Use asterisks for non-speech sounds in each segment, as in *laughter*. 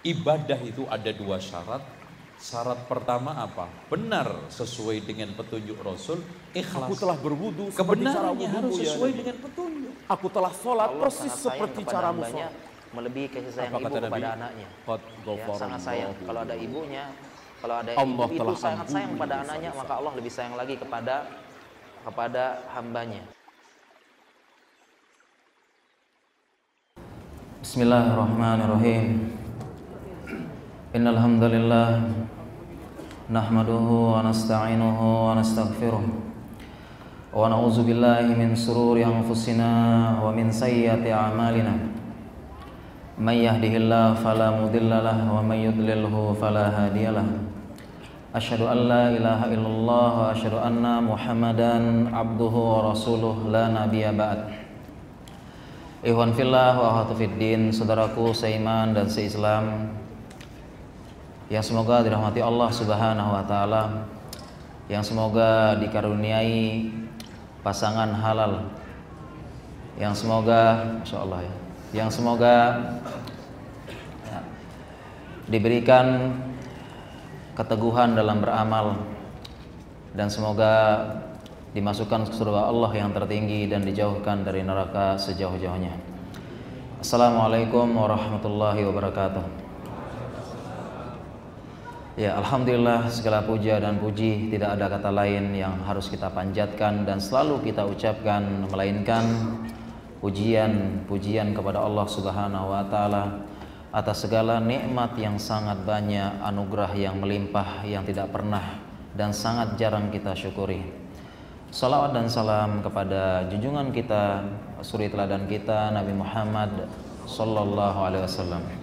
Ibadah itu ada dua syarat. Syarat pertama apa? Benar sesuai dengan petunjuk Rasul, ikhlas. Aku telah berwudu Kebenarannya harus ya sesuai Nabi. dengan petunjuk. Aku telah sholat Allah persis seperti kepada caramu sholat. melebihi kasih sayang Apa ibu kata Nabi? kepada anaknya. Ya, sangat sayang. Kalau ada ibunya, kalau ada Allah ibu itu telah sangat sayang pada anaknya, maka Allah lebih sayang lagi kepada kepada hambanya. Bismillahirrahmanirrahim. Nasta'inuhu wa nastaghfiruh. Wa na'udzu billahi min sururi anfusina wa min sayyiati a'malina. May yahdihillahu fala mudilla lahu wa may yudlilhu fala hadiya lahu. Asyhadu an la ilaha illallah wa asyhadu anna Muhammadan abduhu wa rasuluh la nabiyya ba'd. Ikhwan fillah wa fiddin, saudaraku seiman dan seislam yang semoga dirahmati Allah Subhanahu wa taala, yang semoga dikaruniai pasangan halal, yang semoga insyaallah ya, yang semoga ya, diberikan keteguhan dalam beramal dan semoga dimasukkan ke surga Allah yang tertinggi dan dijauhkan dari neraka sejauh-jauhnya. Assalamualaikum warahmatullahi wabarakatuh. Ya, alhamdulillah segala puja dan puji tidak ada kata lain yang harus kita panjatkan dan selalu kita ucapkan melainkan pujian pujian kepada Allah Subhanahu wa taala atas segala nikmat yang sangat banyak, anugerah yang melimpah yang tidak pernah dan sangat jarang kita syukuri. Salawat dan salam kepada junjungan kita, suri teladan kita Nabi Muhammad sallallahu alaihi wasallam.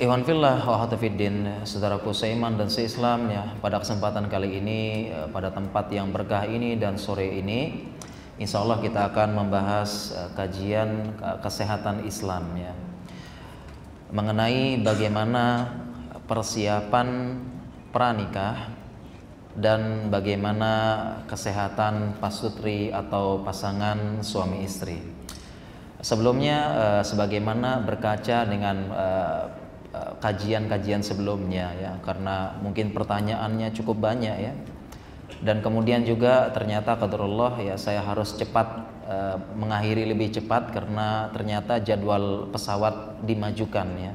Iwan fillah wa hatafiddin, saudaraku seiman dan seislam ya, pada kesempatan kali ini eh, pada tempat yang berkah ini dan sore ini insya Allah kita akan membahas eh, kajian eh, kesehatan Islam ya mengenai bagaimana persiapan pranikah dan bagaimana kesehatan pasutri atau pasangan suami istri. Sebelumnya sebagaimana berkaca dengan kajian-kajian sebelumnya ya karena mungkin pertanyaannya cukup banyak ya. Dan kemudian juga ternyata qadarullah ya saya harus cepat eh, mengakhiri lebih cepat karena ternyata jadwal pesawat dimajukan ya.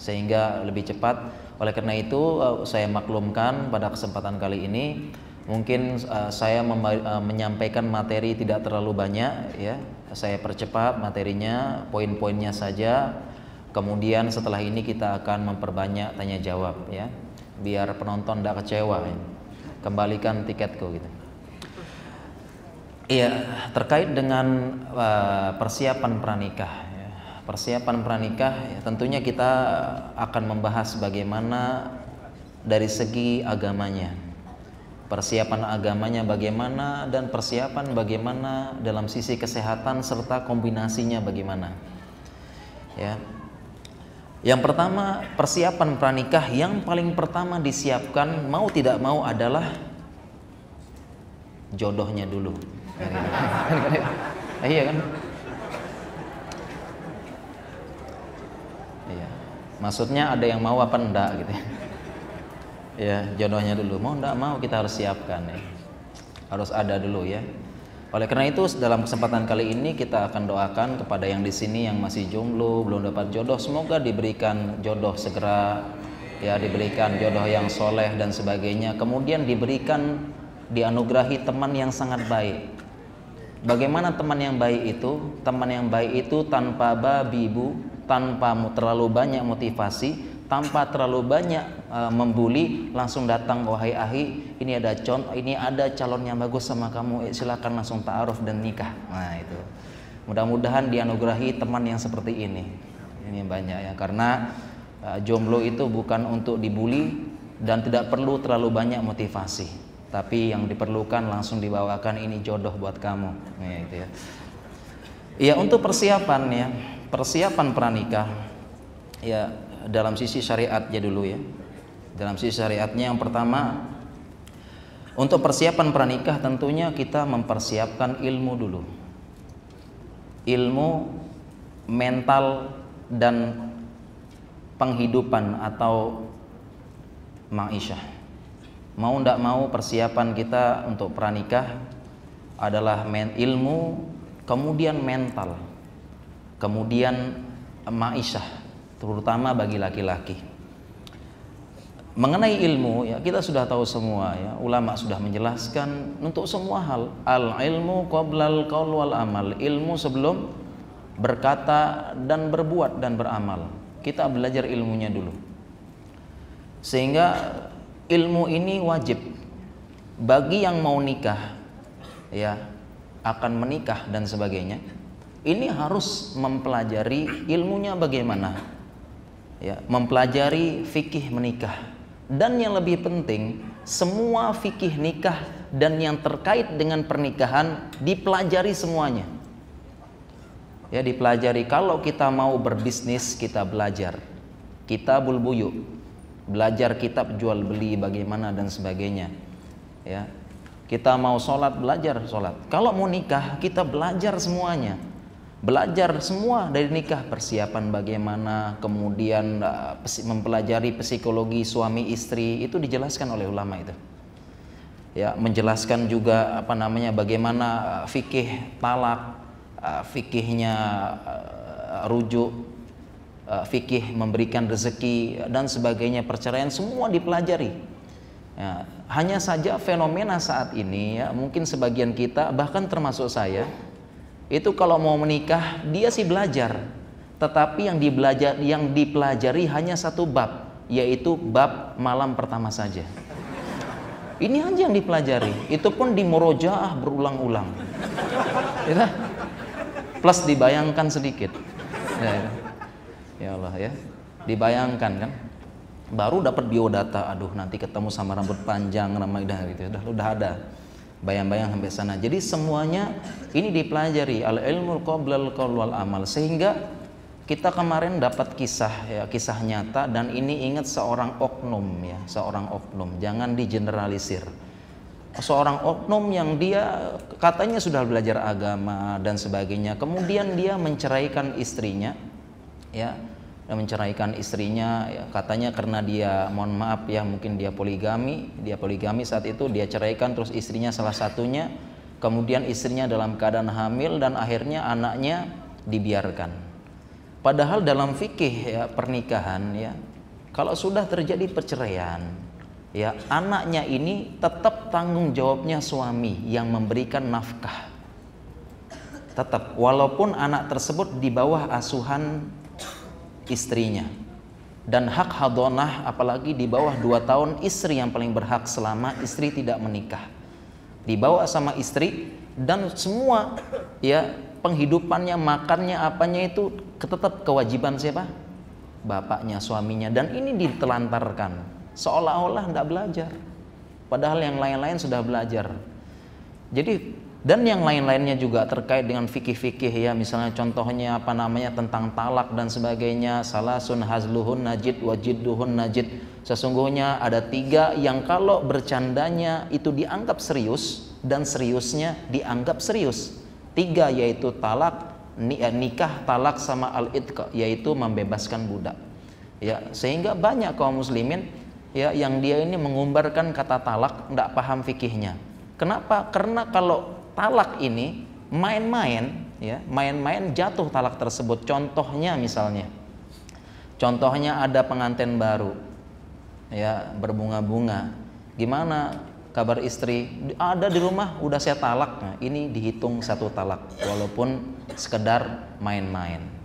Sehingga lebih cepat oleh karena itu eh, saya maklumkan pada kesempatan kali ini mungkin eh, saya eh, menyampaikan materi tidak terlalu banyak ya. Saya percepat materinya, poin-poinnya saja. Kemudian setelah ini kita akan memperbanyak tanya jawab ya. Biar penonton tidak kecewa ya. Kembalikan tiketku gitu. Iya, terkait dengan eh, persiapan pranikah. ya. Persiapan pranikah, ya, tentunya kita akan membahas bagaimana dari segi agamanya, persiapan agamanya bagaimana dan persiapan bagaimana dalam sisi kesehatan serta kombinasinya bagaimana. Ya. Yang pertama, persiapan pranikah yang paling pertama disiapkan mau tidak mau adalah jodohnya dulu. *laughs* Iya kan? Iya. Maksudnya ada yang mau apa enggak gitu ya. Ya, jodohnya dulu. Mau enggak mau kita harus siapkan ya. Harus ada dulu ya. Oleh karena itu dalam kesempatan kali ini kita akan doakan kepada yang di sini yang masih jomblo, belum dapat jodoh, semoga diberikan jodoh segera ya diberikan jodoh yang soleh dan sebagainya. Kemudian diberikan dianugerahi teman yang sangat baik. Bagaimana teman yang baik itu? Teman yang baik itu tanpa babi bu, tanpa terlalu banyak motivasi, tanpa terlalu banyak uh, membuli, langsung datang wahai ahi, ini ada contoh, ini ada calon yang bagus sama kamu, eh, silakan langsung taaruf dan nikah. Nah itu. Mudah-mudahan dianugerahi teman yang seperti ini. Ini banyak ya, karena uh, jomblo itu bukan untuk dibully dan tidak perlu terlalu banyak motivasi tapi yang diperlukan langsung dibawakan ini jodoh buat kamu ya, itu ya. ya untuk persiapan ya persiapan pranikah ya dalam sisi syariatnya dulu ya. Dalam sisi syariatnya yang pertama untuk persiapan pranikah tentunya kita mempersiapkan ilmu dulu. Ilmu mental dan penghidupan atau ma'isyah. Mau ndak mau persiapan kita untuk pranikah adalah ilmu, kemudian mental, kemudian ma'isyah, terutama bagi laki-laki. Mengenai ilmu ya kita sudah tahu semua ya. Ulama sudah menjelaskan untuk semua hal. Al ilmu qoblal qaul wal amal. Ilmu sebelum berkata dan berbuat dan beramal. Kita belajar ilmunya dulu. Sehingga ilmu ini wajib. Bagi yang mau nikah ya akan menikah dan sebagainya ini harus mempelajari ilmunya bagaimana ya mempelajari fikih menikah. Dan yang lebih penting semua fikih nikah dan yang terkait dengan pernikahan dipelajari semuanya. Ya dipelajari. Kalau kita mau berbisnis kita belajar. Kita bulbuyu belajar kitab jual beli bagaimana dan sebagainya. Ya kita mau sholat belajar sholat. Kalau mau nikah kita belajar semuanya belajar semua dari nikah. Persiapan bagaimana kemudian uh, mempelajari psikologi suami istri itu dijelaskan oleh ulama itu. Ya menjelaskan juga apa namanya bagaimana uh, fikih talak uh, fikihnya rujuk fikih memberikan rezeki dan sebagainya. Perceraian semua dipelajari. Ya, hanya saja fenomena saat ini ya mungkin sebagian kita bahkan termasuk saya itu kalau mau menikah dia sih belajar. Tetapi yang dibelajar yang dipelajari hanya satu bab yaitu bab malam pertama saja. Ini aja yang dipelajari. Itu pun di murojaah berulang-ulang. Ya, plus dibayangkan sedikit. Ya, ya. ya Allah ya. Dibayangkan kan? Baru dapat biodata. Aduh nanti ketemu sama rambut panjang nama udah gitu udah udah ada bayang-bayang sampai sana. Jadi semuanya ini dipelajari. Al ilmu qoblal qaul wal amal. Sehingga kita kemarin dapat kisah ya kisah nyata. Dan ini ingat seorang oknum ya seorang oknum. Jangan digeneralisir. Seorang oknum yang dia katanya sudah belajar agama dan sebagainya. Kemudian dia menceraikan istrinya ya menceraikan istrinya ya, katanya karena dia mohon maaf ya mungkin dia poligami dia poligami saat itu dia ceraikan terus istrinya salah satunya kemudian istrinya dalam keadaan hamil dan akhirnya anaknya dibiarkan. Padahal dalam fikih ya pernikahan ya kalau sudah terjadi perceraian ya anaknya ini tetap tanggung jawabnya suami yang memberikan nafkah. Tetap walaupun anak tersebut di bawah asuhan istrinya. Dan hak hadonah apalagi di bawah dua tahun istri yang paling berhak selama istri tidak menikah. Dibawa sama istri dan semua ya penghidupannya makannya apanya itu tetap kewajiban siapa? Bapaknya suaminya. Dan ini ditelantarkan. Seolah-olah tidak belajar. Padahal yang lain-lain sudah belajar. Jadi dan yang lain-lainnya juga terkait dengan fikih-fikih ya. Misalnya contohnya apa namanya tentang talak dan sebagainya. Salasun hazluhun najid wajidduhun najid. Sesungguhnya ada tiga yang kalau bercandanya itu dianggap serius dan seriusnya dianggap serius. Tiga yaitu talak eh, nikah talak sama al idqa yaitu membebaskan budak. Ya sehingga banyak kaum muslimin ya yang dia ini mengumbarkan kata talak tidak paham fikihnya. Kenapa? Karena kalau talak ini main-main ya main-main jatuh talak tersebut. Contohnya misalnya contohnya ada pengantin baru ya berbunga-bunga. Gimana kabar istri? Ada di rumah udah saya talak. Nah, ini dihitung satu talak walaupun sekedar main-main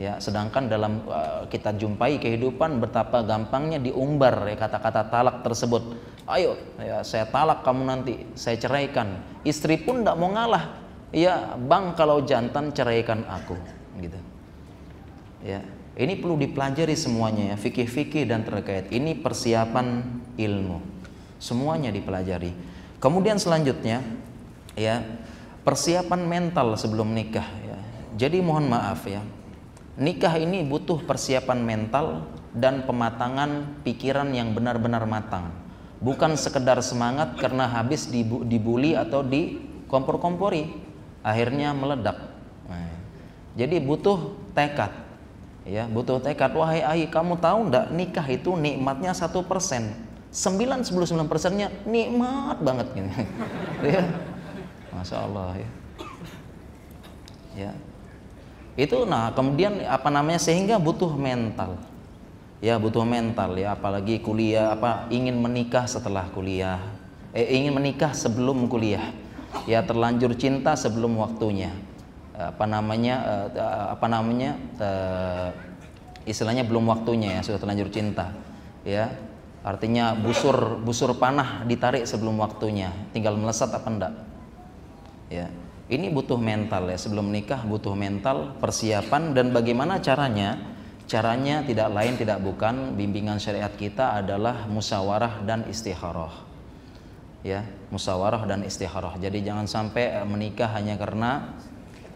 ya sedangkan dalam uh, kita jumpai kehidupan betapa gampangnya diumbar ya kata-kata talak tersebut. Ayo ya saya talak kamu nanti saya ceraikan. Istri pun tidak mau ngalah. Ya bang kalau jantan ceraikan aku gitu. Ya ini perlu dipelajari semuanya ya fikih-fikih dan terkait. Ini persiapan ilmu. Semuanya dipelajari. Kemudian selanjutnya ya persiapan mental sebelum nikah ya. Jadi mohon maaf ya nikah ini butuh persiapan mental dan pematangan pikiran yang benar-benar matang. Bukan sekedar semangat karena habis dibully atau dikompor-kompori, akhirnya meledak. Nah, jadi butuh tekad. Ya, butuh tekad. Wahai ai, kamu tahu ndak nikah itu nikmatnya satu persen. Sembilan sepuluh sembilan persennya nikmat banget gitu. *laughs* ya. Masya Allah ya. Ya. Itu nah kemudian apa namanya sehingga butuh mental. Ya butuh mental ya apalagi kuliah apa ingin menikah setelah kuliah. Eh ingin menikah sebelum kuliah. Ya terlanjur cinta sebelum waktunya apa namanya uh, apa namanya uh, istilahnya belum waktunya ya sudah terlanjur cinta ya artinya busur busur panah ditarik sebelum waktunya tinggal melesat apa enggak ya ini butuh mental ya. Sebelum nikah butuh mental persiapan dan bagaimana caranya? Caranya tidak lain tidak bukan bimbingan syariat kita adalah musyawarah dan istikharah. Ya musyawarah dan istikharah. Jadi jangan sampai menikah hanya karena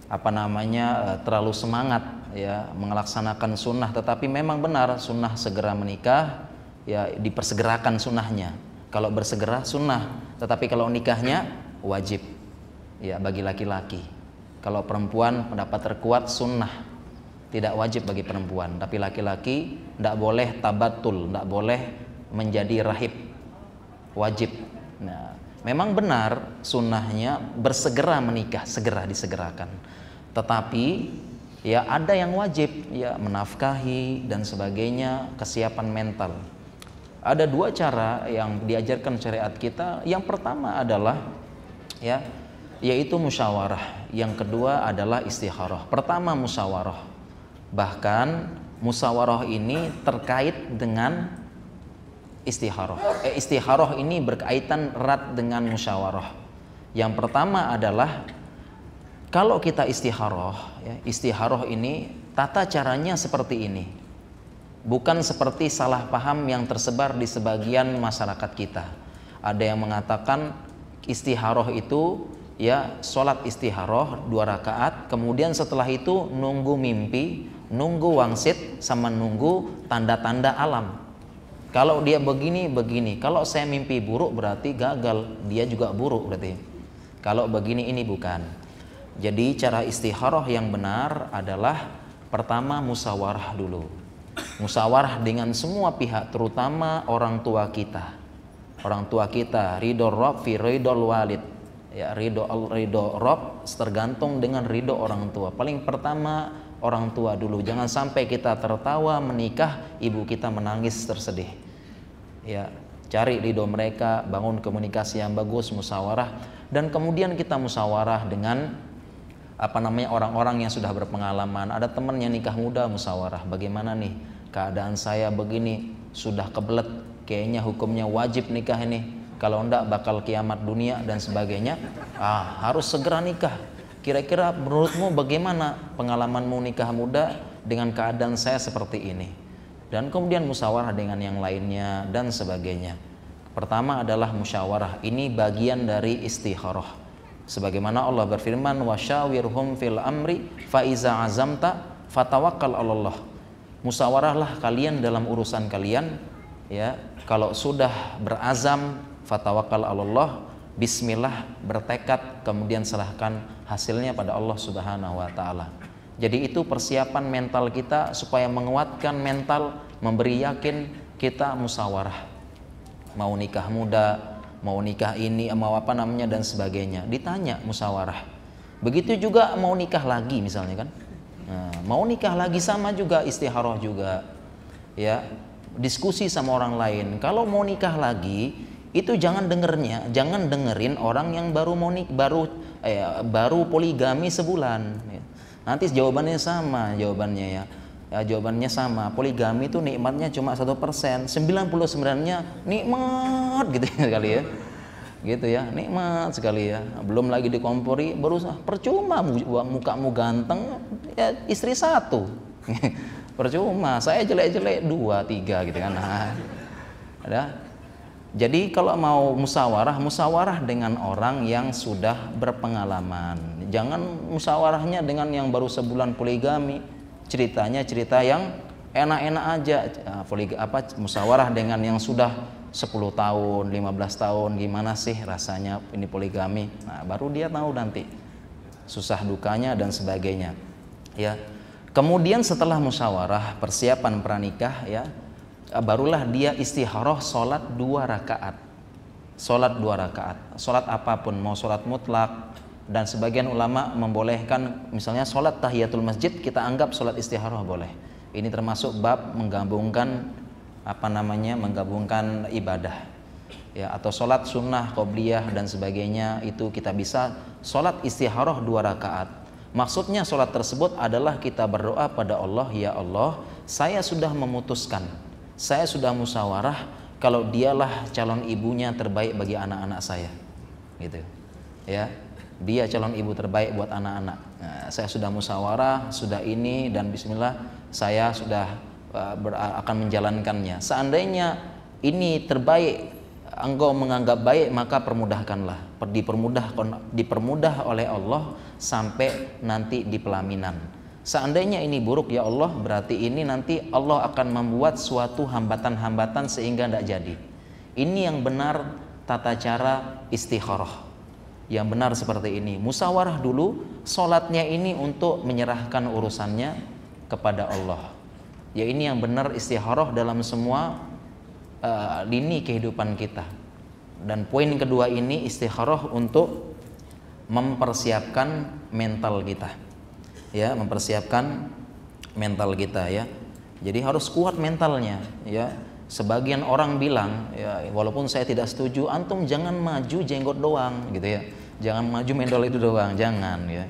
apa namanya eh, terlalu semangat ya melaksanakan sunnah. Tetapi memang benar sunnah segera menikah ya dipersegerakan sunnahnya. Kalau bersegera sunnah. Tetapi kalau nikahnya wajib ya bagi laki-laki. Kalau perempuan pendapat terkuat sunnah. Tidak wajib bagi perempuan. Tapi laki-laki tidak boleh tabatul tidak boleh menjadi rahib. Wajib. Nah memang benar sunnahnya bersegera menikah segera disegerakan. Tetapi ya ada yang wajib ya menafkahi dan sebagainya, kesiapan mental. Ada dua cara yang diajarkan syariat kita. Yang pertama adalah ya yaitu musyawarah. Yang kedua adalah istikharah. Pertama musyawarah. Bahkan musyawarah ini terkait dengan istikharah. Eh, istikharah ini berkaitan erat dengan musyawarah. Yang pertama adalah kalau kita istiharoh, ya, istiharoh ini tata caranya seperti ini. Bukan seperti salah paham yang tersebar di sebagian masyarakat kita. Ada yang mengatakan istiharoh itu ya sholat istiharoh dua rakaat, kemudian setelah itu nunggu mimpi, nunggu wangsit, sama nunggu tanda-tanda alam. Kalau dia begini begini, kalau saya mimpi buruk berarti gagal, dia juga buruk berarti. Kalau begini ini bukan. Jadi cara istikharah yang benar adalah pertama musawarah dulu. Musawarah dengan semua pihak terutama orang tua kita. Orang tua kita ridho Rob ridho walid. Ya ridho ridho Rob tergantung dengan ridho orang tua. Paling pertama orang tua dulu. Jangan sampai kita tertawa menikah ibu kita menangis tersedih. Ya, cari ridho mereka, bangun komunikasi yang bagus, musawarah dan kemudian kita musawarah dengan apa namanya orang-orang yang sudah berpengalaman ada temannya nikah muda musyawarah bagaimana nih keadaan saya begini sudah kebelet kayaknya hukumnya wajib nikah ini kalau enggak bakal kiamat dunia dan sebagainya. Ah harus segera nikah. Kira-kira menurutmu bagaimana pengalamanmu nikah muda dengan keadaan saya seperti ini? Dan kemudian musyawarah dengan yang lainnya dan sebagainya. Pertama adalah musyawarah. Ini bagian dari istikharah. Sebagaimana Allah berfirman, "Wasyawirhum fil amri fa iza azamta fatawakkal 'alallah." Musawarahlah kalian dalam urusan kalian ya. Kalau sudah berazam fatawakkal 'alallah, bismillah bertekad kemudian serahkan hasilnya pada Allah Subhanahu wa taala. Jadi itu persiapan mental kita supaya menguatkan mental, memberi yakin kita musawarah. Mau nikah muda, mau nikah ini mau apa namanya dan sebagainya. Ditanya musyawarah begitu juga mau nikah lagi misalnya kan? Nah, mau nikah lagi sama juga istiharoh juga ya. Diskusi sama orang lain. Kalau mau nikah lagi itu jangan dengernya jangan dengerin orang yang baru mau nik baru eh, baru poligami sebulan. Ya. nanti jawabannya sama jawabannya ya. Ya jawabannya sama. Poligami itu nikmatnya cuma satu persen. 99 nya nikmat gitu kali ya. Gitu ya nikmat sekali ya. Belum lagi dikompori berusaha percuma mukamu ganteng ya istri satu. *laughs* Percuma saya jelek-jelek dua tiga gitu kan. Nah, ada jadi kalau mau musawarah musawarah dengan orang yang sudah berpengalaman jangan musawarahnya dengan yang baru sebulan poligami ceritanya cerita yang enak-enak aja apa musyawarah dengan yang sudah 10 tahun, 15 tahun gimana sih rasanya ini poligami. Nah, baru dia tahu nanti susah dukanya dan sebagainya. Ya. Kemudian setelah musyawarah persiapan pranikah ya barulah dia istikharah sholat dua rakaat. Sholat dua rakaat. Sholat apa pun mau sholat mutlak dan sebagian ulama membolehkan misalnya sholat tahiyatul masjid kita anggap sholat istikharah boleh. Ini termasuk bab menggabungkan apa namanya menggabungkan ibadah ya atau sholat sunnah qobliyah dan sebagainya itu kita bisa sholat istikharah dua rakaat Maksudnya sholat tersebut adalah kita berdoa pada Allah, ya Allah, saya sudah memutuskan, saya sudah musyawarah kalau dialah calon ibunya terbaik bagi anak-anak saya, gitu, ya. Dia calon ibu terbaik buat anak-anak. Nah, saya sudah musyawarah, sudah ini dan Bismillah, saya sudah uh, akan menjalankannya. Seandainya ini terbaik engkau menganggap baik maka permudahkanlah dipermudah dipermudah oleh Allah sampai nanti di pelaminan seandainya ini buruk ya Allah berarti ini nanti Allah akan membuat suatu hambatan-hambatan sehingga tidak jadi ini yang benar tata cara istikharah yang benar seperti ini musawarah dulu sholatnya ini untuk menyerahkan urusannya kepada Allah ya ini yang benar istikharah dalam semua uh, lini kehidupan kita. Dan poin kedua ini istikharah untuk mempersiapkan mental kita. Ya, mempersiapkan mental kita ya. Jadi harus kuat mentalnya ya. Sebagian orang bilang ya walaupun saya tidak setuju antum jangan maju jenggot doang gitu ya. Jangan maju mental itu doang, jangan ya.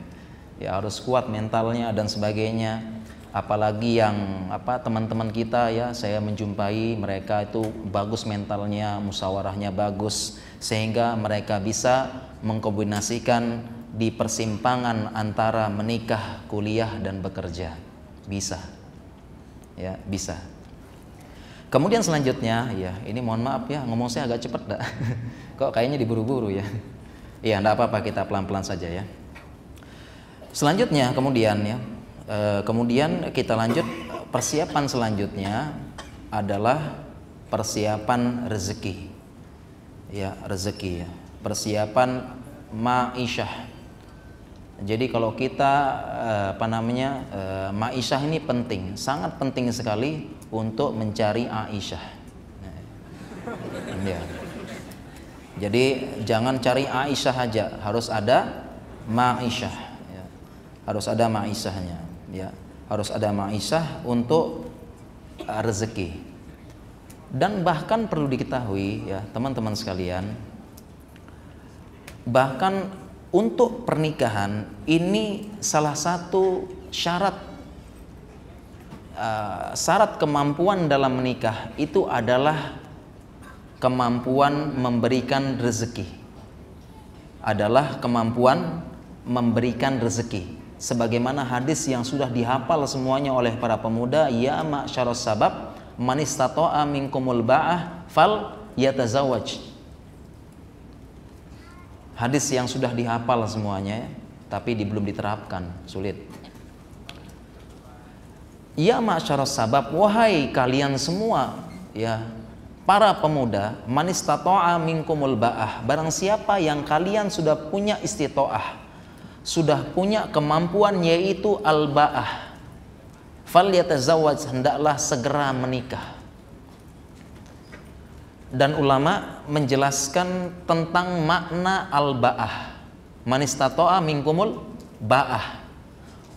Ya harus kuat mentalnya dan sebagainya apalagi yang apa teman-teman kita ya saya menjumpai mereka itu bagus mentalnya musyawarahnya bagus sehingga mereka bisa mengkombinasikan di persimpangan antara menikah kuliah dan bekerja. Bisa. Ya bisa. Kemudian selanjutnya ya ini mohon maaf ya ngomong saya agak cepat dah *laughs* kok kayaknya diburu-buru ya? Ya enggak apa-apa kita pelan-pelan saja ya. Selanjutnya kemudian ya E, kemudian kita lanjut. Persiapan selanjutnya adalah persiapan rezeki. Ya, rezeki ya. Persiapan ma'isyah. Jadi kalau kita e, apa namanya? E, ma'isyah ini penting, sangat penting sekali untuk mencari Aisyah. Ya. Jadi jangan cari Aisyah saja, harus ada ma'isyah. Ya. Harus ada ma'isyahnya ya harus ada maisah untuk uh, rezeki dan bahkan perlu diketahui ya teman-teman sekalian bahkan untuk pernikahan ini salah satu syarat uh, syarat kemampuan dalam menikah itu adalah kemampuan memberikan rezeki. Adalah kemampuan memberikan rezeki. Sebagaimana hadis yang sudah dihafal semuanya oleh para pemuda ya ma'syaras sabab man istata'a minkumul ba'ah fal yatazawaj hadis yang sudah dihafal semuanya tapi di, belum diterapkan sulit ya ma'syaras sabab wahai kalian semua ya para pemuda man istata'a minkumul ba'ah barang siapa yang kalian sudah punya istitoah sudah punya kemampuan yaitu al-ba'ah. Fal yatazawwaj hendaklah segera menikah. Dan ulama menjelaskan tentang makna al-ba'ah. Manistato'a minkumul ba'ah.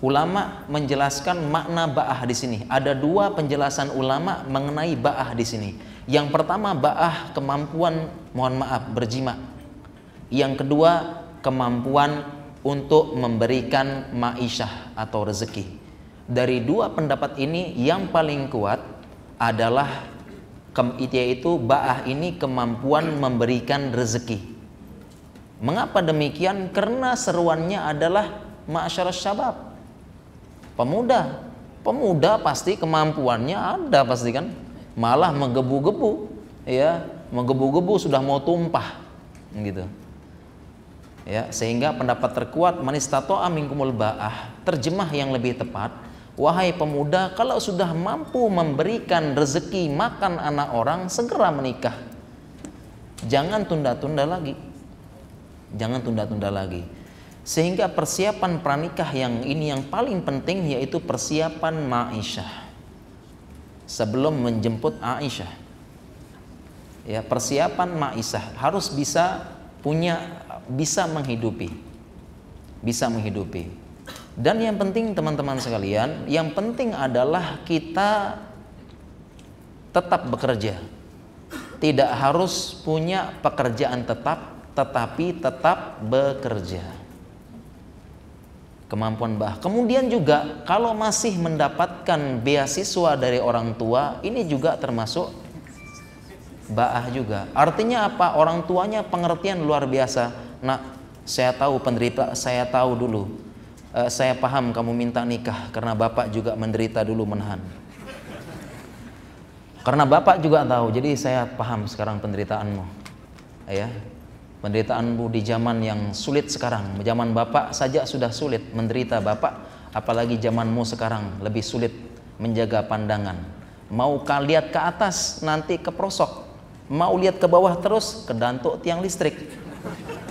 Ulama menjelaskan makna ba'ah di sini. Ada dua penjelasan ulama mengenai ba'ah di sini. Yang pertama ba'ah kemampuan mohon maaf berjima. Yang kedua kemampuan untuk memberikan ma'isyah atau rezeki. Dari dua pendapat ini yang paling kuat adalah yaitu ba'ah ini kemampuan memberikan rezeki. Mengapa demikian? Karena seruannya adalah ma'asyar syabab. Pemuda. Pemuda pasti kemampuannya ada pasti kan. Malah menggebu-gebu ya, menggebu-gebu sudah mau tumpah gitu ya sehingga pendapat terkuat manistato aminkumul ba'ah terjemah yang lebih tepat wahai pemuda kalau sudah mampu memberikan rezeki makan anak orang segera menikah jangan tunda-tunda lagi jangan tunda-tunda lagi Sehingga persiapan pranikah yang ini yang paling penting yaitu persiapan ma'isyah. Sebelum menjemput Aisyah. Ya, persiapan ma'isyah harus bisa punya bisa menghidupi. Bisa menghidupi. Dan yang penting teman-teman sekalian, yang penting adalah kita tetap bekerja. Tidak harus punya pekerjaan tetap, tetapi tetap bekerja kemampuan bah. Kemudian juga kalau masih mendapatkan beasiswa dari orang tua, ini juga termasuk baah juga. Artinya apa? Orang tuanya pengertian luar biasa. Nah, saya tahu penderita, saya tahu dulu. Uh, saya paham kamu minta nikah karena bapak juga menderita dulu menahan. Karena bapak juga tahu, jadi saya paham sekarang penderitaanmu. Ya, Penderitaanmu di zaman yang sulit sekarang, zaman Bapak saja sudah sulit menderita Bapak, apalagi zamanmu sekarang lebih sulit menjaga pandangan. Mau lihat ke atas nanti ke prosok, mau lihat ke bawah terus ke dantuk tiang listrik.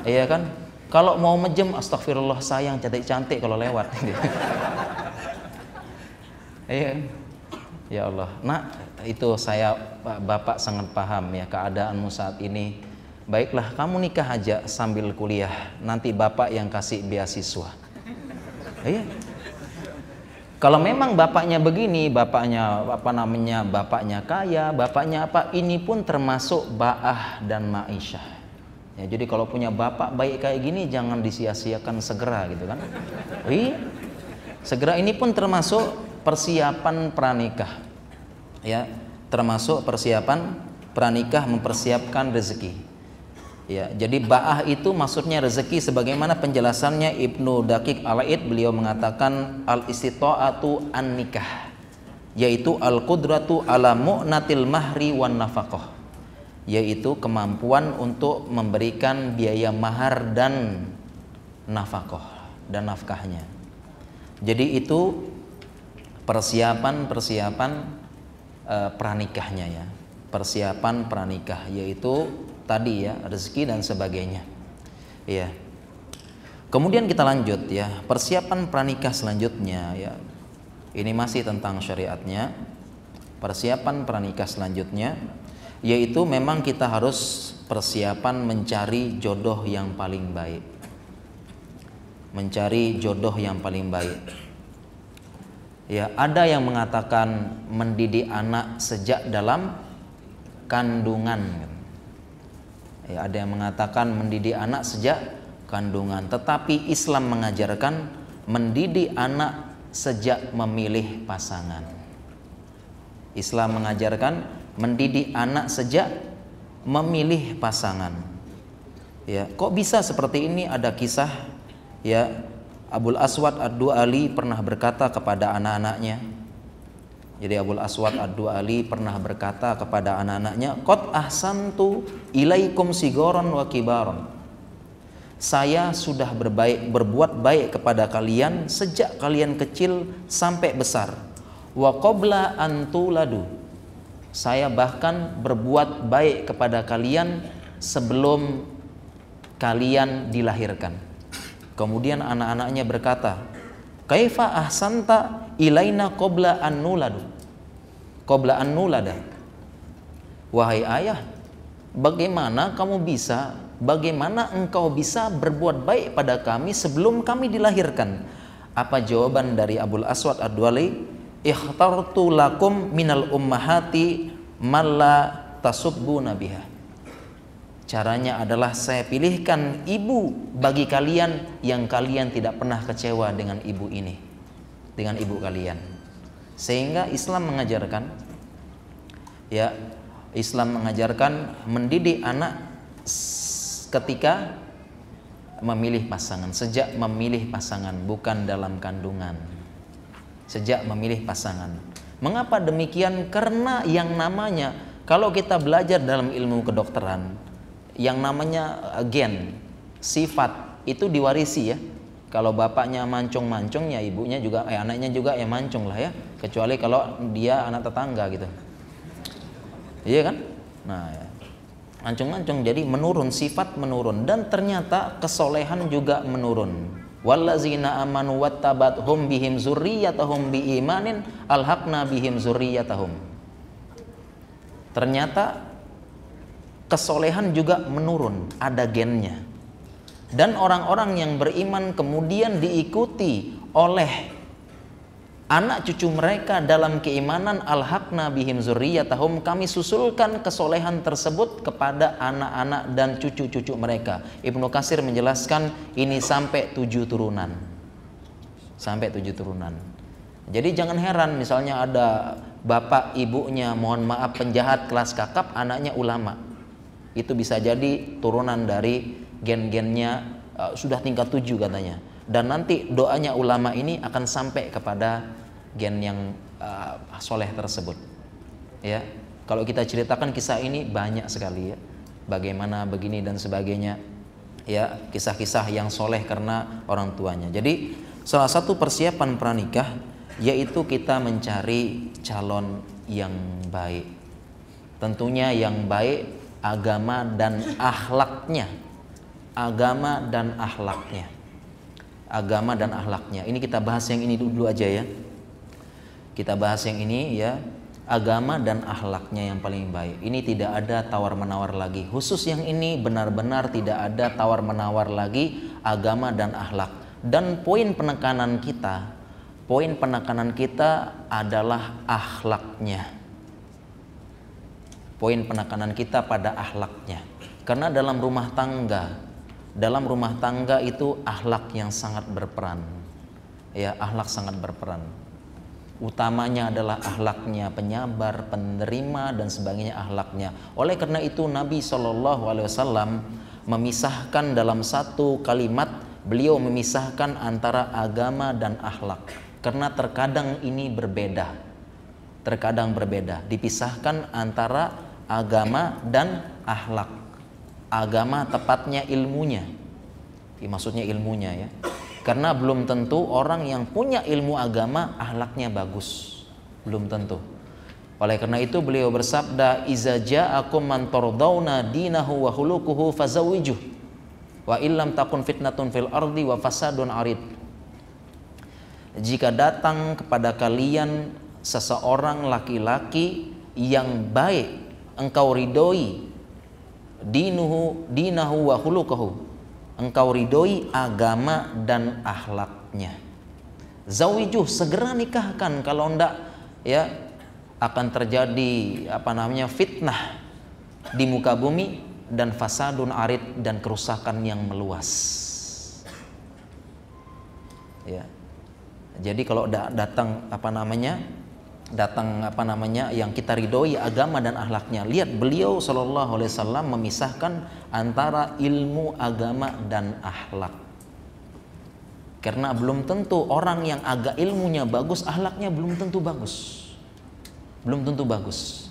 Iya kan? Kalau mau mejem, astagfirullah sayang cantik-cantik kalau lewat. *laughs* Iya. Ya Allah. Nah, itu saya Bapak sangat paham ya keadaanmu saat ini baiklah kamu nikah aja sambil kuliah nanti bapak yang kasih beasiswa iya kalau memang bapaknya begini bapaknya apa namanya bapaknya kaya bapaknya apa ini pun termasuk baah dan ma'isyah ya jadi kalau punya bapak baik kayak gini jangan disia-siakan segera gitu kan. Iya. Segera ini pun termasuk persiapan pranikah. Ya termasuk persiapan pranikah mempersiapkan rezeki. Ya, jadi ba'ah itu maksudnya rezeki sebagaimana penjelasannya Ibnu Dakik Alaid beliau mengatakan al istita'atu an nikah yaitu al qudratu ala mu'natil mahri wan nafaqah yaitu kemampuan untuk memberikan biaya mahar dan nafkah dan nafkahnya. Jadi itu persiapan-persiapan e, pranikahnya ya. Persiapan pranikah yaitu tadi ya rezeki dan sebagainya. Ya kemudian kita lanjut ya persiapan pranikah selanjutnya ya. Ini masih tentang syariatnya. Persiapan pranikah selanjutnya yaitu memang kita harus persiapan mencari jodoh yang paling baik. Mencari jodoh yang paling baik. Ya ada yang mengatakan mendidik anak sejak dalam kandungan. Ya, ada yang mengatakan mendidik anak sejak kandungan, tetapi Islam mengajarkan mendidik anak sejak memilih pasangan. Islam mengajarkan mendidik anak sejak memilih pasangan. Ya, kok bisa seperti ini? Ada kisah ya Abul Aswad Ad-Du'ali pernah berkata kepada anak-anaknya, jadi Abul Aswad Ad-Du'ali pernah berkata kepada anak-anaknya, "Qad ahsantu ilaikum sigoron wa kibaron." Saya sudah berbaik berbuat baik kepada kalian sejak kalian kecil sampai besar. Wa qabla antuladu. Saya bahkan berbuat baik kepada kalian sebelum kalian dilahirkan. Kemudian anak-anaknya berkata, Kaifa ahsanta ilaina qabla an nuladu. Qabla. Wahai ayah, bagaimana kamu bisa bagaimana engkau bisa berbuat baik pada kami sebelum kami dilahirkan? Apa jawaban dari Abul Aswad Ad-Duali? Ikhtartu lakum minal ummahati malla tasubbu nabiha Caranya adalah saya pilihkan ibu bagi kalian yang kalian tidak pernah kecewa dengan ibu ini. Dengan ibu kalian. Sehingga Islam mengajarkan ya Islam mengajarkan mendidik anak ketika memilih pasangan, sejak memilih pasangan bukan dalam kandungan. Sejak memilih pasangan. Mengapa demikian? Karena yang namanya kalau kita belajar dalam ilmu kedokteran, yang namanya uh, gen sifat itu diwarisi ya kalau bapaknya mancung-mancung ya ibunya juga eh anaknya juga ya mancung lah ya kecuali kalau dia anak tetangga gitu iya kan nah ya. mancung-mancung jadi menurun sifat menurun dan ternyata kesolehan juga menurun wallazina amanu wattabathum bihim zurriyatahum biimanin alhaqna bihim zurriyatahum. Ternyata kesolehan juga menurun ada gennya. Dan orang-orang yang beriman kemudian diikuti oleh anak cucu mereka dalam keimanan al-haqna bihim zurriyatahum kami susulkan kesolehan tersebut kepada anak-anak dan cucu-cucu mereka. Ibnu Kasir menjelaskan ini sampai tujuh turunan. Sampai tujuh turunan. Jadi jangan heran misalnya ada bapak ibunya mohon maaf penjahat kelas kakap anaknya ulama. Itu bisa jadi turunan dari gen-gennya uh, sudah tingkat tujuh katanya dan nanti doanya ulama ini akan sampai kepada gen yang uh, soleh tersebut. Ya kalau kita ceritakan kisah ini banyak sekali ya. Bagaimana begini dan sebagainya. Ya kisah-kisah yang soleh karena orang tuanya. Jadi salah satu persiapan pranikah yaitu kita mencari calon yang baik. Tentunya yang baik agama dan akhlaknya. Agama dan akhlaknya agama dan akhlaknya. Ini kita bahas yang ini dulu aja ya. Kita bahas yang ini ya agama dan akhlaknya yang paling baik. Ini tidak ada tawar menawar lagi. Khusus yang ini benar-benar tidak ada tawar menawar lagi agama dan akhlak. Dan poin penekanan kita poin penekanan kita adalah akhlaknya. Poin penekanan kita pada akhlaknya. Karena dalam rumah tangga dalam rumah tangga itu akhlak yang sangat berperan. Ya, akhlak sangat berperan. Utamanya adalah akhlaknya penyabar, penerima dan sebagainya akhlaknya. Oleh karena itu Nabi Wasallam memisahkan dalam satu kalimat beliau memisahkan antara agama dan akhlak karena terkadang ini berbeda terkadang berbeda dipisahkan antara agama dan akhlak agama tepatnya ilmunya. Ya, maksudnya ilmunya ya. Karena belum tentu orang yang punya ilmu agama ahlaknya bagus. Belum tentu. Oleh karena itu beliau bersabda, "Iza ja'akum man tardawna dinahu wa khuluquhu fazawijuh." Wa illam takun fitnatun fil ardi wa fasadun arid. Jika datang kepada kalian seseorang laki-laki yang baik engkau ridhoi dinuhu dinahu wa khuluquhu. Engkau ridhoi agama dan akhlaknya. Zawijuh segera nikahkan. Kalau ndak ya akan terjadi apa namanya fitnah di muka bumi dan fasadun arid dan kerusakan yang meluas. Ya. Jadi kalau datang apa namanya datang apa namanya yang kita ridhoi agama dan akhlaknya. Lihat beliau Shallallahu Alaihi Wasallam memisahkan antara ilmu agama dan akhlak. Karena belum tentu orang yang agak ilmunya bagus, akhlaknya belum tentu bagus. Belum tentu bagus.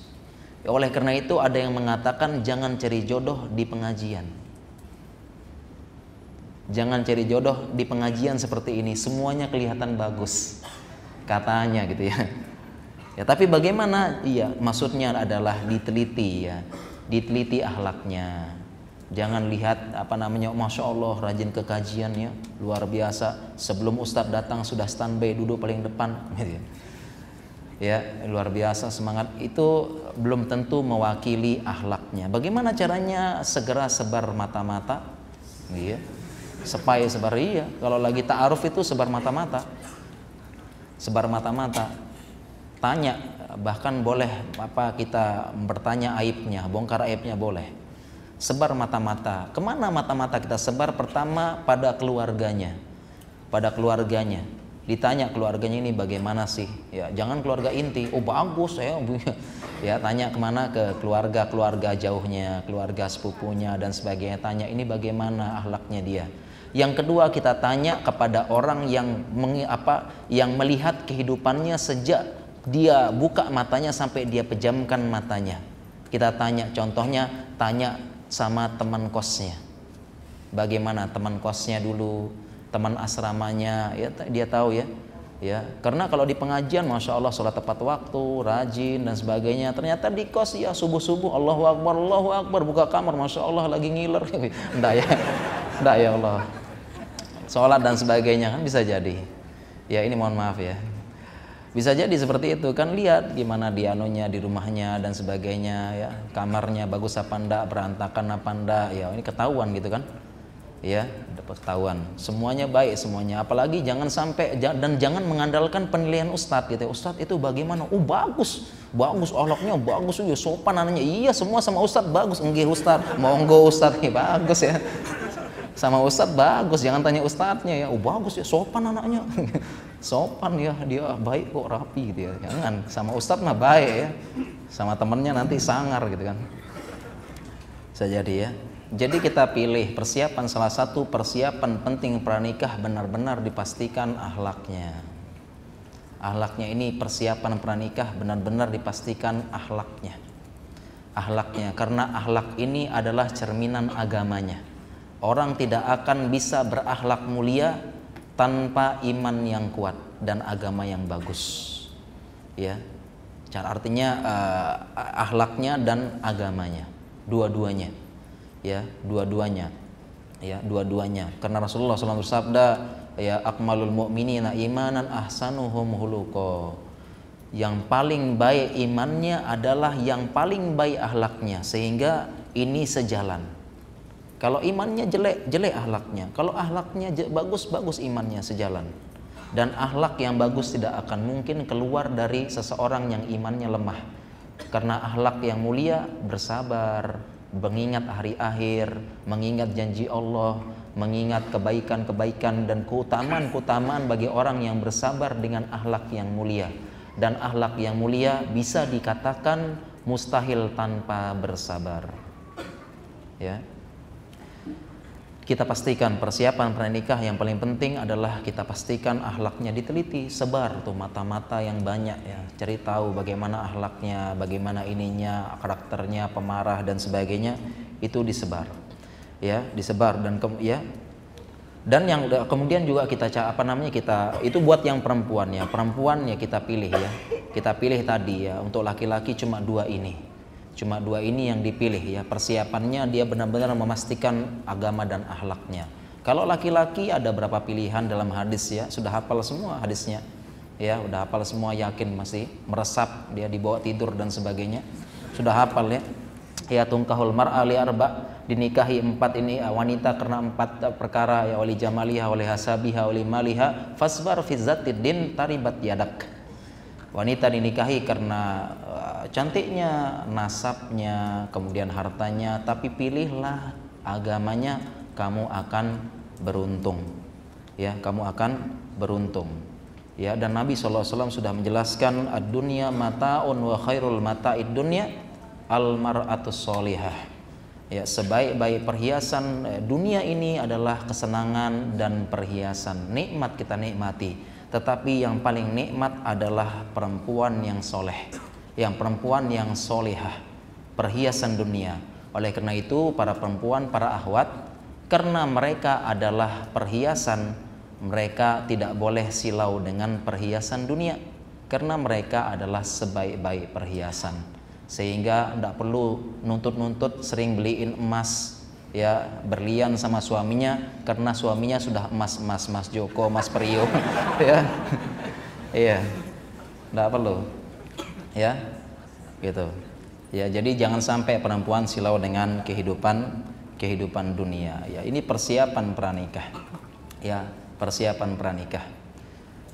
Ya, oleh karena itu ada yang mengatakan jangan cari jodoh di pengajian. Jangan cari jodoh di pengajian seperti ini, semuanya kelihatan bagus. Katanya gitu ya. Ya, tapi bagaimana? Iya, maksudnya adalah diteliti ya, diteliti ahlaknya. Jangan lihat apa namanya, masya Allah rajin ke kajian ya, luar biasa. Sebelum Ustadz datang sudah standby duduk paling depan, gitu *laughs* ya. luar biasa semangat itu belum tentu mewakili ahlaknya. Bagaimana caranya segera sebar mata-mata? Iya, supaya sebar iya. Kalau lagi ta'aruf itu sebar mata-mata, sebar mata-mata tanya bahkan boleh apa kita bertanya aibnya bongkar aibnya boleh. Sebar mata-mata. Ke mana mata-mata kita sebar? Pertama pada keluarganya. Pada keluarganya. Ditanya keluarganya ini bagaimana sih? Ya jangan keluarga inti. Oh bagus ya. *laughs* Ya tanya ke mana? Ke keluarga keluarga jauhnya keluarga sepupunya dan sebagainya. Tanya ini bagaimana ahlaknya dia? Yang kedua kita tanya kepada orang yang meng, apa yang melihat kehidupannya sejak dia buka matanya sampai dia pejamkan matanya. Kita tanya, contohnya tanya sama teman kosnya. Bagaimana teman kosnya dulu, teman asramanya, ya dia tahu ya. Ya, karena kalau di pengajian, masya Allah sholat tepat waktu, rajin dan sebagainya. Ternyata di kos ya subuh subuh, Allahu Akbar, Allahu Akbar, buka kamar, masya Allah lagi ngiler. *laughs* Enggak ya, enggak ya Allah. sholat dan sebagainya kan bisa jadi ya ini mohon maaf ya bisa jadi seperti itu. Kan lihat gimana dia anunya di rumahnya dan sebagainya ya. Kamarnya bagus apa enggak berantakan apa enggak ya. Ini ketahuan gitu kan. Ya dapat ketahuan. Semuanya baik semuanya. Apalagi jangan sampai dan jangan mengandalkan penilaian ustadz gitu ya. ustadz itu bagaimana? Oh bagus. Bagus akhlaknya bagus. Ya sopan anaknya. Iya semua sama ustadz bagus. Enggak ustadz. Monggo ustadz. Nih bagus ya. Sama ustadz bagus. Jangan tanya ustadznya ya. Oh bagus ya sopan anaknya *laughs* sopan ya dia baik kok rapi gitu ya jangan sama ustadz mah baik ya sama temennya nanti sangar gitu kan bisa jadi ya jadi kita pilih persiapan salah satu persiapan penting pranikah benar-benar dipastikan ahlaknya. Ahlaknya ini persiapan pranikah benar-benar dipastikan ahlaknya. Ahlaknya karena ahlak ini adalah cerminan agamanya. Orang tidak akan bisa berakhlak mulia tanpa iman yang kuat dan agama yang bagus. Ya. Cara artinya uh, ahlaknya dan agamanya, dua-duanya. Ya dua-duanya. Ya dua-duanya. Karena Rasulullah SAW bersabda ya akmalul mu'minina imanan ahsanuhum huluko yang paling baik imannya adalah yang paling baik ahlaknya sehingga ini sejalan kalau imannya jelek jelek ahlaknya kalau ahlaknya bagus bagus imannya sejalan dan ahlak yang bagus tidak akan mungkin keluar dari seseorang yang imannya lemah karena ahlak yang mulia bersabar mengingat hari akhir, mengingat janji Allah, mengingat kebaikan-kebaikan dan keutamaan-keutamaan bagi orang yang bersabar dengan akhlak yang mulia. Dan akhlak yang mulia bisa dikatakan mustahil tanpa bersabar. Ya. Kita pastikan persiapan pernikah yang paling penting adalah kita pastikan akhlaknya diteliti, sebar tuh mata-mata yang banyak ya. Cari tahu bagaimana akhlaknya, bagaimana ininya, karakternya, pemarah dan sebagainya itu disebar. Ya, disebar dan ke, ya dan yang kemudian juga kita apa namanya kita itu buat yang perempuan ya perempuan ya kita pilih ya kita pilih tadi ya untuk laki-laki cuma dua ini Cuma dua ini yang dipilih ya. Persiapannya dia benar-benar memastikan agama dan akhlaknya. Kalau laki-laki ada berapa pilihan dalam hadis ya? Sudah hafal semua hadisnya. Ya, udah hafal semua yakin masih meresap dia dibawa tidur dan sebagainya. Sudah hafal ya. Ya tungkahul mar'a li arba dinikahi empat ini eh, wanita karena empat eh, perkara ya wali jamaliha wali hasabiha wali maliha fasbar fi din taribat yadak wanita dinikahi karena cantiknya, nasabnya, kemudian hartanya, tapi pilihlah agamanya, kamu akan beruntung. Ya, kamu akan beruntung. Ya, dan Nabi SAW sudah menjelaskan dunia mataun wa khairul mata'id dunya al mar'atus solihah. Ya, sebaik-baik perhiasan eh, dunia ini adalah kesenangan dan perhiasan. Nikmat kita nikmati, tetapi yang paling nikmat adalah perempuan yang soleh yang perempuan yang solehah, perhiasan dunia. Oleh karena itu, para perempuan, para ahwat, karena mereka adalah perhiasan, mereka tidak boleh silau dengan perhiasan dunia, karena mereka adalah sebaik-baik perhiasan. Sehingga tidak perlu nuntut-nuntut sering beliin emas, ya berlian sama suaminya karena suaminya sudah emas emas mas Joko mas Priyo. *laughs* Ya. Iya. Tidak perlu. Ya. Gitu. Ya jadi jangan sampai perempuan silau dengan kehidupan kehidupan dunia. Ya ini persiapan pranikah. Ya persiapan pranikah.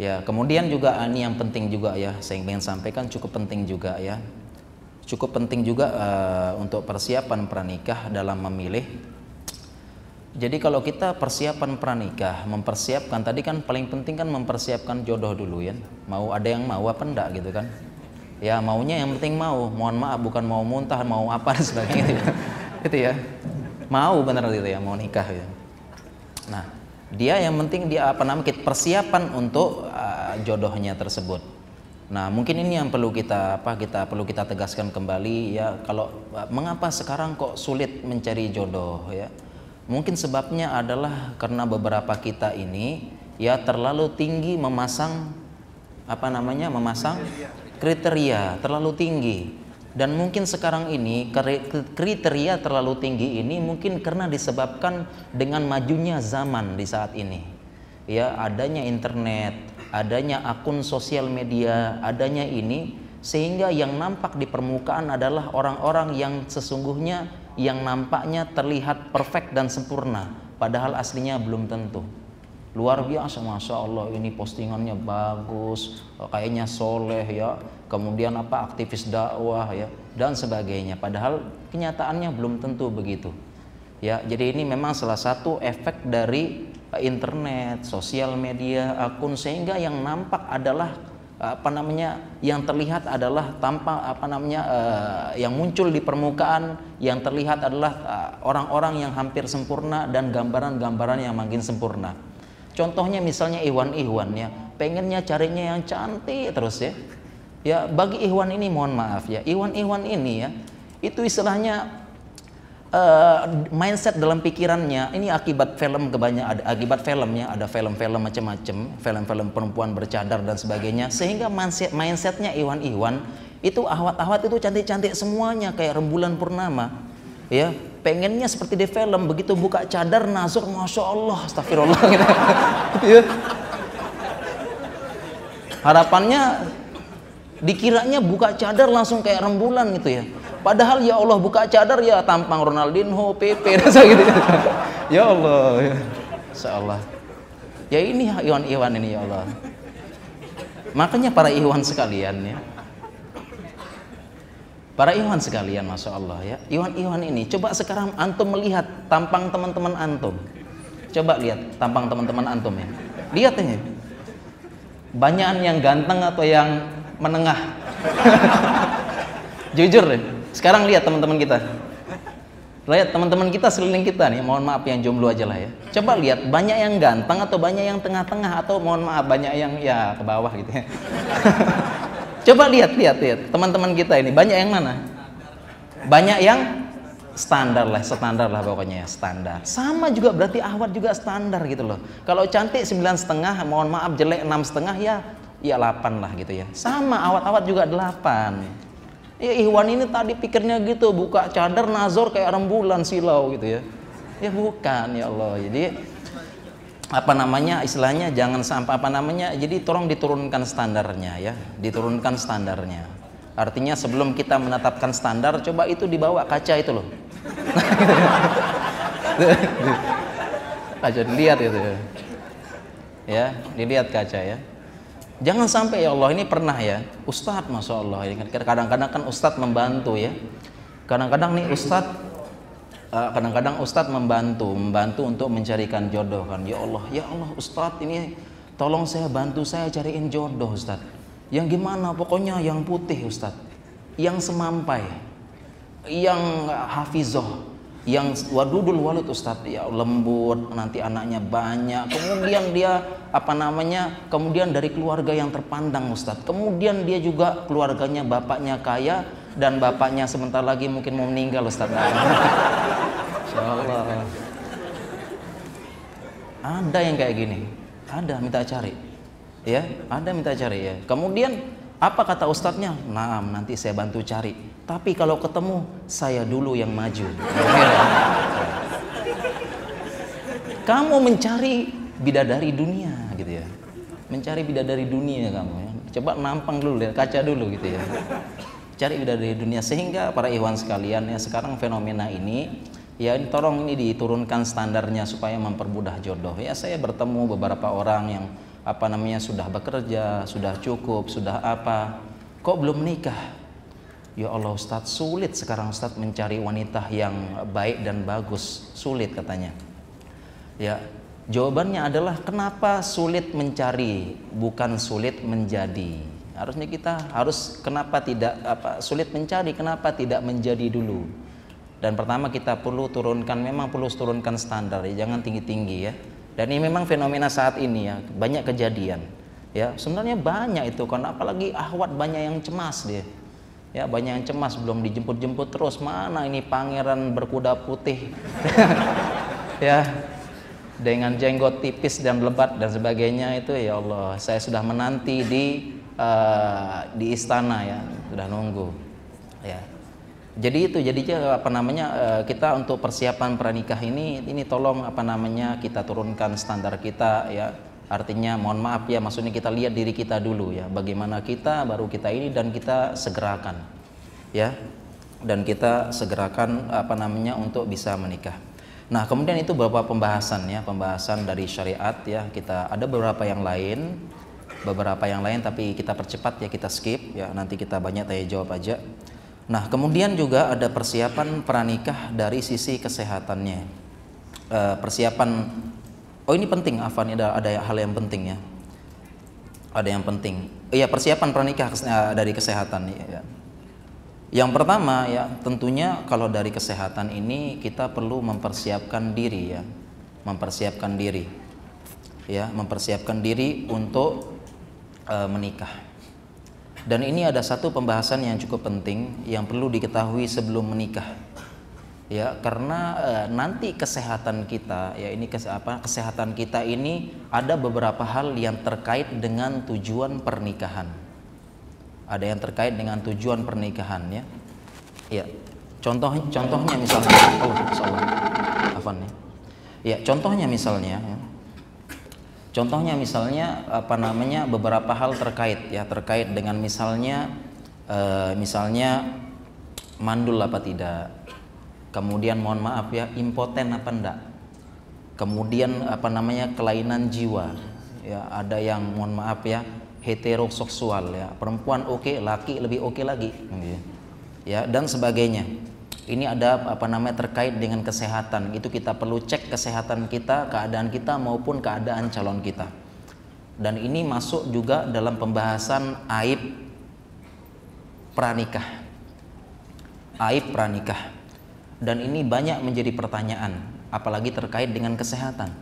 Ya kemudian juga ah, ini yang penting juga ya saya ingin sampaikan cukup penting juga ya cukup penting juga uh, untuk persiapan pranikah dalam memilih. Jadi kalau kita persiapan pranikah, mempersiapkan tadi kan paling penting kan mempersiapkan jodoh dulu ya. Mau ada yang mau apa enggak gitu kan? Ya maunya yang penting mau. Mohon maaf bukan mau muntah mau apa dan sebagainya gitu, gitu ya. Mau benar gitu ya mau nikah gitu nah dia yang penting dia apa namanya persiapan untuk uh, jodohnya tersebut nah mungkin ini yang perlu kita apa kita perlu kita tegaskan kembali ya. Kalau mengapa sekarang kok sulit mencari jodoh ya? Mungkin sebabnya adalah karena beberapa kita ini ya terlalu tinggi memasang apa namanya memasang kriteria terlalu tinggi. Dan mungkin sekarang ini kriteria terlalu tinggi ini mungkin karena disebabkan dengan majunya zaman di saat ini. Ya adanya internet, adanya akun sosial media, adanya ini sehingga yang nampak di permukaan adalah orang-orang yang sesungguhnya yang nampaknya terlihat perfect dan sempurna padahal aslinya belum tentu. Luar biasa masya Allah ini postingannya bagus kayaknya soleh ya. Kemudian apa aktivis dakwah ya dan sebagainya. Padahal kenyataannya belum tentu begitu. Ya jadi ini memang salah satu efek dari internet sosial media akun sehingga yang nampak adalah apa namanya yang terlihat adalah tampak apa namanya uh, yang muncul di permukaan yang terlihat adalah eh, orang-orang uh, yang hampir sempurna dan gambaran-gambaran yang makin sempurna. Contohnya misalnya Iwan-Iwan ya, pengennya carinya yang cantik terus ya. Ya bagi Iwan ini mohon maaf ya, Iwan-Iwan ini ya itu istilahnya uh, mindset dalam pikirannya ini akibat film kebanyakan ada akibat filmnya ada film-film macam-macam film-film perempuan bercadar dan sebagainya sehingga mindset mindsetnya Iwan Iwan itu ahwat-ahwat itu cantik-cantik semuanya kayak rembulan purnama ya. Pengennya seperti di film begitu buka cadar nazar masya Allah astagfirullah gitu. *laughs* Ya. harapannya dikiranya buka cadar langsung kayak rembulan gitu ya Padahal ya Allah buka cadar ya tampang Ronaldinho, Pepe, *laughs* rasa gitu. *laughs* ya Allah, ya. Allah. Ya ini Iwan-Iwan ini ya Allah. Makanya para Iwan sekalian ya. Para Iwan sekalian, masya Allah ya. Iwan-Iwan ini, coba sekarang antum melihat tampang teman-teman antum. Coba lihat tampang teman-teman antum ya. Lihat ini. Banyakan yang ganteng atau yang menengah? *laughs* Jujur deh. Sekarang lihat teman-teman kita. Lihat teman-teman kita seliling kita nih, mohon maaf yang jomblo aja lah ya. Coba lihat banyak yang ganteng atau banyak yang tengah-tengah atau mohon maaf banyak yang ya ke bawah gitu ya. *laughs* Coba lihat, lihat, lihat teman-teman kita ini banyak yang mana? Banyak yang standar lah, standar lah pokoknya ya, standar. Sama juga berarti ahwat juga standar gitu loh. Kalau cantik sembilan setengah, mohon maaf jelek enam setengah ya, ya 8 lah gitu ya. Sama awat-awat juga 8 Ya Iwan ini tadi pikirnya gitu, buka cadar nazor kayak rembulan silau gitu ya. Ya bukan ya Allah. Jadi apa namanya istilahnya jangan sampai apa namanya jadi tolong diturunkan standarnya ya diturunkan standarnya artinya sebelum kita menetapkan standar coba itu dibawa kaca itu loh *laughs* kaca dilihat itu ya ya dilihat kaca ya Jangan sampai ya Allah ini pernah ya, Ustadz Masya Allah ini kan kadang-kadang kan Ustadz membantu ya. Kadang-kadang nih Ustadz eh, kadang-kadang Ustadz membantu, membantu untuk mencarikan jodoh kan. Ya Allah, ya Allah Ustadz ini tolong saya bantu saya cariin jodoh Ustadz. Yang gimana? Pokoknya yang putih Ustadz. Yang semampai. Yang hafizoh yang wadudul walud Ustadz ya lembut nanti anaknya banyak. Kemudian dia apa namanya kemudian dari keluarga yang terpandang Ustadz kemudian dia juga keluarganya bapaknya kaya dan bapaknya sebentar lagi mungkin mau meninggal Ustadz Allah ada yang kayak gini? Ada minta cari. Ya ada minta cari ya. Kemudian apa kata ustadznya? Nah, nanti saya bantu cari. Tapi kalau ketemu, saya dulu yang maju. kamu mencari bidadari dunia gitu ya. Mencari bidadari dunia kamu ya. Coba nampang dulu, lihat kaca dulu gitu ya. Cari bidadari dunia sehingga para iwan sekalian ya sekarang fenomena ini ya ini tolong ini diturunkan standarnya supaya mempermudah jodoh. Ya saya bertemu beberapa orang yang apa namanya sudah bekerja, sudah cukup, sudah apa, kok belum menikah? Ya Allah Ustadz sulit sekarang Ustadz mencari wanita yang baik dan bagus sulit katanya. Ya jawabannya adalah kenapa sulit mencari bukan sulit menjadi. Harusnya kita harus kenapa tidak apa sulit mencari kenapa tidak menjadi dulu. Dan pertama kita perlu turunkan memang perlu turunkan standar ya jangan tinggi tinggi ya dan ini memang fenomena saat ini ya, banyak kejadian. Ya, sebenarnya banyak itu kan apalagi ahwat banyak yang cemas dia. Ya, banyak yang cemas belum dijemput-jemput terus. Mana ini pangeran berkuda putih. *laughs* ya. Dengan jenggot tipis dan lebat dan sebagainya itu ya Allah, saya sudah menanti di uh, di istana ya, sudah nunggu. Ya, jadi itu jadinya apa namanya eh, kita untuk persiapan pernikah ini ini tolong apa namanya kita turunkan standar kita ya Artinya mohon maaf ya, maksudnya kita lihat diri kita dulu ya, bagaimana kita baru kita ini dan kita segerakan. Ya. Dan kita segerakan apa namanya untuk bisa menikah. Nah, kemudian itu beberapa pembahasan ya, pembahasan dari syariat ya. Kita ada beberapa yang lain, beberapa yang lain tapi kita percepat ya, kita skip ya. Nanti kita banyak tanya jawab aja. Nah, kemudian juga ada persiapan pranikah dari sisi kesehatannya. Eh, persiapan Oh ini penting Afan ada ada hal yang penting ya. Ada yang penting. Iya persiapan pranikah eh, dari kesehatan ya. Yang pertama ya tentunya kalau dari kesehatan ini kita perlu mempersiapkan diri ya, mempersiapkan diri, ya mempersiapkan diri untuk uh, menikah. Dan ini ada satu pembahasan yang cukup penting yang perlu diketahui sebelum menikah. Ya karena e, nanti kesehatan kita ya ini kes, apa kesehatan kita ini ada beberapa hal yang terkait dengan tujuan pernikahan. Ada yang terkait dengan tujuan pernikahan ya. Ya contoh contohnya misalnya oh salah Afan ya. Ya contohnya misalnya ya. Contohnya misalnya apa namanya beberapa hal terkait ya terkait dengan misalnya e, misalnya mandul apa tidak. Kemudian mohon maaf ya impoten apa enggak kemudian apa namanya kelainan jiwa. Ya ada yang mohon maaf ya heteroseksual ya. Perempuan oke okay, laki lebih oke okay lagi ya dan sebagainya ini ada apa namanya terkait dengan kesehatan. Itu kita perlu cek kesehatan kita keadaan kita maupun keadaan calon kita. Dan ini masuk juga dalam pembahasan aib pranikah. Aib pranikah. Dan ini banyak menjadi pertanyaan apalagi terkait dengan kesehatan.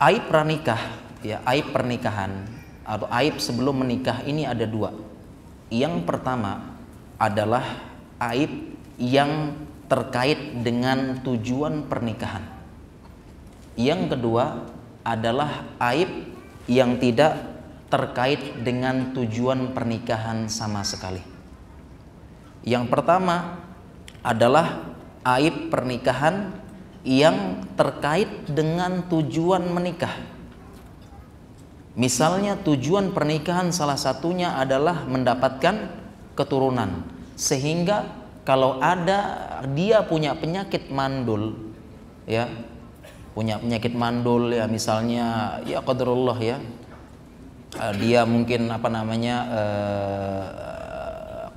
Aib pranikah ya aib pernikahan atau aib sebelum menikah ini ada dua. Yang pertama adalah aib yang terkait dengan tujuan pernikahan yang kedua adalah aib yang tidak terkait dengan tujuan pernikahan sama sekali yang pertama adalah aib pernikahan yang terkait dengan tujuan menikah. Misalnya tujuan pernikahan salah satunya adalah mendapatkan keturunan. Sehingga kalau ada dia punya penyakit mandul ya, punya penyakit mandul ya misalnya ya qadarullah ya. Eh, dia mungkin apa namanya eh,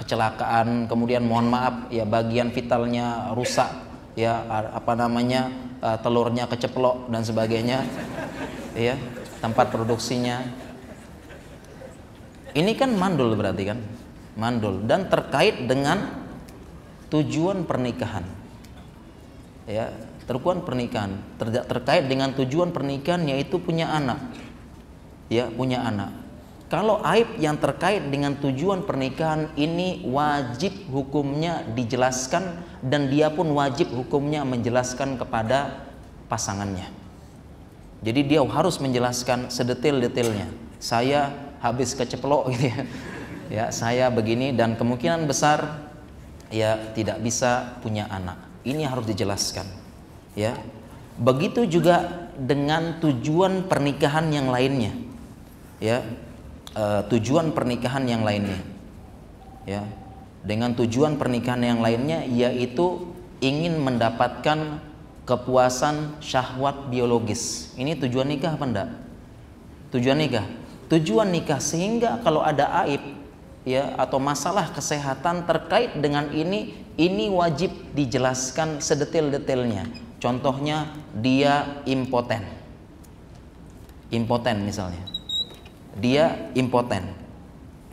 kecelakaan kemudian mohon maaf ya bagian vitalnya rusak ya apa namanya uh, telurnya keceplok dan sebagainya ya tempat produksinya. Ini kan mandul berarti kan mandul. Dan terkait dengan tujuan pernikahan ya terkuan pernikahan ter terkait dengan tujuan pernikahan yaitu punya anak ya punya anak kalau aib yang terkait dengan tujuan pernikahan ini wajib hukumnya dijelaskan dan dia pun wajib hukumnya menjelaskan kepada pasangannya. Jadi dia harus menjelaskan sedetil-detilnya. Saya habis keceplok gitu ya. Ya, saya begini dan kemungkinan besar ya tidak bisa punya anak. Ini harus dijelaskan. Ya. Begitu juga dengan tujuan pernikahan yang lainnya. Ya, uh, tujuan pernikahan yang lainnya ya dengan tujuan pernikahan yang lainnya yaitu ingin mendapatkan kepuasan syahwat biologis ini tujuan nikah apa enggak tujuan nikah tujuan nikah sehingga kalau ada aib ya atau masalah kesehatan terkait dengan ini ini wajib dijelaskan sedetil-detilnya contohnya dia impoten. Impoten misalnya. Dia impoten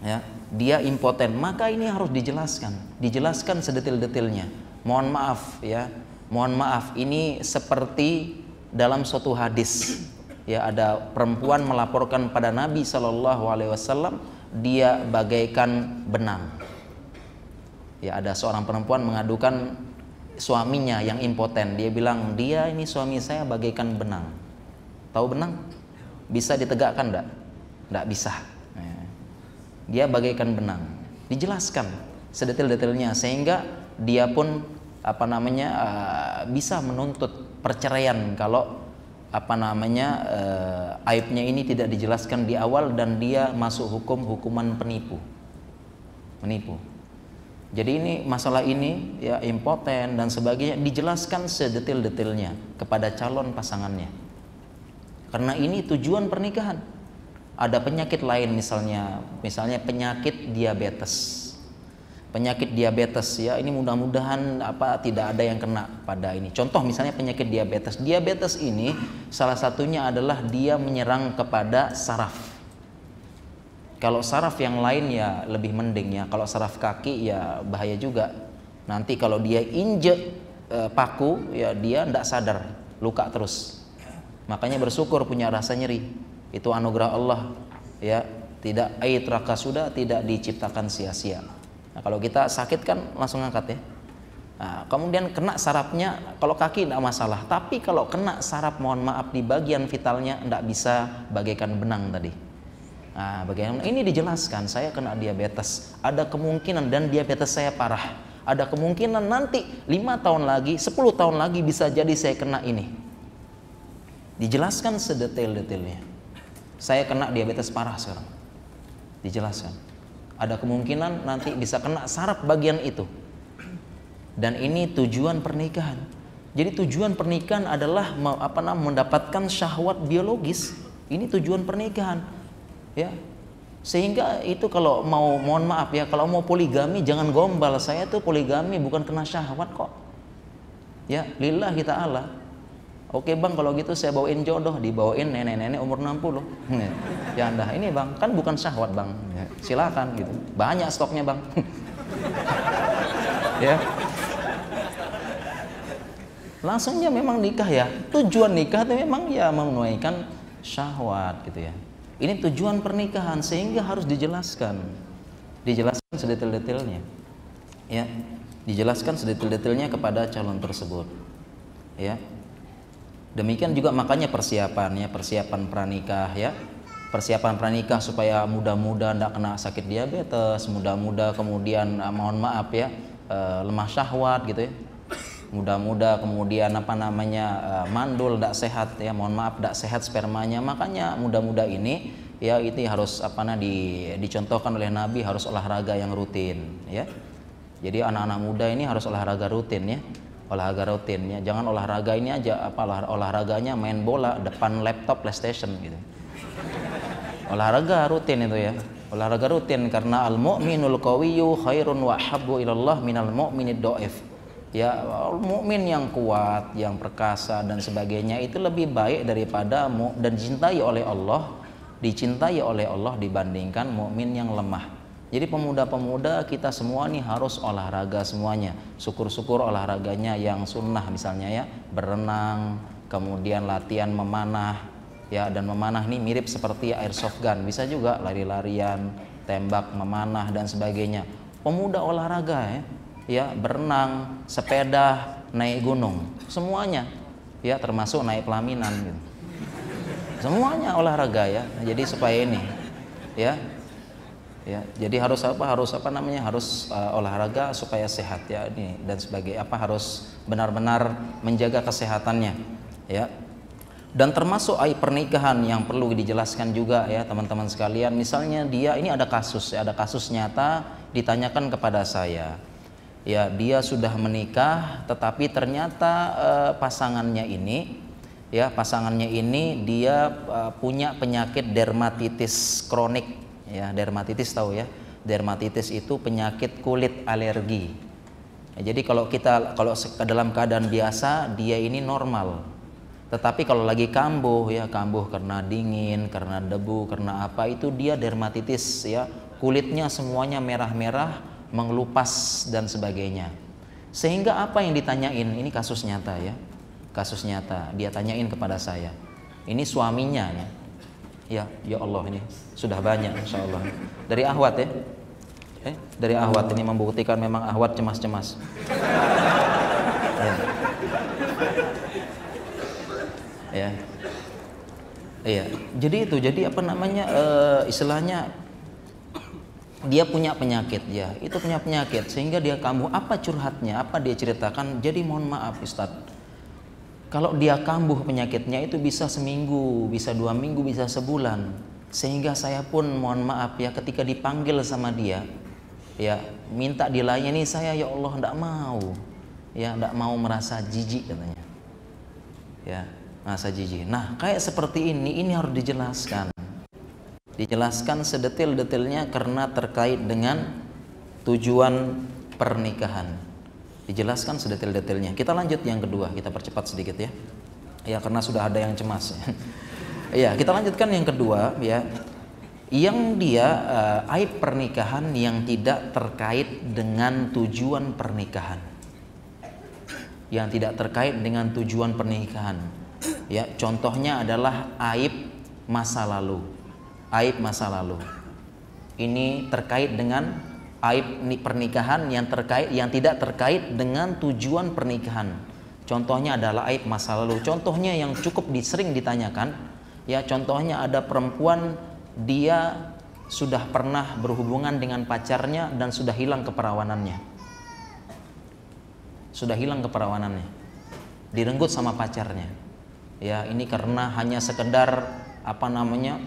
ya. Dia impoten maka ini harus dijelaskan. Dijelaskan sedetil-detilnya mohon maaf ya. Mohon maaf ini seperti dalam suatu hadis. Ya ada perempuan melaporkan pada Nabi Shallallahu Alaihi Wasallam dia bagaikan benang ya ada seorang perempuan mengadukan suaminya yang impoten dia bilang dia ini suami saya bagaikan benang tahu benang bisa ditegakkan enggak tidak bisa. Ya. Dia bagaikan benang. Dijelaskan sedetil-detilnya sehingga dia pun apa namanya uh, bisa menuntut perceraian kalau apa namanya uh, aibnya ini tidak dijelaskan di awal dan dia masuk hukum hukuman penipu. Menipu. Jadi ini masalah ini ya impoten dan sebagainya dijelaskan sedetil-detilnya kepada calon pasangannya. Karena ini tujuan pernikahan. Ada penyakit lain misalnya misalnya penyakit diabetes penyakit diabetes ya. Ini mudah-mudahan apa tidak ada yang kena pada ini. Contoh misalnya penyakit diabetes. Diabetes ini salah satunya adalah dia menyerang kepada saraf. Kalau saraf yang lain ya lebih mending ya. Kalau saraf kaki ya bahaya juga. Nanti kalau dia injek e, paku ya dia tidak sadar luka terus. Makanya bersyukur punya rasa nyeri. Itu anugerah Allah ya. Tidak ait raka sudah tidak diciptakan sia-sia Nah, kalau kita sakit kan langsung angkat ya. Nah, kemudian kena sarafnya, kalau kaki tidak masalah. Tapi kalau kena saraf, mohon maaf di bagian vitalnya tidak bisa bagaikan benang tadi. Nah, bagaimana? Ini dijelaskan, saya kena diabetes. Ada kemungkinan dan diabetes saya parah. Ada kemungkinan nanti lima tahun lagi, 10 tahun lagi bisa jadi saya kena ini. Dijelaskan sedetail-detailnya. Saya kena diabetes parah sekarang. Dijelaskan ada kemungkinan nanti bisa kena saraf bagian itu. Dan ini tujuan pernikahan. Jadi tujuan pernikahan adalah apa namanya mendapatkan syahwat biologis. Ini tujuan pernikahan. Ya. Sehingga itu kalau mau mohon maaf ya, kalau mau poligami jangan gombal. Saya tuh poligami bukan kena syahwat kok. Ya, lillahi taala Oke bang kalau gitu saya bawain jodoh. Dibawain nenek-nenek umur 60 Ya dah. Ini bang kan bukan syahwat bang. Ya, Silakan gitu. Banyak stoknya bang. *laughs* Ya. Langsungnya memang nikah ya. Tujuan nikah itu memang ya menunaikan syahwat gitu ya. Ini tujuan pernikahan sehingga harus dijelaskan. Dijelaskan sedetil-detilnya Ya Dijelaskan sedetil-detilnya kepada calon tersebut. Ya Demikian juga makanya persiapan ya, persiapan pranikah ya. Persiapan pranikah supaya muda-muda tidak kena sakit diabetes, muda-muda kemudian uh, mohon maaf ya, uh, lemah syahwat gitu ya. Muda-muda kemudian apa namanya uh, mandul tidak sehat ya, mohon maaf tidak sehat spermanya. Makanya muda-muda ini ya itu harus apa nah di, dicontohkan oleh Nabi harus olahraga yang rutin ya. Jadi anak-anak muda ini harus olahraga rutin ya olahraga rutin ya jangan olahraga ini aja apa olah, olahraganya main bola depan laptop PlayStation gitu. Olahraga rutin itu ya. Olahraga rutin karena al mu'minul qawiyyu khairun wa habbu ilallah minal mu'minid dhaif ya mukmin yang kuat yang perkasa dan sebagainya itu lebih baik daripada dan dicintai oleh Allah dicintai oleh Allah dibandingkan mukmin yang lemah jadi pemuda-pemuda kita semua nih harus olahraga semuanya. Syukur-syukur olahraganya yang sunnah misalnya ya, berenang, kemudian latihan memanah, ya dan memanah nih mirip seperti airsoft gun, bisa juga lari-larian, tembak, memanah dan sebagainya. Pemuda olahraga ya, ya berenang, sepeda, naik gunung, semuanya, ya termasuk naik pelaminan gitu. Semuanya olahraga ya. Jadi supaya ini, ya ya jadi harus apa? Harus apa namanya? Harus uh, olahraga supaya sehat ya ini dan sebagai apa? Harus benar-benar menjaga kesehatannya ya. Dan termasuk aib pernikahan yang perlu dijelaskan juga ya teman-teman sekalian. Misalnya dia ini ada kasus ya ada kasus nyata ditanyakan kepada saya. Ya dia sudah menikah tetapi ternyata uh, pasangannya ini ya pasangannya ini dia uh, punya penyakit dermatitis kronik ya dermatitis tahu ya. Dermatitis itu penyakit kulit alergi. Ya, jadi kalau kita kalau dalam keadaan biasa dia ini normal. Tetapi kalau lagi kambuh ya kambuh karena dingin karena debu karena apa itu dia dermatitis ya. Kulitnya semuanya merah-merah mengelupas dan sebagainya. Sehingga apa yang ditanyain? Ini kasus nyata ya. Kasus nyata. Dia tanyain kepada saya. Ini suaminya ya Ya, ya Allah ini sudah banyak insya Allah. Dari Ahwat ya. Eh, dari Ahwat ini membuktikan memang Ahwat cemas-cemas. ya. ya. Iya. Jadi itu, jadi apa namanya uh, istilahnya dia punya penyakit ya, itu punya penyakit sehingga dia kamu apa curhatnya, apa dia ceritakan. Jadi mohon maaf Ustadz, kalau dia kambuh penyakitnya itu bisa seminggu, bisa dua minggu, bisa sebulan. Sehingga saya pun mohon maaf ya ketika dipanggil sama dia, ya minta dilayani saya ya Allah tidak mau, ya tidak mau merasa jijik katanya, ya merasa jijik. Nah kayak seperti ini ini harus dijelaskan, dijelaskan sedetil-detilnya karena terkait dengan tujuan pernikahan dijelaskan sedetil-detilnya. Kita lanjut yang kedua, kita percepat sedikit ya. Ya karena sudah ada yang cemas. *laughs* ya, kita lanjutkan yang kedua ya. Yang dia uh, aib pernikahan yang tidak terkait dengan tujuan pernikahan. Yang tidak terkait dengan tujuan pernikahan. Ya, contohnya adalah aib masa lalu. Aib masa lalu. Ini terkait dengan aib pernikahan yang terkait yang tidak terkait dengan tujuan pernikahan. Contohnya adalah aib masa lalu. Contohnya yang cukup disering ditanyakan, ya contohnya ada perempuan dia sudah pernah berhubungan dengan pacarnya dan sudah hilang keperawanannya. Sudah hilang keperawanannya. Direnggut sama pacarnya. Ya, ini karena hanya sekedar apa namanya?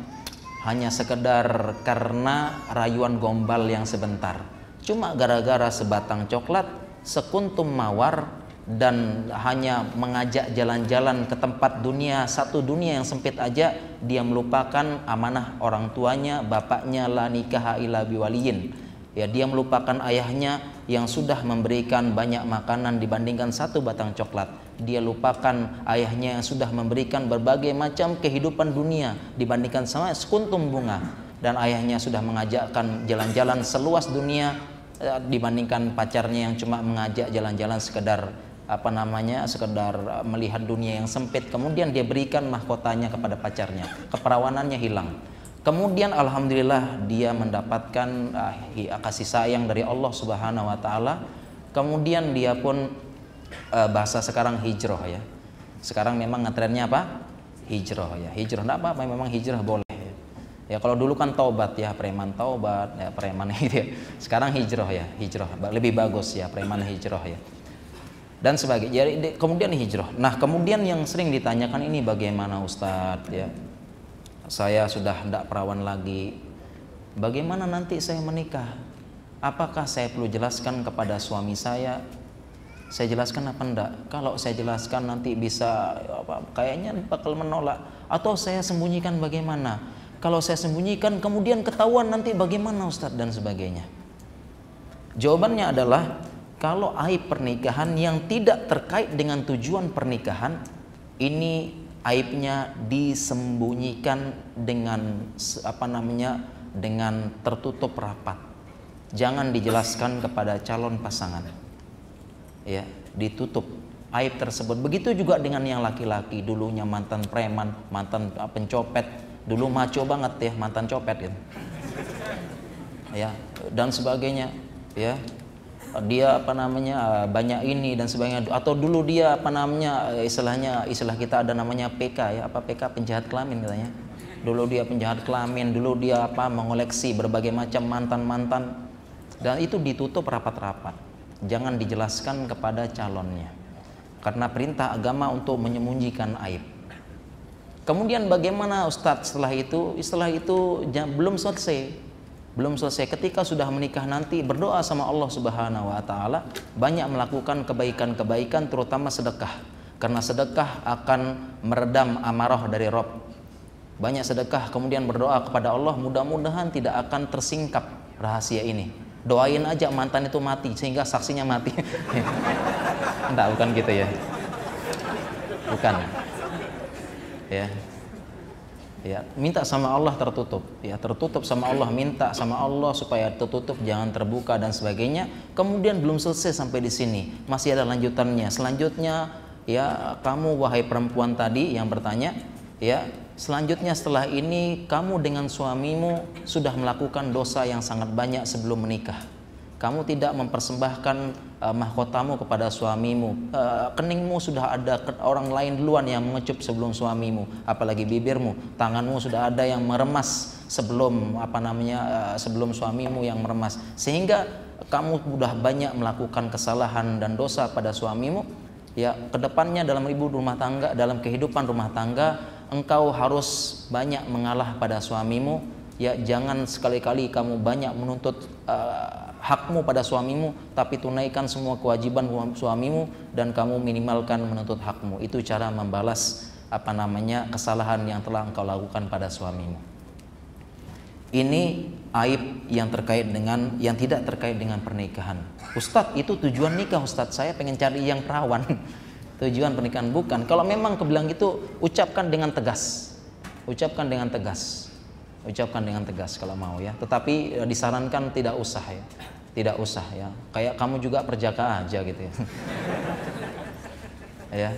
Hanya sekedar karena rayuan gombal yang sebentar. Cuma gara-gara sebatang coklat, sekuntum mawar dan hanya mengajak jalan-jalan ke tempat dunia satu dunia yang sempit aja dia melupakan amanah orang tuanya bapaknya la nikah ila biwaliyin ya dia melupakan ayahnya yang sudah memberikan banyak makanan dibandingkan satu batang coklat dia lupakan ayahnya yang sudah memberikan berbagai macam kehidupan dunia dibandingkan sama sekuntum bunga. Dan ayahnya sudah mengajakkan jalan-jalan seluas dunia eh, dibandingkan pacarnya yang cuma mengajak jalan-jalan sekedar apa namanya sekedar eh, melihat dunia yang sempit. Kemudian dia berikan mahkotanya kepada pacarnya. Keperawanannya hilang. Kemudian alhamdulillah dia mendapatkan uh, kasih sayang dari Allah Subhanahu wa taala. Kemudian dia pun uh, bahasa sekarang hijrah ya. Sekarang memang ngetrennya apa? Hijrah ya. Hijrah enggak apa-apa memang hijrah boleh. Ya kalau dulu kan taubat ya, preman taubat, ya preman *laughs* itu ya. Sekarang hijrah ya, hijrah lebih bagus ya, preman hijrah ya. Dan sebagainya. Jadi kemudian hijrah. Nah, kemudian yang sering ditanyakan ini bagaimana Ustadz ya. Saya sudah tidak perawan lagi. Bagaimana nanti saya menikah? Apakah saya perlu jelaskan kepada suami saya saya jelaskan apa enggak? Kalau saya jelaskan nanti bisa apa, kayaknya bakal menolak atau saya sembunyikan bagaimana? Kalau saya sembunyikan kemudian ketahuan nanti bagaimana Ustadz dan sebagainya. Jawabannya adalah kalau aib pernikahan yang tidak terkait dengan tujuan pernikahan ini aibnya disembunyikan dengan apa namanya dengan tertutup rapat. Jangan dijelaskan kepada calon pasangan ya ditutup. Aib tersebut. Begitu juga dengan yang laki-laki. Dulunya mantan preman mantan pencopet. Dulu maco banget ya mantan copet gitu. Ya dan sebagainya. Ya dia apa namanya banyak ini dan sebagainya. Atau dulu dia apa namanya istilahnya istilah kita ada namanya PK ya apa PK penjahat kelamin katanya. Dulu dia penjahat kelamin dulu dia apa mengoleksi berbagai macam mantan-mantan. Dan itu ditutup rapat-rapat jangan dijelaskan kepada calonnya karena perintah agama untuk menyembunyikan aib. Kemudian bagaimana Ustadz setelah itu? Setelah itu belum selesai. Belum selesai ketika sudah menikah nanti berdoa sama Allah Subhanahu wa taala, banyak melakukan kebaikan-kebaikan terutama sedekah. Karena sedekah akan meredam amarah dari Rob. Banyak sedekah kemudian berdoa kepada Allah mudah-mudahan tidak akan tersingkap rahasia ini doain aja mantan itu mati sehingga saksinya mati. *laughs* Enggak bukan gitu ya. Bukan. Ya. Ya minta sama Allah tertutup. Ya tertutup sama Allah minta sama Allah supaya tertutup jangan terbuka dan sebagainya. Kemudian belum selesai sampai di sini. Masih ada lanjutannya. Selanjutnya ya kamu wahai perempuan tadi yang bertanya ya Selanjutnya setelah ini kamu dengan suamimu sudah melakukan dosa yang sangat banyak sebelum menikah. Kamu tidak mempersembahkan uh, mahkotamu kepada suamimu. Uh, keningmu sudah ada orang lain duluan yang mengecup sebelum suamimu, apalagi bibirmu. Tanganmu sudah ada yang meremas sebelum apa namanya uh, sebelum suamimu yang meremas. Sehingga kamu sudah banyak melakukan kesalahan dan dosa pada suamimu Ya, ke depannya dalam ibu rumah tangga, dalam kehidupan rumah tangga, engkau harus banyak mengalah pada suamimu. Ya, jangan sekali-kali kamu banyak menuntut uh, hakmu pada suamimu, tapi tunaikan semua kewajiban suamimu dan kamu minimalkan menuntut hakmu. Itu cara membalas apa namanya kesalahan yang telah engkau lakukan pada suamimu. Ini aib yang terkait dengan yang tidak terkait dengan pernikahan. Ustadz itu tujuan nikah Ustadz saya pengen cari yang perawan. *laughs* tujuan pernikahan bukan. Kalau memang kebilang gitu ucapkan dengan tegas. Ucapkan dengan tegas. Ucapkan dengan tegas kalau mau ya. Tetapi eh, disarankan tidak usah ya. Tidak usah ya. Kayak kamu juga perjaka aja gitu ya. *laughs* ya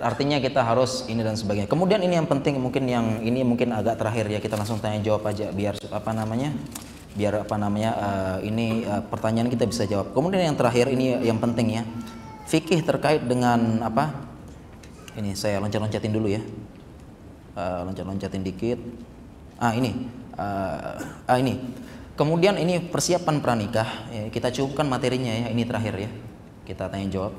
Artinya kita harus ini dan sebagainya. Kemudian ini yang penting mungkin yang ini mungkin agak terakhir ya kita langsung tanya jawab aja biar apa namanya biar apa namanya uh, ini uh, pertanyaan kita bisa jawab. Kemudian yang terakhir ini yang penting ya fikih terkait dengan apa? Ini saya loncat-loncatin dulu ya. Uh, loncat-loncatin dikit. Ah ini uh, ah ini. Kemudian ini persiapan pranikah. Ya, kita cukupkan materinya ya. Ini terakhir ya. Kita tanya jawab.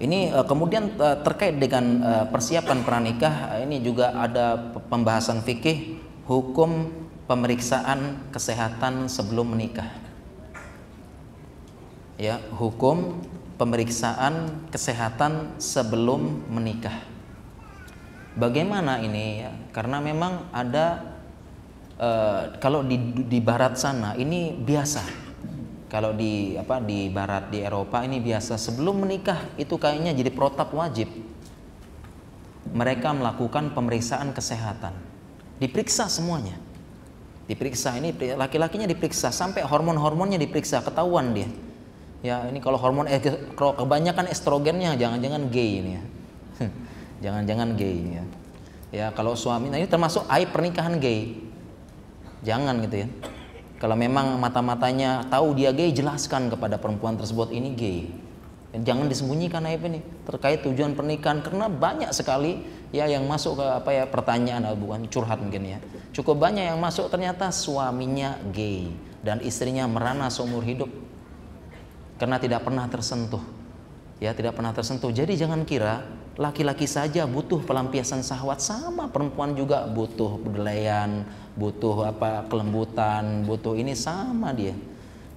Ini uh, kemudian uh, terkait dengan uh, persiapan pranikah ini juga ada pembahasan fikih hukum pemeriksaan kesehatan sebelum menikah. Ya, hukum pemeriksaan kesehatan sebelum menikah. Bagaimana ini ya? Karena memang ada uh, kalau di di barat sana ini biasa. Kalau di apa di barat di Eropa ini biasa. Sebelum menikah itu kayaknya jadi protap wajib. Mereka melakukan pemeriksaan kesehatan. Diperiksa semuanya. Diperiksa ini laki-lakinya diperiksa. Sampai hormon-hormonnya diperiksa. Ketahuan dia ya ini kalau hormon kalau kebanyakan estrogennya jangan-jangan gay ini ya. *laughs* Jangan-jangan gay ya. Ya kalau suami nah ini termasuk aib pernikahan gay. Jangan gitu ya. Kalau memang mata-matanya tahu dia gay, jelaskan kepada perempuan tersebut ini gay. Dan jangan disembunyikan aib ini terkait tujuan pernikahan karena banyak sekali ya yang masuk ke apa ya pertanyaan ah, bukan curhat mungkin ya. Cukup banyak yang masuk ternyata suaminya gay dan istrinya merana seumur hidup karena tidak pernah tersentuh. Ya, tidak pernah tersentuh. Jadi jangan kira laki-laki saja butuh pelampiasan syahwat sama perempuan juga butuh bedelayan, butuh apa kelembutan, butuh ini sama dia.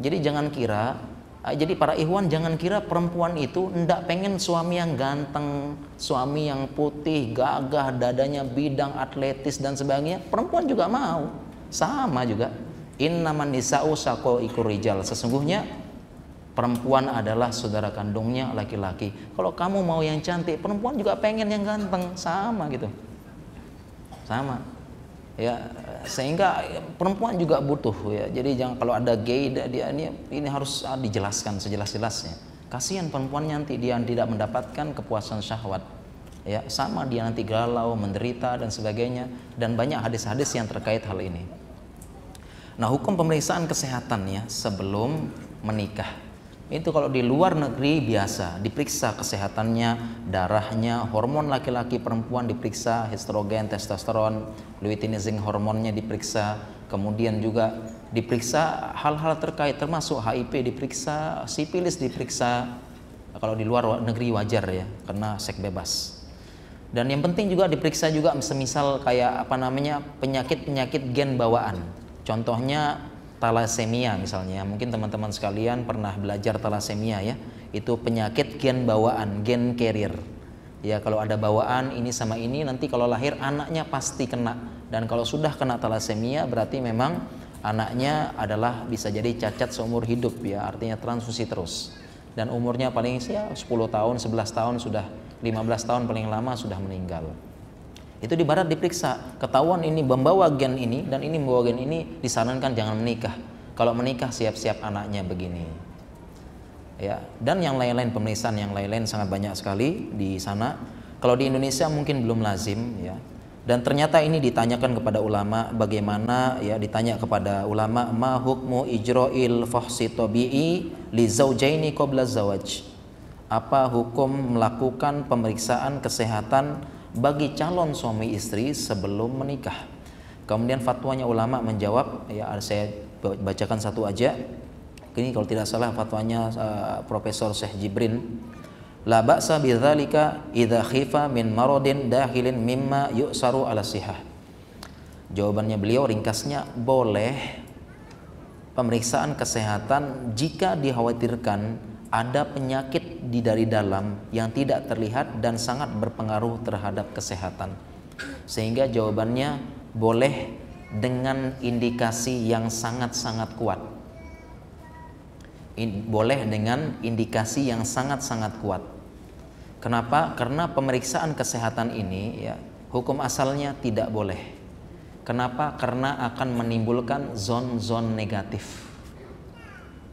Jadi jangan kira eh, jadi para ikhwan jangan kira perempuan itu ndak pengen suami yang ganteng, suami yang putih, gagah, dadanya bidang, atletis dan sebagainya. Perempuan juga mau. Sama juga. Innaman nisa'u saqo ikur rijal. Sesungguhnya perempuan adalah saudara kandungnya laki-laki. Kalau kamu mau yang cantik, perempuan juga pengen yang ganteng, sama gitu. Sama. Ya sehingga perempuan juga butuh ya. Jadi jangan kalau ada gay dia ini ini harus ah, dijelaskan sejelas-jelasnya. Kasihan perempuan nanti dia tidak mendapatkan kepuasan syahwat. Ya sama dia nanti galau menderita dan sebagainya. Dan banyak hadis-hadis yang terkait hal ini. Nah hukum pemeriksaan kesehatan ya sebelum menikah itu kalau di luar negeri biasa diperiksa kesehatannya darahnya hormon laki-laki perempuan diperiksa estrogen testosteron luteinizing hormonnya diperiksa kemudian juga diperiksa hal-hal terkait termasuk HIV diperiksa sipilis diperiksa. Kalau di luar negeri wajar ya karena seks bebas. Dan yang penting juga diperiksa juga semisal kayak apa namanya penyakit-penyakit gen bawaan. Contohnya talasemia misalnya. Mungkin teman-teman sekalian pernah belajar talasemia ya. Itu penyakit gen bawaan, gen carrier. Ya kalau ada bawaan ini sama ini nanti kalau lahir anaknya pasti kena. Dan kalau sudah kena talasemia berarti memang anaknya adalah bisa jadi cacat seumur hidup ya. Artinya transfusi terus. Dan umurnya paling ya 10 tahun, 11 tahun sudah 15 tahun paling lama sudah meninggal itu di barat diperiksa. Ketahuan ini membawa gen ini dan ini membawa gen ini disarankan jangan menikah. Kalau menikah siap-siap anaknya begini. Ya dan yang lain-lain pemeriksaan yang lain-lain sangat banyak sekali di sana. Kalau di Indonesia mungkin belum lazim ya. Dan ternyata ini ditanyakan kepada ulama bagaimana ya ditanya kepada ulama ma hukmu ijroil fahsi tabi'i li zaujaini qabla zawaj? Apa hukum melakukan pemeriksaan kesehatan bagi calon suami istri sebelum menikah. Kemudian fatwanya ulama menjawab, ya saya bacakan satu aja. Ini kalau tidak salah fatwanya uh, Profesor Syekh Jibrin La ba'sa bidzalika idza khifa min maradin dahilin mimma yu'saru ala sihah. Jawabannya beliau ringkasnya boleh pemeriksaan kesehatan jika dikhawatirkan ada penyakit di dari dalam yang tidak terlihat dan sangat berpengaruh terhadap kesehatan. Sehingga jawabannya boleh dengan indikasi yang sangat-sangat kuat in, boleh dengan indikasi yang sangat-sangat kuat. Kenapa? Karena pemeriksaan kesehatan ini ya hukum asalnya tidak boleh. Kenapa? Karena akan menimbulkan zon-zon negatif.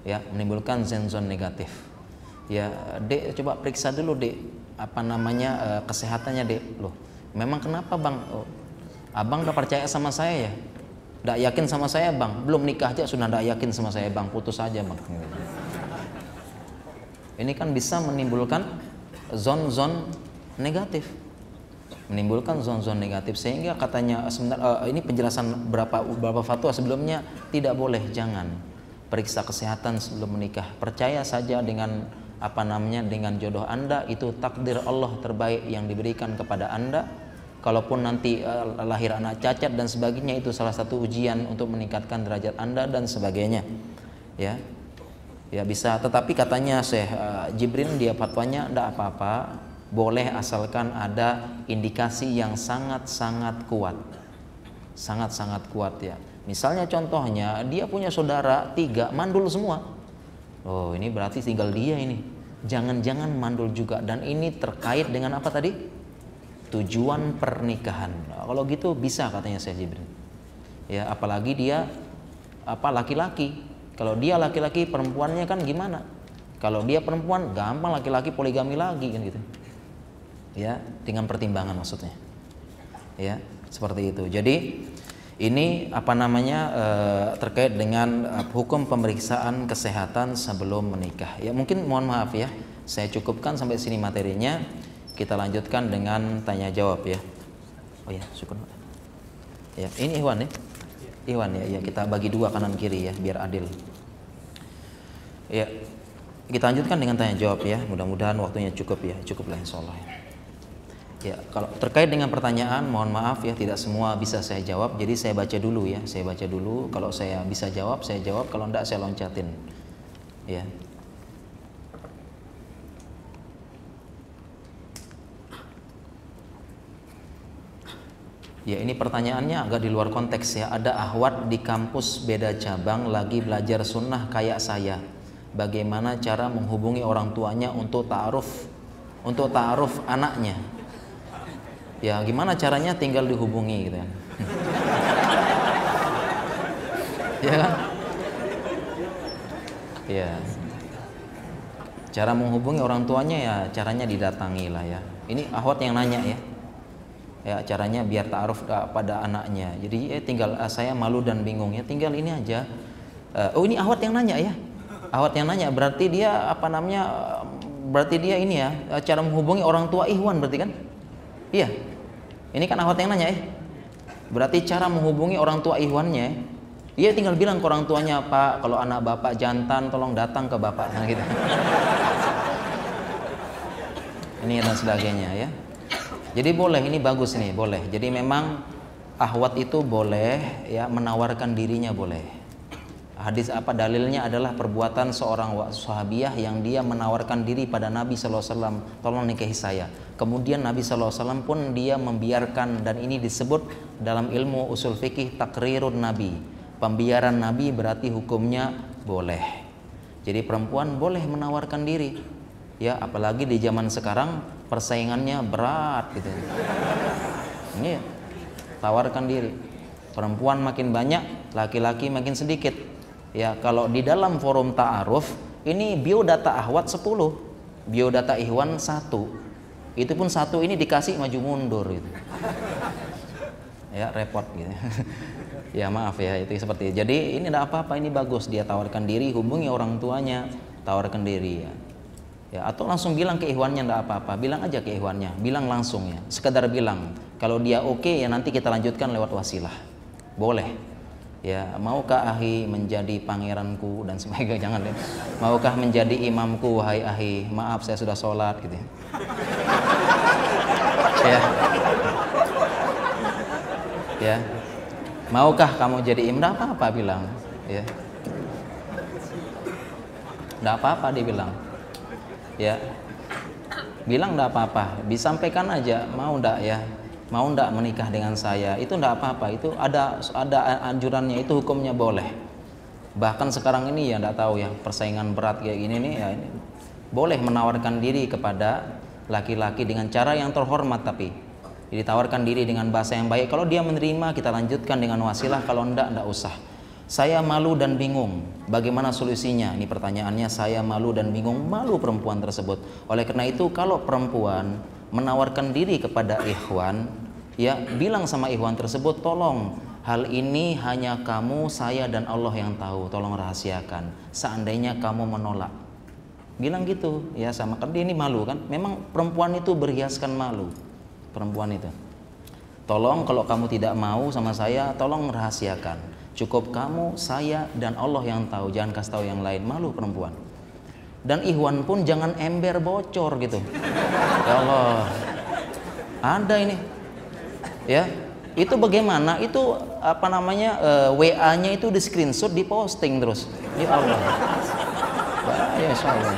Ya, menimbulkan zon-zon negatif. Ya, Dek coba periksa dulu, Dek. Apa namanya eh, kesehatannya, Dek? Loh, memang kenapa, Bang? Oh, abang udah percaya sama saya ya? Tidak yakin sama saya bang, belum nikah aja sudah tidak yakin sama saya bang, putus saja bang. Ini kan bisa menimbulkan zon-zon negatif, menimbulkan zon-zon negatif sehingga katanya sebenarnya uh, ini penjelasan berapa beberapa fatwa sebelumnya tidak boleh, jangan periksa kesehatan sebelum menikah. Percaya saja dengan apa namanya dengan jodoh anda itu takdir Allah terbaik yang diberikan kepada anda kalaupun nanti uh, lahir anak cacat dan sebagainya itu salah satu ujian untuk meningkatkan derajat Anda dan sebagainya. Ya. Ya bisa, tetapi katanya Syekh uh, Jibrin dia fatwanya tidak apa-apa, boleh asalkan ada indikasi yang sangat-sangat kuat. Sangat-sangat kuat ya. Misalnya contohnya dia punya saudara tiga mandul semua. Oh ini berarti tinggal dia ini. Jangan-jangan mandul juga dan ini terkait dengan apa tadi? tujuan pernikahan. Nah, kalau gitu bisa katanya saya Jibrin. Ya, apalagi dia apa laki-laki. Kalau dia laki-laki perempuannya kan gimana? Kalau dia perempuan gampang laki-laki poligami lagi kan gitu. Ya, dengan pertimbangan maksudnya. Ya, seperti itu. Jadi ini apa namanya e, terkait dengan e, hukum pemeriksaan kesehatan sebelum menikah. Ya mungkin mohon maaf ya, saya cukupkan sampai sini materinya. Kita lanjutkan dengan tanya jawab ya. Oh ya, syukur. Ya, ini Iwan ya. Iwan ya, ya kita bagi dua kanan kiri ya biar adil. Ya. Kita lanjutkan dengan tanya jawab ya. Mudah-mudahan waktunya cukup ya. Cukup lah insyaallah. Ya, kalau terkait dengan pertanyaan, mohon maaf ya tidak semua bisa saya jawab. Jadi saya baca dulu ya. Saya baca dulu. Kalau saya bisa jawab, saya jawab. Kalau enggak saya loncatin. Ya. Ya ini pertanyaannya agak di luar konteks ya. Ada ahwat di kampus beda cabang lagi belajar sunnah kayak saya. Bagaimana cara menghubungi orang tuanya untuk ta'aruf untuk ta'aruf anaknya? Ya gimana caranya tinggal dihubungi gitu kan. *laughs* ya kan? Ya. Cara menghubungi orang tuanya ya caranya didatangi lah ya. Ini ahwat yang nanya ya ya caranya biar taaruf pada anaknya jadi eh, tinggal uh, saya malu dan bingung ya tinggal ini aja oh ini awat yang nanya ya awat yang nanya berarti dia apa namanya berarti dia ini ya cara menghubungi orang tua Ikhwan berarti kan iya. Ini kan awat yang nanya ya berarti cara menghubungi orang tua Ikhwannya dia tinggal bilang ke orang tuanya Pak kalau anak bapak jantan tolong datang ke bapak. Nah, gitu. Ini dan sebagainya ya. Jadi boleh ini bagus nih, boleh. Jadi memang ahwat itu boleh ya menawarkan dirinya boleh. Hadis apa dalilnya adalah perbuatan seorang sahabiah yang dia menawarkan diri pada Nabi SAW tolong nikahi saya. Kemudian Nabi SAW pun dia membiarkan dan ini disebut dalam ilmu usul fikih takrirun Nabi. Pembiaran Nabi berarti hukumnya boleh. Jadi perempuan boleh menawarkan diri. Ya, apalagi di zaman sekarang persaingannya berat gitu. Ini tawarkan diri. Perempuan makin banyak, laki-laki makin sedikit. Ya, kalau di dalam forum ta'aruf ini biodata ahwat 10, biodata ihwan 1. Itu pun satu ini dikasih maju mundur gitu. Ya, repot gitu. *laughs* ya maaf ya itu seperti itu. Jadi ini tidak apa-apa ini bagus dia tawarkan diri hubungi orang tuanya tawarkan diri ya ya atau langsung bilang ke ikhwannya ndak apa-apa bilang aja ke ikhwannya bilang langsung ya sekedar bilang kalau dia oke okay, ya nanti kita lanjutkan lewat wasilah boleh Ya, maukah ahi menjadi pangeranku dan sebagainya *laughs* jangan deh. Maukah menjadi imamku wahai ahi? Maaf saya sudah sholat gitu. ya. Ya. Maukah kamu jadi imam? Tidak apa-apa bilang, ya. Tidak apa-apa dibilang. Ya. Bilang tidak apa-apa, disampaikan aja, mau ndak ya? Mau ndak menikah dengan saya? Itu ndak apa-apa, itu ada ada anjurannya, itu hukumnya boleh. Bahkan sekarang ini ya ndak tahu ya, persaingan berat kayak gini nih ya ini boleh menawarkan diri kepada laki-laki dengan cara yang terhormat tapi ditawarkan diri dengan bahasa yang baik. Kalau dia menerima, kita lanjutkan dengan wasilah. Kalau ndak, ndak usah. Saya malu dan bingung. Bagaimana solusinya? Ini pertanyaannya. Saya malu dan bingung. Malu perempuan tersebut. Oleh karena itu, kalau perempuan menawarkan diri kepada ikhwan, ya bilang sama ikhwan tersebut, tolong hal ini hanya kamu, saya dan Allah yang tahu. Tolong rahasiakan. Seandainya kamu menolak, bilang gitu ya sama kan ini malu kan. Memang perempuan itu berhiaskan malu perempuan itu. Tolong kalau kamu tidak mau sama saya, tolong rahasiakan. Cukup kamu, saya, dan Allah yang tahu. Jangan kasih tahu yang lain. Malu perempuan. Dan Ikhwan pun jangan ember bocor gitu. Ya Allah. Ada ini. Ya. Itu bagaimana? Itu apa namanya? Uh, WA-nya itu di screenshot, di posting terus. Ya Allah. Bahaya Allah.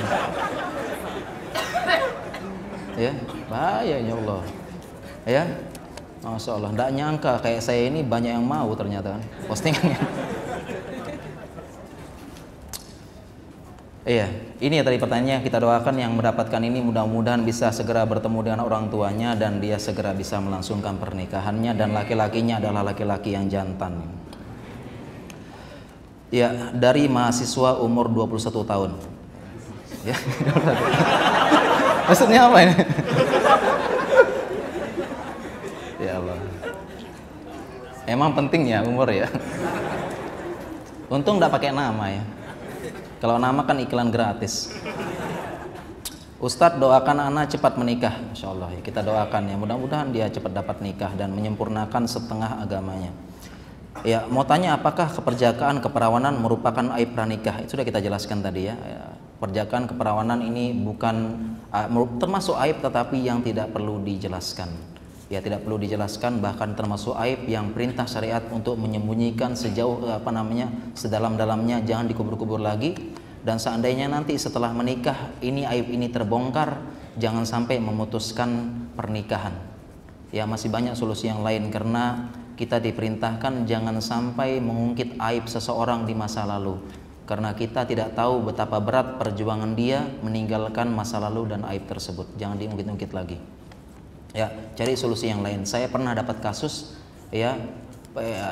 Ya, bahaya ya Allah ya Masya Allah, tidak nyangka kayak saya ini banyak yang mau ternyata kan postingannya. Iya, ini ya tadi pertanyaannya kita doakan yang mendapatkan ini mudah-mudahan bisa segera bertemu dengan orang tuanya dan dia segera bisa melangsungkan pernikahannya dan laki-lakinya adalah laki-laki yang jantan. Ya, dari mahasiswa umur 21 tahun. Ya. *laughs* Maksudnya apa ini? Ya Allah. Emang penting ya umur ya. Untung nggak pakai nama ya. Kalau nama kan iklan gratis. Ustadz doakan anak cepat menikah, Insya Allah ya kita doakan ya mudah-mudahan dia cepat dapat nikah dan menyempurnakan setengah agamanya. Ya mau tanya apakah keperjakaan keperawanan merupakan aib pranikah? Itu sudah kita jelaskan tadi ya. ya perjakaan keperawanan ini bukan uh, termasuk aib tetapi yang tidak perlu dijelaskan ya tidak perlu dijelaskan bahkan termasuk aib yang perintah syariat untuk menyembunyikan sejauh apa namanya sedalam-dalamnya jangan dikubur-kubur lagi. Dan seandainya nanti setelah menikah ini aib ini terbongkar jangan sampai memutuskan pernikahan. Ya masih banyak solusi yang lain karena kita diperintahkan jangan sampai mengungkit aib seseorang di masa lalu. Karena kita tidak tahu betapa berat perjuangan dia meninggalkan masa lalu dan aib tersebut. Jangan diungkit-ungkit lagi ya cari solusi yang lain. Saya pernah dapat kasus ya, ya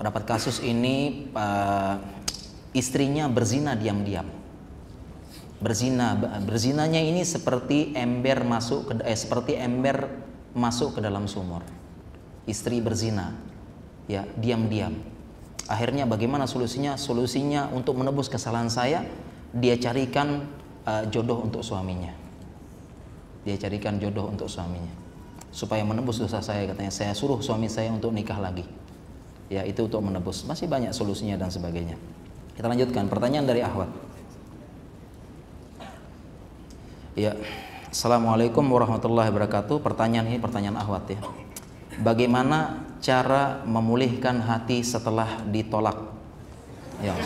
dapat kasus ini uh, istrinya berzina diam-diam. Berzina berzinanya ini seperti ember masuk ke eh, seperti ember masuk ke dalam sumur. Istri berzina ya diam-diam. Akhirnya bagaimana solusinya? Solusinya untuk menebus kesalahan saya dia carikan uh, jodoh untuk suaminya. Dia carikan jodoh untuk suaminya supaya menebus dosa saya katanya. Saya suruh suami saya untuk nikah lagi. Ya itu untuk menebus. Masih banyak solusinya dan sebagainya. Kita lanjutkan. Pertanyaan dari Ahwat. Ya Assalamualaikum warahmatullahi wabarakatuh. Pertanyaan ini pertanyaan Ahwat ya. Bagaimana cara memulihkan hati setelah ditolak? Ya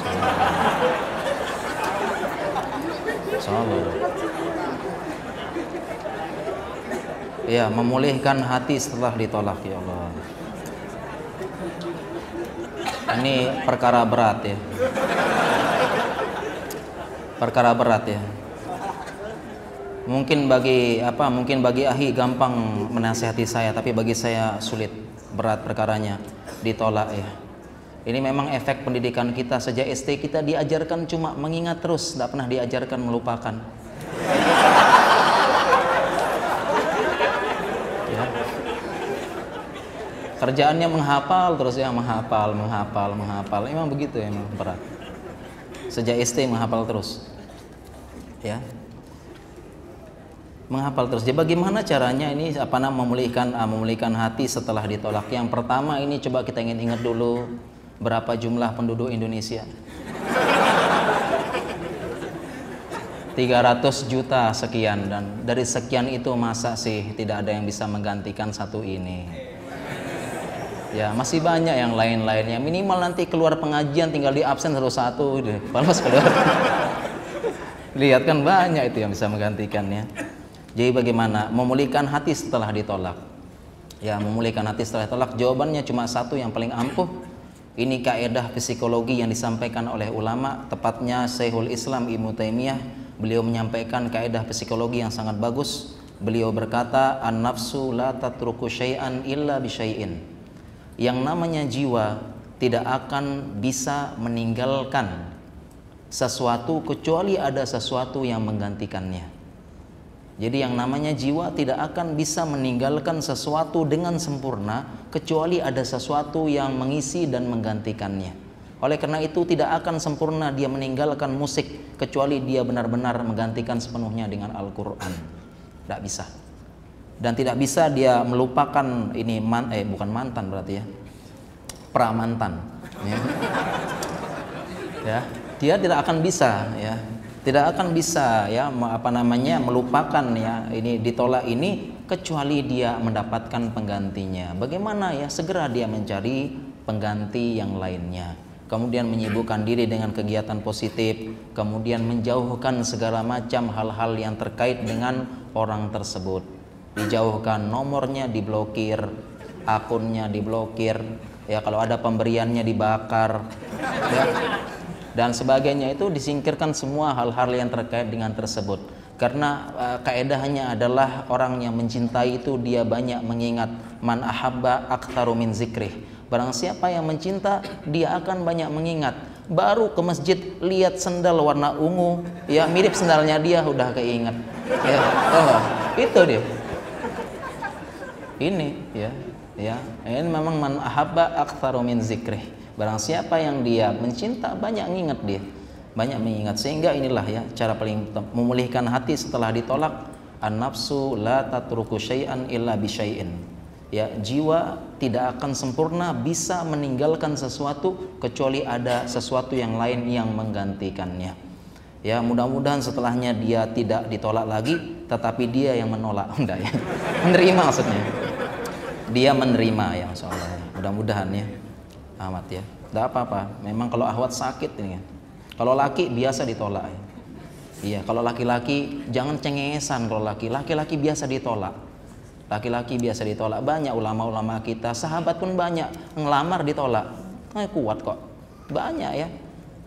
Salam. Ya memulihkan hati setelah ditolak ya Allah. Ini perkara berat ya. Perkara berat ya. Mungkin bagi apa mungkin bagi ahi gampang menasihati saya tapi bagi saya sulit. Berat perkaranya. Ditolak ya. Ini memang efek pendidikan kita. Sejak SD kita diajarkan cuma mengingat terus. Tidak pernah diajarkan melupakan kerjaannya menghafal terus ya menghafal menghafal menghafal. Emang begitu ya emang berat. Sejak SD menghafal terus. Ya. Menghafal terus. Jadi bagaimana caranya ini apa namanya memulihkan uh, memulihkan hati setelah ditolak? Yang pertama ini coba kita ingin ingat dulu berapa jumlah penduduk Indonesia? 300 juta sekian. Dan dari sekian itu masa sih tidak ada yang bisa menggantikan satu ini ya masih banyak yang lain-lainnya. Minimal nanti keluar pengajian tinggal di absen satu-satu panas keluar. *laughs* Lihat kan banyak itu yang bisa menggantikannya. Jadi bagaimana? Memulihkan hati setelah ditolak. Ya memulihkan hati setelah ditolak. Jawabannya cuma satu yang paling ampuh. Ini kaedah psikologi yang disampaikan oleh ulama tepatnya Syekhul Islam Ibnu Taimiyah. Beliau menyampaikan kaidah psikologi yang sangat bagus. Beliau berkata, "An-nafsu la tatruku syai'an illa bisyai'in." Yang namanya jiwa tidak akan bisa meninggalkan sesuatu kecuali ada sesuatu yang menggantikannya. Jadi yang namanya jiwa tidak akan bisa meninggalkan sesuatu dengan sempurna kecuali ada sesuatu yang mengisi dan menggantikannya. Oleh karena itu tidak akan sempurna dia meninggalkan musik kecuali dia benar-benar menggantikan sepenuhnya dengan Al-Qur'an. Tidak bisa. Dan tidak bisa dia melupakan ini man, eh bukan mantan berarti ya. Pramantan ya. ya. Dia tidak akan bisa ya. Tidak akan bisa ya apa namanya melupakan ya ini ditolak ini kecuali dia mendapatkan penggantinya. Bagaimana ya? Segera dia mencari pengganti yang lainnya kemudian menyibukkan diri dengan kegiatan positif, kemudian menjauhkan segala macam hal-hal yang terkait dengan orang tersebut. Dijauhkan nomornya diblokir, akunnya diblokir, ya kalau ada pemberiannya dibakar, ya, dan sebagainya itu disingkirkan semua hal-hal yang terkait dengan tersebut. Karena uh, kaedahnya adalah orang yang mencintai itu dia banyak mengingat man ahabba aktsaru min zikrih Barang siapa yang mencinta, dia akan banyak mengingat. Baru ke masjid lihat sendal warna ungu, ya mirip sendalnya dia udah keinget. Ya, oh, itu dia. Ini ya, ya. Ini memang man ahabba aktsaru min zikrih. Barang siapa yang dia mencinta banyak mengingat dia. Banyak mengingat sehingga inilah ya cara paling memulihkan hati setelah ditolak an-nafsu la tatruku syai'an illa bi syai'in ya jiwa tidak akan sempurna bisa meninggalkan sesuatu kecuali ada sesuatu yang lain yang menggantikannya ya mudah-mudahan setelahnya dia tidak ditolak lagi tetapi dia yang menolak *laughs* enggak ya menerima maksudnya dia menerima ya Allah mudah-mudahan ya amat ya. Tidak apa-apa. Memang kalau ahwat sakit ini ya. Kalau laki biasa ditolak ya. Iya kalau laki-laki jangan cengengesan kalau laki. Laki-laki biasa ditolak. Laki-laki biasa ditolak. Banyak ulama-ulama kita sahabat pun banyak ngelamar ditolak. Eh, kuat kok. Banyak ya.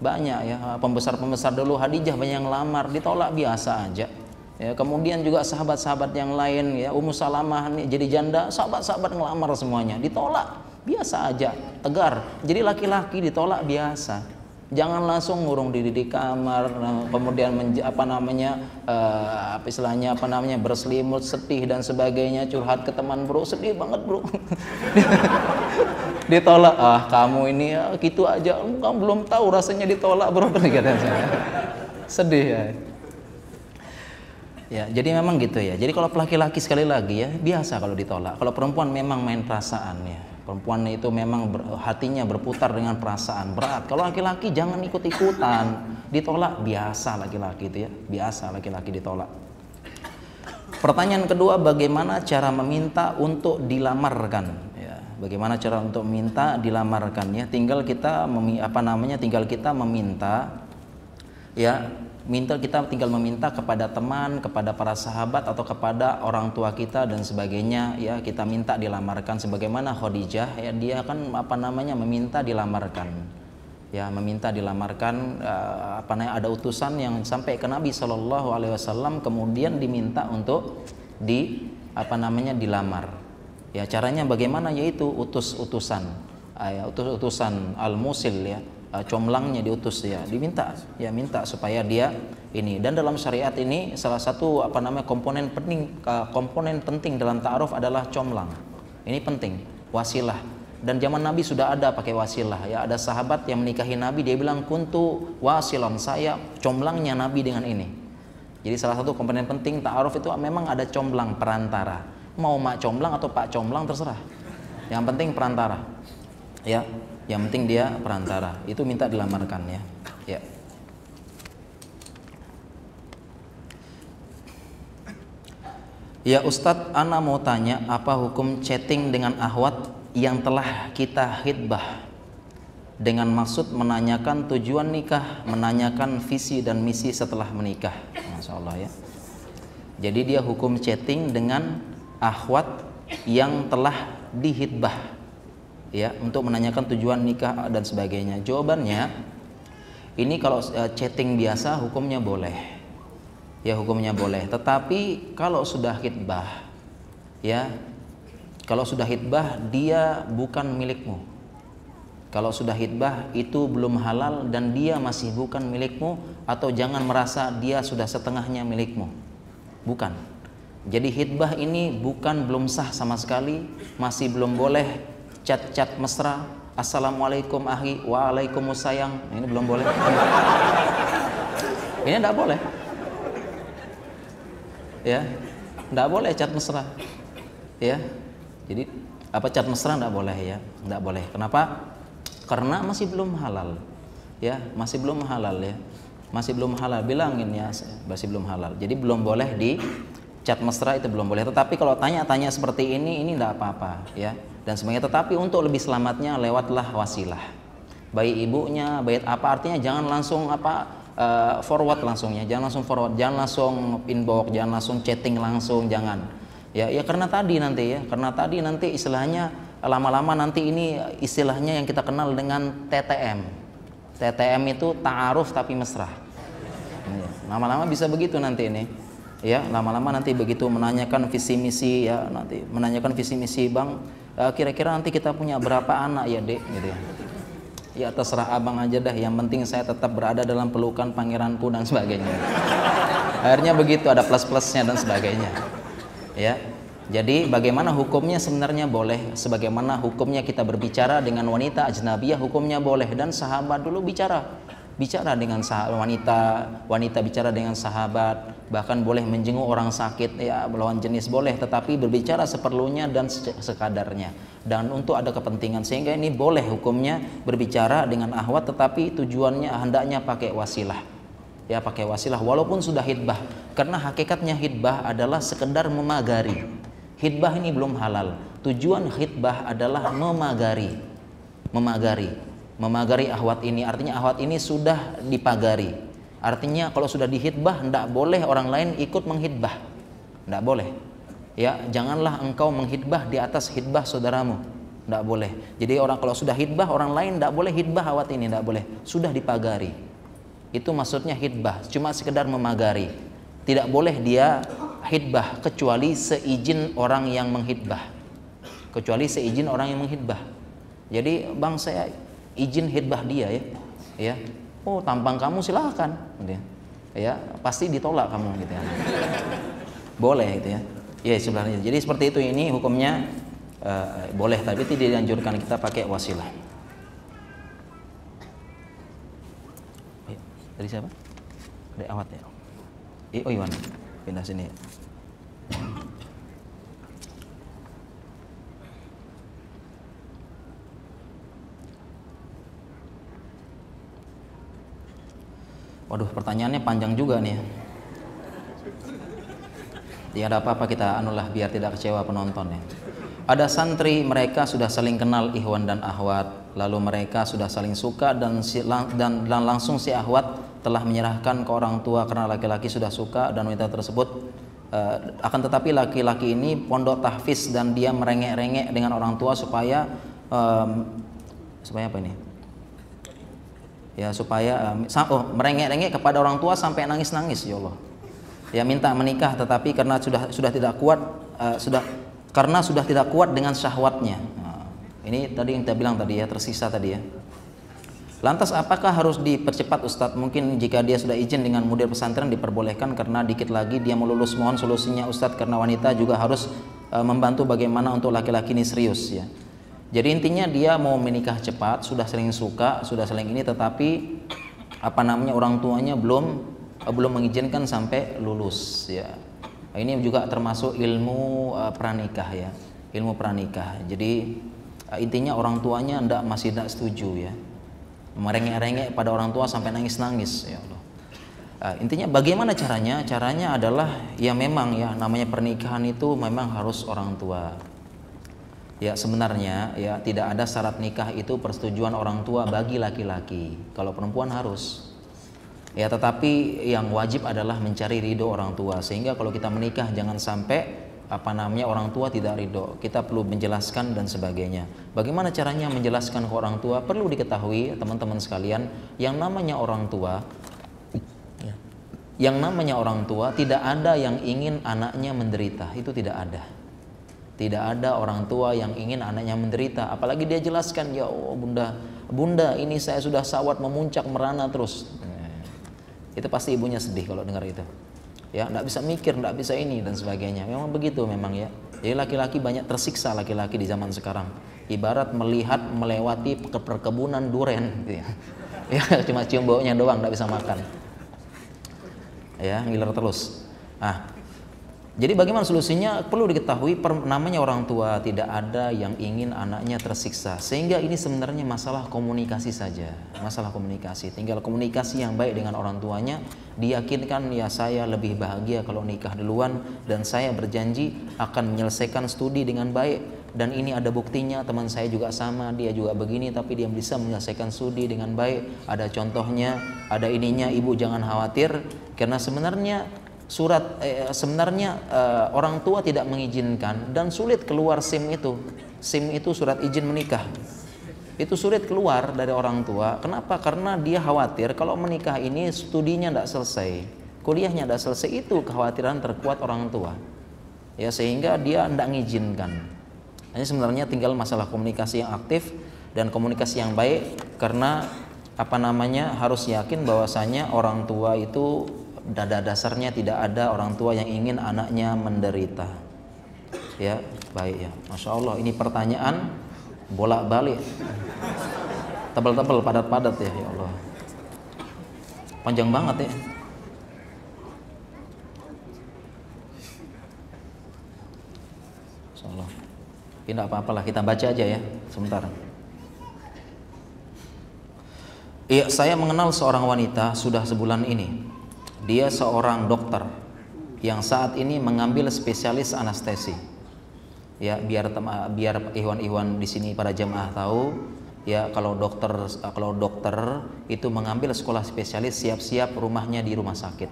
Banyak ya. Pembesar-pembesar dulu Hadijah banyak yang ngelamar ditolak biasa aja ya kemudian juga sahabat-sahabat yang lain ya Ummu Salamah nih jadi janda sahabat-sahabat ngelamar semuanya ditolak biasa aja tegar. Jadi laki-laki ditolak biasa. Jangan langsung ngurung diri di kamar kemudian apa namanya uh, apa istilahnya apa namanya berselimut sedih dan sebagainya curhat ke teman bro sedih banget bro. *laughs* Ditolak ah kamu ini ya gitu aja kamu belum tahu rasanya ditolak bro *laughs* sedih ya ya jadi memang gitu ya jadi kalau laki-laki sekali lagi ya biasa kalau ditolak kalau perempuan memang main perasaan ya Perempuan itu memang ber, hatinya berputar dengan perasaan berat. Kalau laki-laki jangan ikut-ikutan. Ditolak biasa laki-laki itu ya. Biasa laki-laki ditolak. Pertanyaan kedua, bagaimana cara meminta untuk dilamarkan? Ya, bagaimana cara untuk meminta dilamarkan ya? Tinggal kita apa namanya? Tinggal kita meminta ya minta kita tinggal meminta kepada teman, kepada para sahabat atau kepada orang tua kita dan sebagainya. Ya kita minta dilamarkan. Sebagaimana Khadijah ya dia kan apa namanya meminta dilamarkan. Ya meminta dilamarkan uh, apa namanya ada utusan yang sampai ke Nabi Shallallahu Alaihi Wasallam kemudian diminta untuk di apa namanya dilamar. Ya caranya bagaimana? Yaitu utus utusan uh, ya, utus utusan al musil ya uh, comlangnya diutus ya. Diminta ya minta supaya dia ini. Dan dalam syariat ini salah satu apa namanya komponen penting uh, komponen penting dalam ta'aruf adalah comlang. Ini penting wasilah. Dan zaman Nabi sudah ada pakai wasilah ya. Ada sahabat yang menikahi Nabi dia bilang kuntu wasilan saya comlangnya Nabi dengan ini. Jadi salah satu komponen penting ta'aruf itu memang ada comblang perantara. Mau mak comblang atau pak comblang terserah. Yang penting perantara Ya, yang penting dia perantara. Itu minta dilamarkan ya. Ya. Ya Ustadz, Ana mau tanya apa hukum chatting dengan ahwat yang telah kita hitbah dengan maksud menanyakan tujuan nikah, menanyakan visi dan misi setelah menikah. Masya Allah ya. Jadi dia hukum chatting dengan ahwat yang telah dihitbah ya untuk menanyakan tujuan nikah dan sebagainya. Jawabannya ini kalau uh, chatting biasa hukumnya boleh ya hukumnya boleh. Tetapi kalau sudah hitbah, ya, kalau sudah hitbah dia bukan milikmu. Kalau sudah hitbah itu belum halal dan dia masih bukan milikmu atau jangan merasa dia sudah setengahnya milikmu. Bukan. Jadi hitbah ini bukan belum sah sama sekali, masih belum boleh cat-cat mesra. Assalamualaikum ahi, waalaikumsalam. Ini belum boleh. Ini tidak boleh. Ya tidak boleh cat mesra. Ya jadi apa cat mesra tidak boleh ya? Tidak boleh. Kenapa? Karena masih belum halal. Ya masih belum halal ya. Masih belum halal. Bilangin ya masih belum halal. Jadi belum boleh di cat mesra itu belum boleh. Tetapi kalau tanya-tanya seperti ini ini tidak apa-apa ya. Dan semuanya tetapi untuk lebih selamatnya lewatlah wasilah. Baik ibunya baik apa artinya jangan langsung apa uh, forward langsung ya jangan langsung forward jangan langsung inbox jangan langsung chatting langsung jangan. Ya ya karena tadi nanti ya. Karena tadi nanti istilahnya lama-lama nanti ini istilahnya yang kita kenal dengan TTM TTM itu ta'aruf tapi mesra. Iya, lama-lama bisa begitu nanti ini ya lama-lama nanti begitu menanyakan visi misi ya nanti menanyakan visi misi bang eh, kira-kira nanti kita punya berapa anak ya dek? Gitu ya. Ya terserah abang aja dah yang penting saya tetap berada dalam pelukan pangeranku dan sebagainya. Akhirnya begitu ada plus plusnya dan sebagainya. Ya jadi bagaimana hukumnya sebenarnya boleh sebagaimana hukumnya kita berbicara dengan wanita ajnabiyah hukumnya boleh dan sahabat dulu bicara. Bicara dengan wanita, wanita bicara dengan sahabat, bahkan boleh menjenguk orang sakit ya melawan jenis boleh, tetapi berbicara seperlunya dan sekadarnya. Dan untuk ada kepentingan sehingga ini boleh hukumnya berbicara dengan ahwat tetapi tujuannya hendaknya pakai wasilah. Ya pakai wasilah walaupun sudah hitbah. Karena hakikatnya hitbah adalah sekedar memagari. Hitbah ini belum halal. Tujuan hitbah adalah memagari. Memagari memagari ahwat ini artinya ahwat ini sudah dipagari artinya kalau sudah dihitbah tidak boleh orang lain ikut menghitbah. Tidak boleh. Ya janganlah engkau menghitbah di atas hitbah saudaramu. Tidak boleh. Jadi orang kalau sudah hitbah orang lain tidak boleh hitbah ahwat ini tidak boleh. Sudah dipagari. Itu maksudnya hitbah cuma sekedar memagari. Tidak boleh dia hitbah kecuali seizin orang yang menghitbah. Kecuali seizin orang yang menghitbah. Jadi bang saya izin hitbah dia ya. Ya oh tampang kamu silahkan gitu ya. ya pasti ditolak kamu gitu ya. Boleh gitu ya. Ya sebenarnya. Jadi seperti itu. Ini hukumnya uh, boleh tapi tidak dianjurkan. Kita pakai wasilah. Dari siapa? Dari awat ya oh Iwan. Pindah sini Waduh, pertanyaannya panjang juga nih. Ya ada apa-apa kita anulah biar tidak kecewa penonton ya. Ada santri mereka sudah saling kenal Ikhwan dan Ahwat, lalu mereka sudah saling suka dan si, dan, dan langsung si Ahwat telah menyerahkan ke orang tua karena laki-laki sudah suka dan wanita tersebut uh, akan tetapi laki-laki ini pondok tahfiz dan dia merengek-rengek dengan orang tua supaya um, supaya apa ini? Ya supaya uh, oh, merengek-rengek kepada orang tua sampai nangis-nangis ya Allah. Ya minta menikah tetapi karena sudah sudah tidak kuat uh, sudah karena sudah tidak kuat dengan syahwatnya. Nah, ini tadi yang kita bilang tadi ya tersisa tadi ya. Lantas apakah harus dipercepat Ustadz? Mungkin jika dia sudah izin dengan mudir pesantren diperbolehkan karena dikit lagi dia melulus mohon solusinya Ustadz karena wanita juga harus uh, membantu bagaimana untuk laki-laki ini serius ya jadi intinya dia mau menikah cepat, sudah sering suka, sudah sering ini tetapi apa namanya orang tuanya belum belum mengizinkan sampai lulus ya. Ini juga termasuk ilmu uh, pranikah ya. Ilmu pranikah. Jadi Uh, intinya orang tuanya ndak masih tidak setuju ya. Merengek-rengek pada orang tua sampai nangis-nangis ya Allah. Uh, intinya bagaimana caranya? Caranya adalah ya memang ya namanya pernikahan itu memang harus orang tua. Ya sebenarnya ya tidak ada syarat nikah itu persetujuan orang tua bagi laki-laki. Kalau perempuan harus. Ya tetapi yang wajib adalah mencari ridho orang tua. Sehingga kalau kita menikah jangan sampai apa namanya orang tua tidak ridho. Kita perlu menjelaskan dan sebagainya. Bagaimana caranya menjelaskan ke orang tua? Perlu diketahui teman-teman sekalian yang namanya orang tua yang namanya orang tua tidak ada yang ingin anaknya menderita. Itu tidak ada tidak ada orang tua yang ingin anaknya menderita. Apalagi dia jelaskan ya Allah bunda bunda ini saya sudah sawat memuncak merana terus. Itu pasti ibunya sedih kalau dengar itu. Ya tidak bisa mikir tidak bisa ini dan sebagainya. Memang begitu memang ya. Jadi laki-laki banyak tersiksa laki-laki di zaman sekarang. Ibarat melihat melewati ke perkebunan duren. Gitu *laughs* ya. ya cuma cium baunya doang tidak bisa makan. Ya ngiler terus. Ah jadi bagaimana solusinya? Perlu diketahui namanya orang tua tidak ada yang ingin anaknya tersiksa. Sehingga ini sebenarnya masalah komunikasi saja. Masalah komunikasi. Tinggal komunikasi yang baik dengan orang tuanya. Diyakinkan ya saya lebih bahagia kalau nikah duluan. Dan saya berjanji akan menyelesaikan studi dengan baik. Dan ini ada buktinya teman saya juga sama. Dia juga begini tapi dia bisa menyelesaikan studi dengan baik. Ada contohnya, ada ininya ibu jangan khawatir. Karena sebenarnya surat eh, sebenarnya eh, orang tua tidak mengizinkan dan sulit keluar SIM itu. SIM itu surat izin menikah. Itu sulit keluar dari orang tua. Kenapa? Karena dia khawatir kalau menikah ini studinya tidak selesai, kuliahnya tidak selesai itu kekhawatiran terkuat orang tua. Ya sehingga dia tidak mengizinkan. Ini sebenarnya tinggal masalah komunikasi yang aktif dan komunikasi yang baik karena apa namanya harus yakin bahwasanya orang tua itu dada dasarnya tidak ada orang tua yang ingin anaknya menderita. Ya, baik ya. Masya Allah, ini pertanyaan bolak-balik. Tebal-tebal, padat-padat ya, ya Allah. Panjang banget ya. Masya Allah. Tidak apa-apalah, kita baca aja ya, sebentar. Iya, saya mengenal seorang wanita sudah sebulan ini dia seorang dokter yang saat ini mengambil spesialis anestesi. Ya, biar biar iwan-iwan di sini para jemaah tahu, ya kalau dokter kalau dokter itu mengambil sekolah spesialis siap-siap rumahnya di rumah sakit.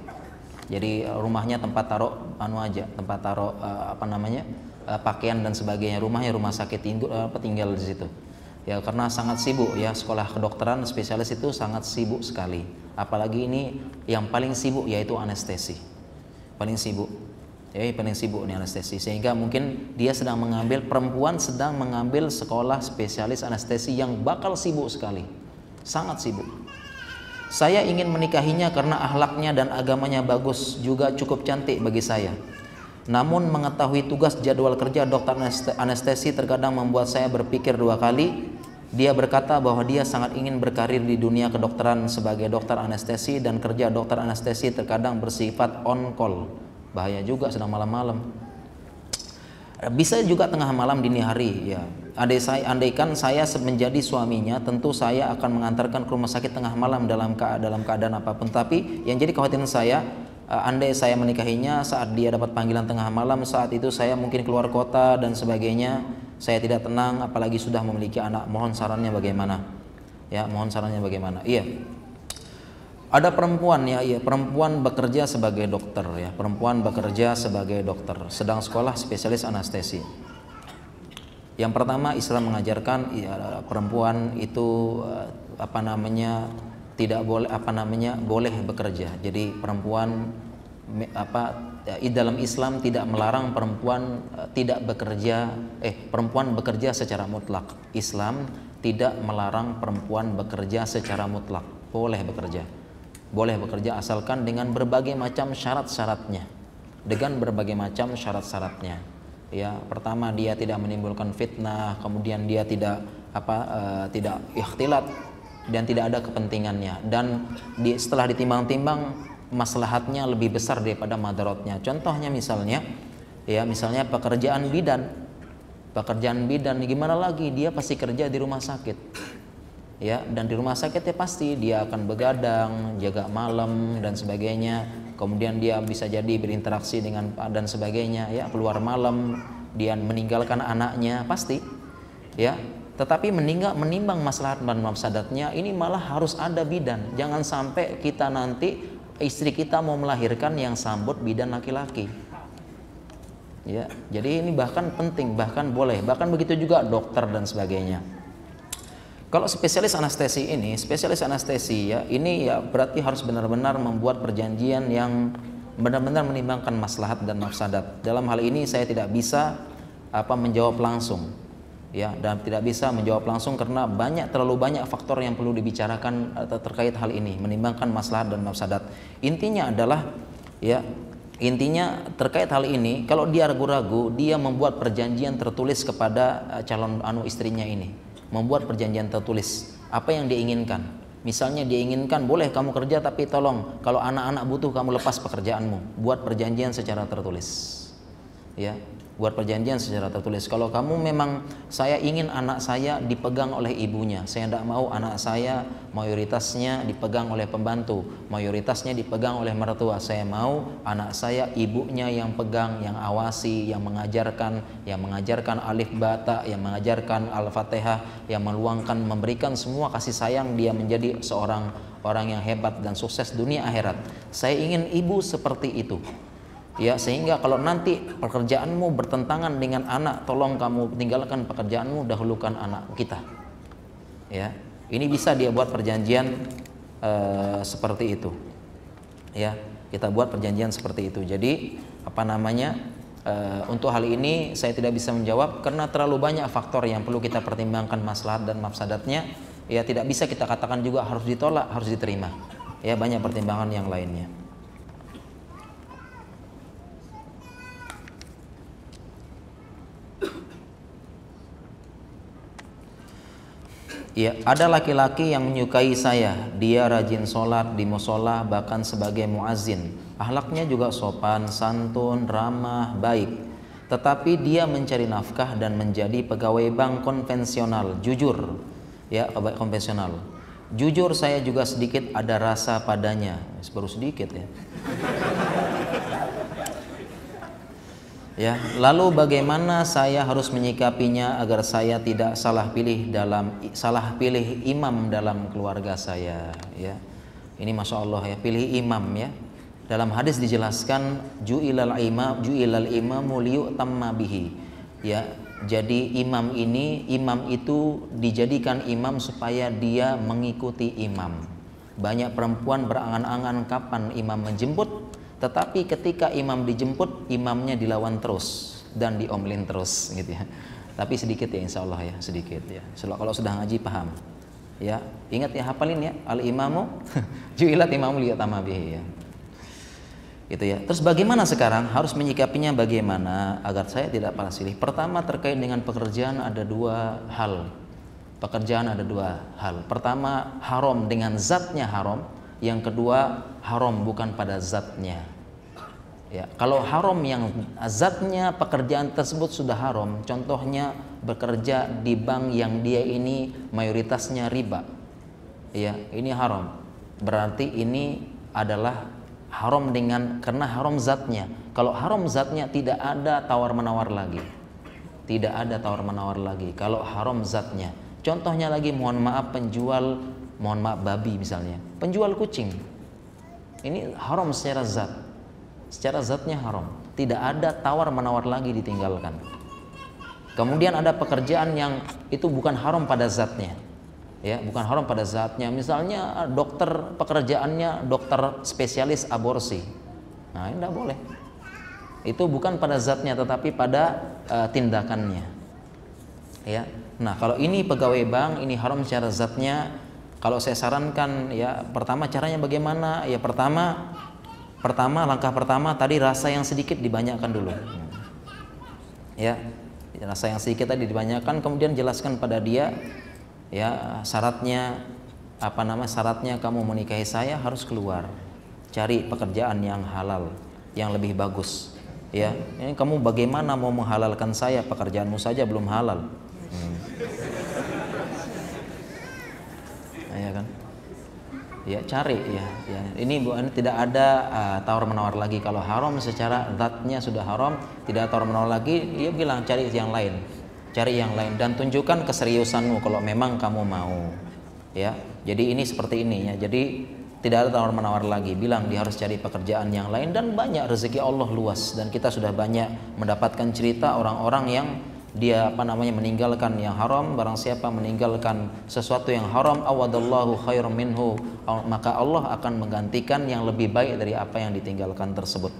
Jadi rumahnya tempat taruh anu aja, tempat taruh uh, apa namanya? Uh, pakaian dan sebagainya. Rumahnya rumah sakit tinggal di situ. Ya karena sangat sibuk ya sekolah kedokteran spesialis itu sangat sibuk sekali. Apalagi ini yang paling sibuk yaitu anestesi. Paling sibuk. Ya paling sibuk ini anestesi. Sehingga mungkin dia sedang mengambil perempuan sedang mengambil sekolah spesialis anestesi yang bakal sibuk sekali. Sangat sibuk. Saya ingin menikahinya karena ahlaknya dan agamanya bagus juga cukup cantik bagi saya namun mengetahui tugas jadwal kerja dokter anestesi terkadang membuat saya berpikir dua kali dia berkata bahwa dia sangat ingin berkarir di dunia kedokteran sebagai dokter anestesi dan kerja dokter anestesi terkadang bersifat on call. Bahaya juga sedang malam-malam. Bisa juga tengah malam dini hari ya. Andai saya andaikan saya menjadi suaminya, tentu saya akan mengantarkan ke rumah sakit tengah malam dalam dalam keadaan apa pun. Tapi yang jadi kekhawatiran saya andai saya menikahinya saat dia dapat panggilan tengah malam, saat itu saya mungkin keluar kota dan sebagainya saya tidak tenang apalagi sudah memiliki anak. Mohon sarannya bagaimana? Ya mohon sarannya bagaimana? Iya. Ada perempuan ya iya. Perempuan bekerja sebagai dokter ya. Perempuan bekerja sebagai dokter. Sedang sekolah spesialis anestesi. Yang pertama Islam mengajarkan ya, perempuan itu eh, apa namanya tidak boleh apa namanya boleh bekerja jadi perempuan apa di dalam Islam tidak melarang perempuan eh, tidak bekerja eh perempuan bekerja secara mutlak. Islam tidak melarang perempuan bekerja secara mutlak. Boleh bekerja. Boleh bekerja asalkan dengan berbagai macam syarat-syaratnya. Dengan berbagai macam syarat-syaratnya. Ya, pertama dia tidak menimbulkan fitnah, kemudian dia tidak apa uh, tidak ikhtilat dan tidak ada kepentingannya. Dan di, setelah ditimbang-timbang maslahatnya lebih besar daripada madarotnya. Contohnya misalnya, ya misalnya pekerjaan bidan, pekerjaan bidan gimana lagi? Dia pasti kerja di rumah sakit. Ya dan di rumah sakit ya pasti dia akan begadang jaga malam dan sebagainya. Kemudian dia bisa jadi berinteraksi dengan dan sebagainya. Ya keluar malam dia meninggalkan anaknya pasti. Ya tetapi meninggal menimbang masalah dan mafsadatnya ini malah harus ada bidan. Jangan sampai kita nanti istri kita mau melahirkan yang sambut bidan laki-laki. Ya jadi ini bahkan penting bahkan boleh. Bahkan begitu juga dokter dan sebagainya. Kalau spesialis anestesi ini spesialis anestesi ya ini ya berarti harus benar-benar membuat perjanjian yang benar-benar menimbangkan maslahat dan mafsadat. Dalam hal ini saya tidak bisa apa menjawab langsung ya dan tidak bisa menjawab langsung karena banyak terlalu banyak faktor yang perlu dibicarakan uh, terkait hal ini menimbangkan masalah dan mafsadat. Intinya adalah ya intinya terkait hal ini kalau dia ragu-ragu dia membuat perjanjian tertulis kepada uh, calon anu istrinya ini. Membuat perjanjian tertulis. Apa yang dia inginkan? Misalnya dia inginkan boleh kamu kerja tapi tolong kalau anak-anak butuh kamu lepas pekerjaanmu. Buat perjanjian secara tertulis. Ya buat perjanjian secara tertulis. Kalau kamu memang saya ingin anak saya dipegang oleh ibunya, saya tidak mau anak saya mayoritasnya dipegang oleh pembantu, mayoritasnya dipegang oleh mertua. Saya mau anak saya ibunya yang pegang, yang awasi, yang mengajarkan, yang mengajarkan alif bata, yang mengajarkan al-fatihah, yang meluangkan, memberikan semua kasih sayang dia menjadi seorang orang yang hebat dan sukses dunia akhirat. Saya ingin ibu seperti itu ya sehingga kalau nanti pekerjaanmu bertentangan dengan anak tolong kamu tinggalkan pekerjaanmu dahulukan anak kita. Ya ini bisa dia buat perjanjian uh, seperti itu. Ya kita buat perjanjian seperti itu. Jadi apa namanya uh, untuk hal ini saya tidak bisa menjawab karena terlalu banyak faktor yang perlu kita pertimbangkan maslahat dan mafsadatnya. Ya tidak bisa kita katakan juga harus ditolak harus diterima. Ya banyak pertimbangan yang lainnya Ya, ada laki-laki yang menyukai saya. Dia rajin sholat di musola, bahkan sebagai muazin. Ahlaknya juga sopan, santun, ramah, baik. Tetapi dia mencari nafkah dan menjadi pegawai bank konvensional, jujur. Ya, konvensional. Jujur saya juga sedikit ada rasa padanya. Baru sedikit ya. Ya, lalu bagaimana saya harus menyikapinya agar saya tidak salah pilih dalam salah pilih imam dalam keluarga saya, ya. Ini masya Allah ya, pilih imam ya. Dalam hadis dijelaskan ju'ilal imam ju'ilal imamu tamma bihi. Ya, jadi imam ini imam itu dijadikan imam supaya dia mengikuti imam. Banyak perempuan berangan-angan kapan imam menjemput tetapi ketika imam dijemput, imamnya dilawan terus dan diomelin terus gitu ya. Tapi sedikit ya insya Allah ya, sedikit ya. Kalau sudah ngaji paham. Ya, ingat ya hafalin ya, al imamu *laughs* ju'ilat imamu liyatama bihi ya. Gitu ya. Terus bagaimana sekarang harus menyikapinya bagaimana agar saya tidak panas silih? Pertama terkait dengan pekerjaan ada dua hal. Pekerjaan ada dua hal. Pertama haram dengan zatnya haram, yang kedua haram bukan pada zatnya Ya, kalau haram yang zatnya pekerjaan tersebut sudah haram, contohnya bekerja di bank yang dia ini mayoritasnya riba. Ya, ini haram. Berarti ini adalah haram dengan karena haram zatnya. Kalau haram zatnya tidak ada tawar-menawar lagi. Tidak ada tawar-menawar lagi kalau haram zatnya. Contohnya lagi mohon maaf penjual mohon maaf babi misalnya, penjual kucing. Ini haram secara zat secara zatnya haram. Tidak ada tawar menawar lagi ditinggalkan. Kemudian ada pekerjaan yang itu bukan haram pada zatnya. Ya, bukan haram pada zatnya. Misalnya dokter pekerjaannya dokter spesialis aborsi. Nah, ini tidak boleh. Itu bukan pada zatnya tetapi pada uh, tindakannya. Ya. Nah, kalau ini pegawai bank ini haram secara zatnya kalau saya sarankan ya pertama caranya bagaimana? Ya pertama Pertama, langkah pertama tadi rasa yang sedikit dibanyakkan dulu. Ya, rasa yang sedikit tadi dibanyakkan, kemudian jelaskan pada dia ya syaratnya apa nama syaratnya kamu menikahi saya harus keluar cari pekerjaan yang halal yang lebih bagus Ya, ini kamu bagaimana mau menghalalkan saya? Pekerjaanmu saja belum halal. Hmm. Ya kan? Ya cari ya. ya. Ini bu, tidak ada uh, tawar menawar lagi. Kalau haram secara zatnya sudah haram, tidak tawar menawar lagi. Dia bilang cari yang lain, cari yang lain dan tunjukkan keseriusanmu kalau memang kamu mau. Ya, jadi ini seperti ini ya. Jadi tidak ada tawar menawar lagi bilang dia harus cari pekerjaan yang lain dan banyak rezeki Allah luas dan kita sudah banyak mendapatkan cerita orang-orang yang dia apa namanya meninggalkan yang haram. Barang siapa meninggalkan sesuatu yang haram awadallahu khairum minhu maka Allah akan menggantikan yang lebih baik dari apa yang ditinggalkan tersebut.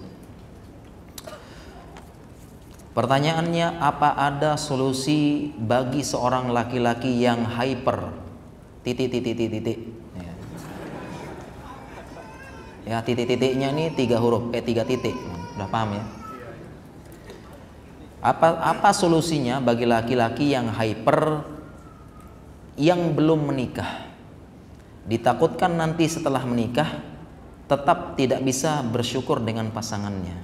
Pertanyaannya apa ada solusi bagi seorang laki-laki yang hyper? Titik titik titik titik. Ya. Titik-titiknya ini tiga huruf eh tiga titik. Udah paham ya apa apa solusinya bagi laki-laki yang hyper yang belum menikah? Ditakutkan nanti setelah menikah tetap tidak bisa bersyukur dengan pasangannya.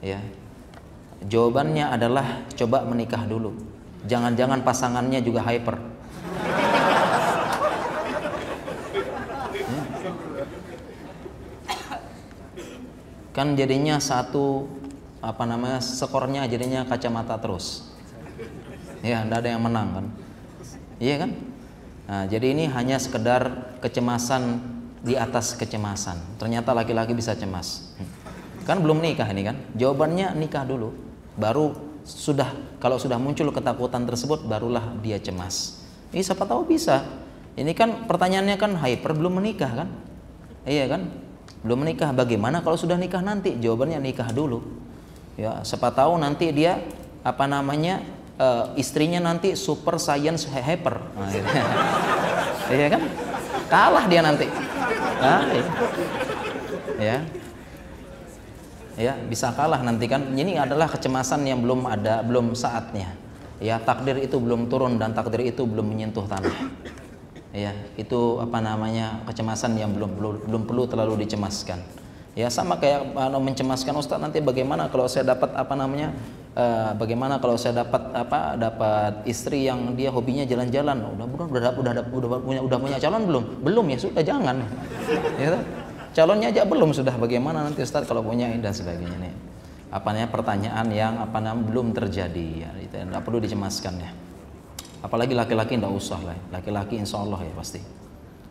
Ya. Jawabannya adalah coba menikah dulu. Jangan-jangan pasangannya juga hyper. Kan jadinya satu apa namanya skornya jadinya kacamata terus. Ya tidak ada yang menang kan? Iya kan? Nah, jadi ini hanya sekedar kecemasan di atas kecemasan. Ternyata laki-laki bisa cemas. Kan belum nikah ini kan? Jawabannya nikah dulu. Baru sudah kalau sudah muncul ketakutan tersebut barulah dia cemas. Ini siapa tahu bisa. Ini kan pertanyaannya kan hyper belum menikah kan? Iya kan? Belum menikah bagaimana kalau sudah nikah nanti? Jawabannya nikah dulu ya siapa tahu nanti dia apa namanya uh, istrinya nanti super science hyper. Nah, gitu. *laughs* iya kan? Kalah dia nanti. Nah, iya. ya. Ya bisa kalah nanti kan. Ini adalah kecemasan yang belum ada belum saatnya. Ya takdir itu belum turun dan takdir itu belum menyentuh tanah. Ya itu apa namanya kecemasan yang belum belum, belum perlu terlalu dicemaskan ya sama kayak uh, mencemaskan Ustadz nanti bagaimana kalau saya dapat apa namanya uh, bagaimana kalau saya dapat apa dapat istri yang dia hobinya jalan-jalan. Udah udah udah udah, udah, punya udah punya calon belum? Belum ya sudah jangan. Ya calonnya aja belum sudah bagaimana nanti Ustadz kalau punya dan sebagainya nih. Apa namanya pertanyaan yang apa namanya belum terjadi. Ya itu tidak perlu dicemaskan ya. Apalagi laki-laki tidak usah lah. Laki-laki insya Allah ya pasti.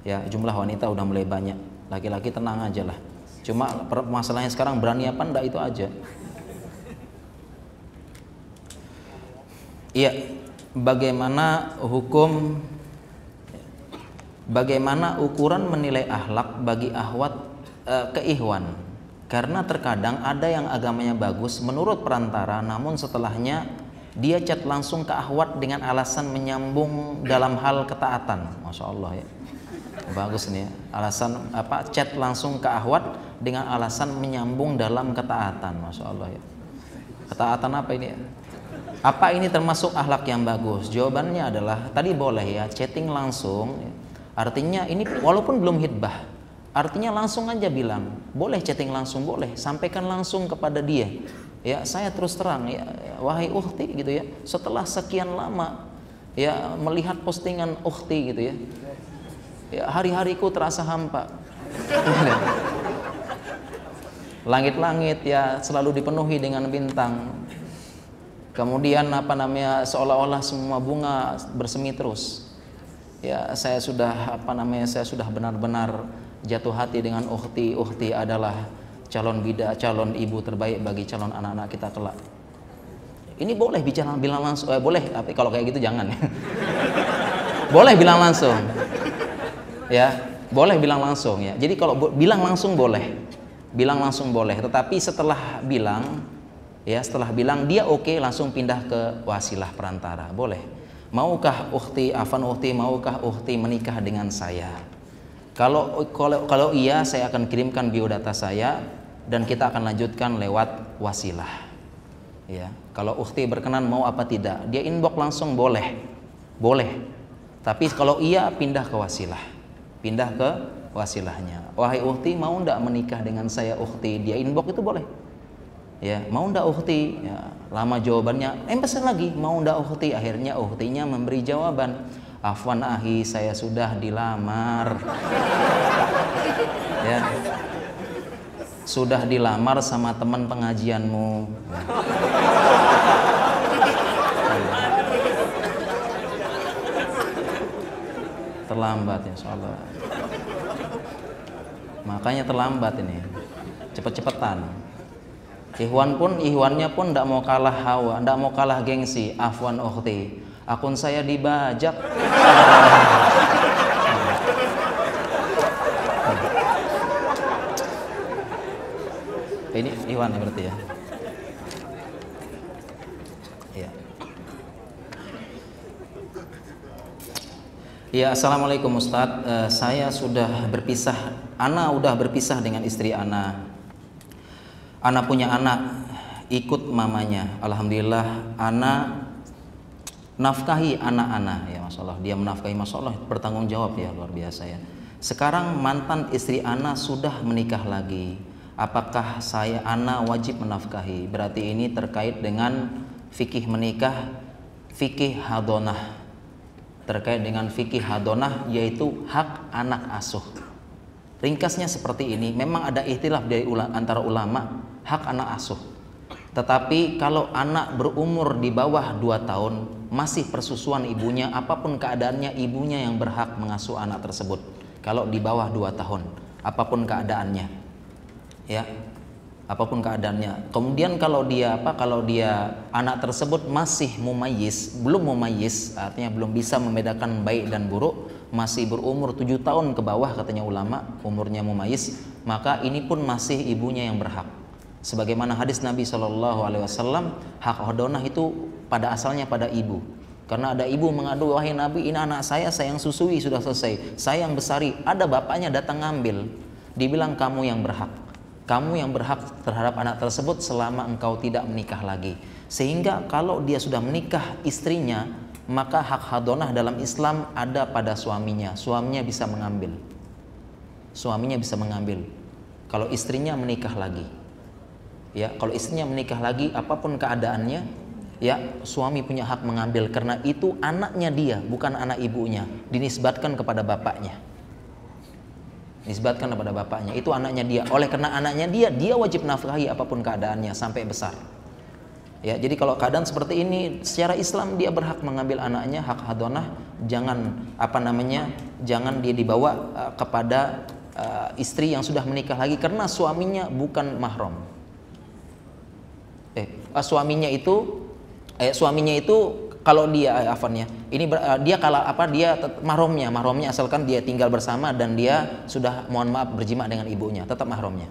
Ya jumlah wanita udah mulai banyak. Laki-laki tenang aja lah cuma masalahnya sekarang berani apa enggak itu aja. Iya bagaimana hukum bagaimana ukuran menilai ahlak bagi ahwat e, keihwan? Karena terkadang ada yang agamanya bagus menurut perantara namun setelahnya dia chat langsung ke ahwat dengan alasan menyambung dalam hal ketaatan. Masya Allah ya. Bagus nih ya. alasan apa? Chat langsung ke ahwat dengan alasan menyambung dalam ketaatan masya Allah ya. Ketaatan apa ini? Apa ini termasuk ahlak yang bagus? Jawabannya adalah tadi boleh ya chatting langsung ya. artinya ini walaupun belum hitbah artinya langsung aja bilang boleh chatting langsung boleh. Sampaikan langsung kepada dia. Ya saya terus terang ya wahai ukhti gitu ya. Setelah sekian lama ya melihat postingan ukhti gitu ya ya hari-hariku terasa hampa *laughs* langit-langit ya selalu dipenuhi dengan bintang. Kemudian apa namanya seolah-olah semua bunga bersemi terus. Ya saya sudah apa namanya saya sudah benar-benar jatuh hati dengan ukhti ukhti adalah calon bida, calon ibu terbaik bagi calon anak-anak kita kelak. Ini boleh bicara bilang langsung, eh, boleh, tapi kalau kayak gitu jangan. *laughs* Boleh bilang langsung, ya, boleh bilang langsung ya. Jadi kalau bilang langsung boleh, bilang langsung boleh. Tetapi setelah bilang, ya, setelah bilang dia oke, okay, langsung pindah ke wasilah perantara, boleh. Maukah ukti, afan ukti, maukah ukti menikah dengan saya? Kalau kalau kalau iya saya akan kirimkan biodata saya dan kita akan lanjutkan lewat wasilah. Ya, kalau ukhti berkenan mau apa tidak, dia inbox langsung boleh. Boleh. Tapi kalau iya pindah ke wasilah. Pindah ke wasilahnya. Wahai ukhti mau ndak menikah dengan saya ukhti? Dia inbox itu boleh. Ya, mau ndak ukhti? Ya, lama jawabannya, eh pesan lagi, mau ndak ukhti? Akhirnya ukhtinya memberi jawaban, afwan ahi, saya sudah dilamar. *laughs* ya. Sudah dilamar sama teman pengajianmu. Terlambat ya Allah. Makanya terlambat ini. Cepet-cepetan. Ikhwan pun ikhwannya pun tidak mau kalah hawa, tidak mau kalah gengsi. Afwan ukhti, akun saya dibajak. Ini Iwan berarti ya. Iya. Ya, assalamualaikum Ustadz. Uh, saya sudah berpisah. Ana udah berpisah dengan istri Ana. Ana punya anak, ikut mamanya. Alhamdulillah, Ana nafkahi anak-anak ya masalah dia menafkahi masalah bertanggung jawab ya luar biasa ya sekarang mantan istri Ana sudah menikah lagi apakah saya Ana wajib menafkahi berarti ini terkait dengan fikih menikah fikih hadonah terkait dengan fikih hadonah yaitu hak anak asuh ringkasnya seperti ini memang ada ikhtilaf dari antara ulama hak anak asuh tetapi kalau anak berumur di bawah 2 tahun masih persusuan ibunya, apa pun keadaannya ibunya yang berhak mengasuh anak tersebut. Kalau di bawah 2 tahun, apa pun keadaannya. Ya. Apa pun keadaannya. Kemudian kalau dia apa? Kalau dia anak tersebut masih mumayyiz, belum mumayyiz, artinya belum bisa membedakan baik dan buruk, masih berumur 7 tahun ke bawah katanya ulama, umurnya mumayyiz, maka ini pun masih ibunya yang berhak sebagaimana hadis Nabi Shallallahu Alaihi Wasallam hak hodonah itu pada asalnya pada ibu karena ada ibu mengadu wahai Nabi ini anak saya saya yang susui sudah selesai saya yang besari ada bapaknya datang ngambil dibilang kamu yang berhak kamu yang berhak terhadap anak tersebut selama engkau tidak menikah lagi. Sehingga kalau dia sudah menikah istrinya maka hak hadonah dalam Islam ada pada suaminya. Suaminya bisa mengambil. Suaminya bisa mengambil. Kalau istrinya menikah lagi. Ya kalau istrinya menikah lagi apa pun keadaannya ya suami punya hak mengambil. Karena itu anaknya dia bukan anak ibunya dinisbatkan kepada bapaknya nisbatkan kepada bapaknya. Itu anaknya dia. Oleh karena anaknya dia dia wajib nafkahi apa pun keadaannya sampai besar. Ya jadi kalau keadaan seperti ini secara Islam dia berhak mengambil anaknya hak hadonah. Jangan apa namanya jangan dia dibawa uh, kepada uh, istri yang sudah menikah lagi karena suaminya bukan mahram eh suaminya itu eh suaminya itu kalau dia eh, afannya ini ber, uh, dia kalau apa dia mahramnya mahramnya asalkan dia tinggal bersama dan dia sudah mohon maaf berjima dengan ibunya tetap mahramnya.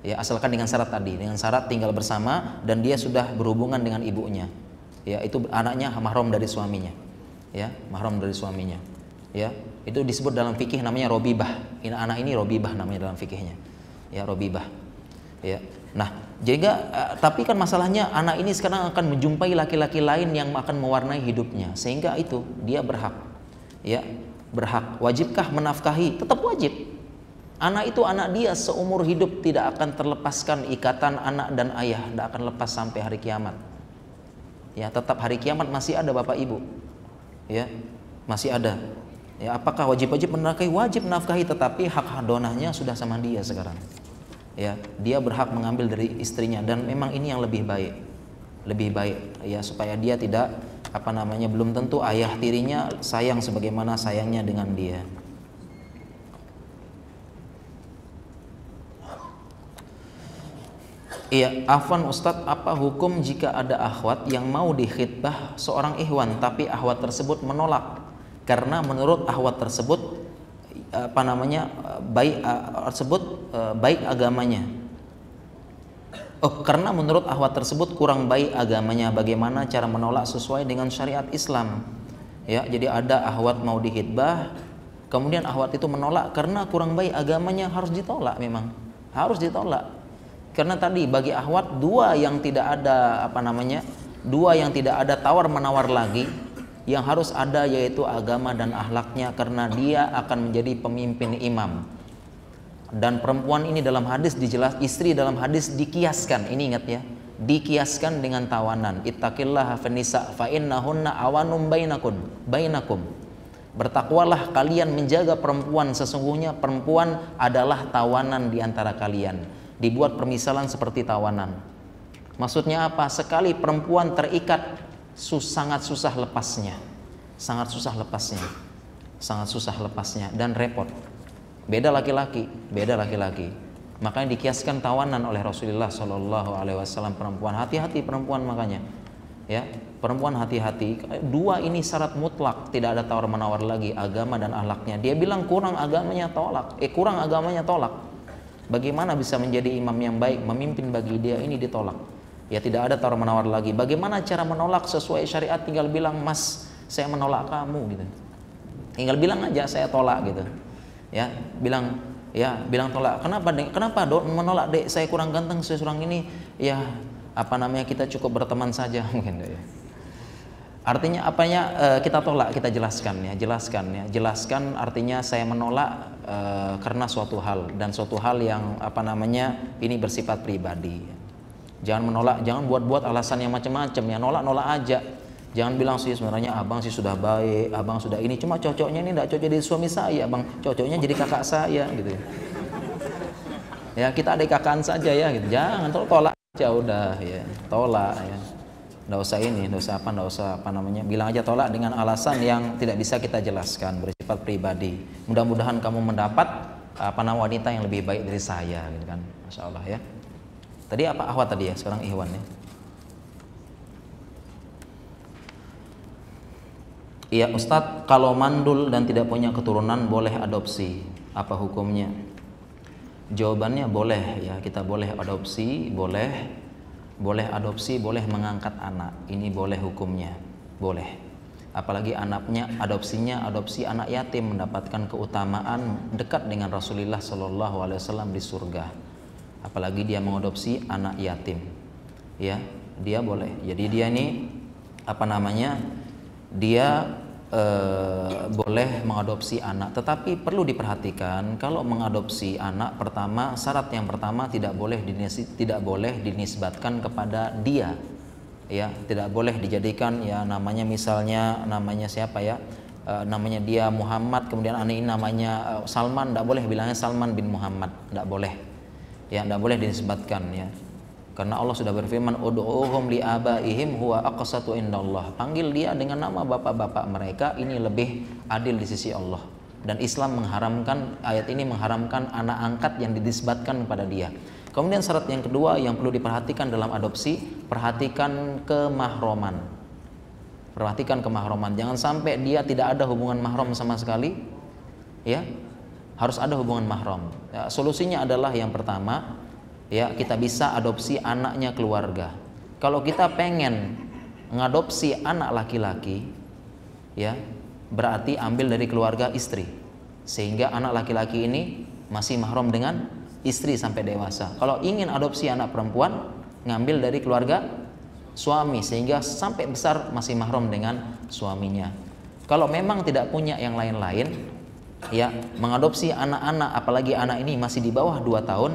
Ya asalkan dengan syarat tadi dengan syarat tinggal bersama dan dia sudah berhubungan dengan ibunya. Ya itu anaknya mahram dari suaminya. Ya mahram dari suaminya. Ya itu disebut dalam fikih namanya robibah. Ini anak ini robibah namanya dalam fikihnya. Ya robibah. Ya nah jadi uh, tapi kan masalahnya anak ini sekarang akan menjumpai laki-laki lain yang akan mewarnai hidupnya. Sehingga itu dia berhak ya berhak. Wajibkah menafkahi? Tetap wajib. Anak itu anak dia seumur hidup tidak akan terlepaskan ikatan anak dan ayah. Tidak akan lepas sampai hari kiamat. Ya tetap hari kiamat masih ada bapak ibu. Ya masih ada. Ya apakah wajib-wajib menafkahi? Wajib menafkahi tetapi hak hadonahnya sudah sama dia sekarang ya dia berhak mengambil dari istrinya. Dan memang ini yang lebih baik. Lebih baik ya supaya dia tidak apa namanya belum tentu ayah tirinya sayang sebagaimana sayangnya dengan dia. Iya, Afwan Ustadz, apa hukum jika ada akhwat yang mau dikhidbah seorang ikhwan tapi akhwat tersebut menolak? Karena menurut akhwat tersebut apa namanya baik tersebut eh, baik agamanya. Oh, karena menurut ahwat tersebut kurang baik agamanya, bagaimana cara menolak sesuai dengan syariat Islam? Ya, jadi ada ahwat mau dihitbah, kemudian ahwat itu menolak karena kurang baik agamanya harus ditolak memang. Harus ditolak. Karena tadi bagi ahwat dua yang tidak ada apa namanya? Dua yang tidak ada tawar menawar lagi yang harus ada yaitu agama dan ahlaknya karena dia akan menjadi pemimpin imam. Dan perempuan ini dalam hadis dijelas istri dalam hadis dikiaskan. Ini ingat ya dikiaskan dengan tawanan. Ittaqillaha fanisa fa innahunna awanum bainakum bainakum. Bertakwalah kalian menjaga perempuan. Sesungguhnya perempuan adalah tawanan di antara kalian. Dibuat permisalan seperti tawanan. Maksudnya apa? Sekali perempuan terikat sus sangat susah lepasnya sangat susah lepasnya sangat susah lepasnya dan repot Beda laki-laki, beda laki-laki. Makanya dikiaskan tawanan oleh Rasulullah Shallallahu Alaihi Wasallam perempuan. Hati-hati perempuan makanya, ya perempuan hati-hati. Dua ini syarat mutlak, tidak ada tawar menawar lagi agama dan ahlaknya. Dia bilang kurang agamanya tolak, eh kurang agamanya tolak. Bagaimana bisa menjadi imam yang baik, memimpin bagi dia ini ditolak. Ya tidak ada tawar menawar lagi. Bagaimana cara menolak sesuai syariat? Tinggal bilang mas, saya menolak kamu gitu. Tinggal bilang aja saya tolak gitu. Ya bilang ya bilang tolak. Kenapa dek? Kenapa dok menolak dek? Saya kurang ganteng saya kurang ini. Ya apa namanya kita cukup berteman saja *laughs* mungkin ya. Artinya apanya? Uh, kita tolak kita jelaskan ya. Jelaskan ya. Jelaskan artinya saya menolak uh, karena suatu hal. Dan suatu hal yang apa namanya ini bersifat pribadi jangan menolak jangan buat-buat alasan yang macam-macam ya nolak nolak aja Jangan bilang sih sebenarnya abang sih sudah baik, abang sudah ini. Cuma cocoknya ini tidak cocok jadi suami saya, abang cocoknya jadi kakak saya gitu. Ya kita ada kakaan saja ya gitu. Jangan tolak tolak aja udah ya, tolak ya. Nggak usah ini, nggak usah apa, nggak usah apa namanya. Bilang aja tolak dengan alasan yang tidak bisa kita jelaskan bersifat pribadi. Mudah-mudahan kamu mendapat apa nama wanita yang lebih baik dari saya gitu kan. Masya Allah ya. Tadi apa ahwat tadi ya, sekarang Ikhwan ya. Iya Ustadz, kalau mandul dan tidak punya keturunan boleh adopsi. Apa hukumnya? Jawabannya boleh ya, kita boleh adopsi, boleh boleh adopsi, boleh mengangkat anak. Ini boleh hukumnya. Boleh. Apalagi anaknya adopsinya adopsi anak yatim mendapatkan keutamaan dekat dengan Rasulullah Shallallahu alaihi wasallam di surga. Apalagi dia mengadopsi anak yatim. Ya, dia boleh. Jadi dia ini apa namanya? dia eh, boleh mengadopsi anak, tetapi perlu diperhatikan kalau mengadopsi anak pertama syarat yang pertama tidak boleh dinis, tidak boleh dinisbatkan kepada dia, ya tidak boleh dijadikan ya namanya misalnya namanya siapa ya eh, namanya dia Muhammad kemudian ini namanya eh, Salman tidak boleh bilangnya Salman bin Muhammad tidak boleh ya tidak boleh dinisbatkan ya karena Allah sudah berfirman, "Ud'uhum li abaihim huwa aqsatu indallah." Panggil dia dengan nama bapak-bapak mereka, ini lebih adil di sisi Allah. Dan Islam mengharamkan ayat ini mengharamkan anak angkat yang didisbatkan kepada dia. Kemudian syarat yang kedua yang perlu diperhatikan dalam adopsi, perhatikan kemahroman. Perhatikan kemahroman. Jangan sampai dia tidak ada hubungan mahram sama sekali. Ya, harus ada hubungan mahram. Ya, solusinya adalah yang pertama, ya kita bisa adopsi anaknya keluarga. Kalau kita pengen ngadopsi anak laki-laki, ya berarti ambil dari keluarga istri, sehingga anak laki-laki ini masih mahram dengan istri sampai dewasa. Kalau ingin adopsi anak perempuan, ngambil dari keluarga suami sehingga sampai besar masih mahram dengan suaminya. Kalau memang tidak punya yang lain-lain, ya mengadopsi anak-anak apalagi anak ini masih di bawah 2 tahun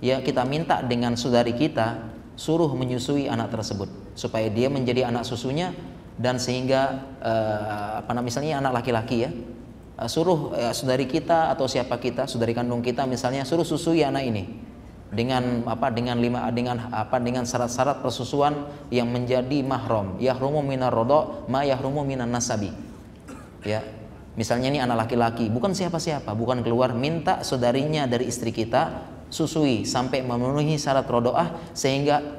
ya kita minta dengan saudari kita suruh menyusui anak tersebut supaya dia menjadi anak susunya dan sehingga uh, apa namanya misalnya anak laki-laki ya uh, suruh uh, saudari kita atau siapa kita saudari kandung kita misalnya suruh susui anak ini dengan apa dengan lima dengan apa dengan syarat-syarat persusuan yang menjadi mahram yahrumu minar rodo ma yahrumu minan nasabi. Ya misalnya ini anak laki-laki bukan siapa-siapa bukan keluar minta saudarinya dari istri kita susui sampai memenuhi syarat rodoah sehingga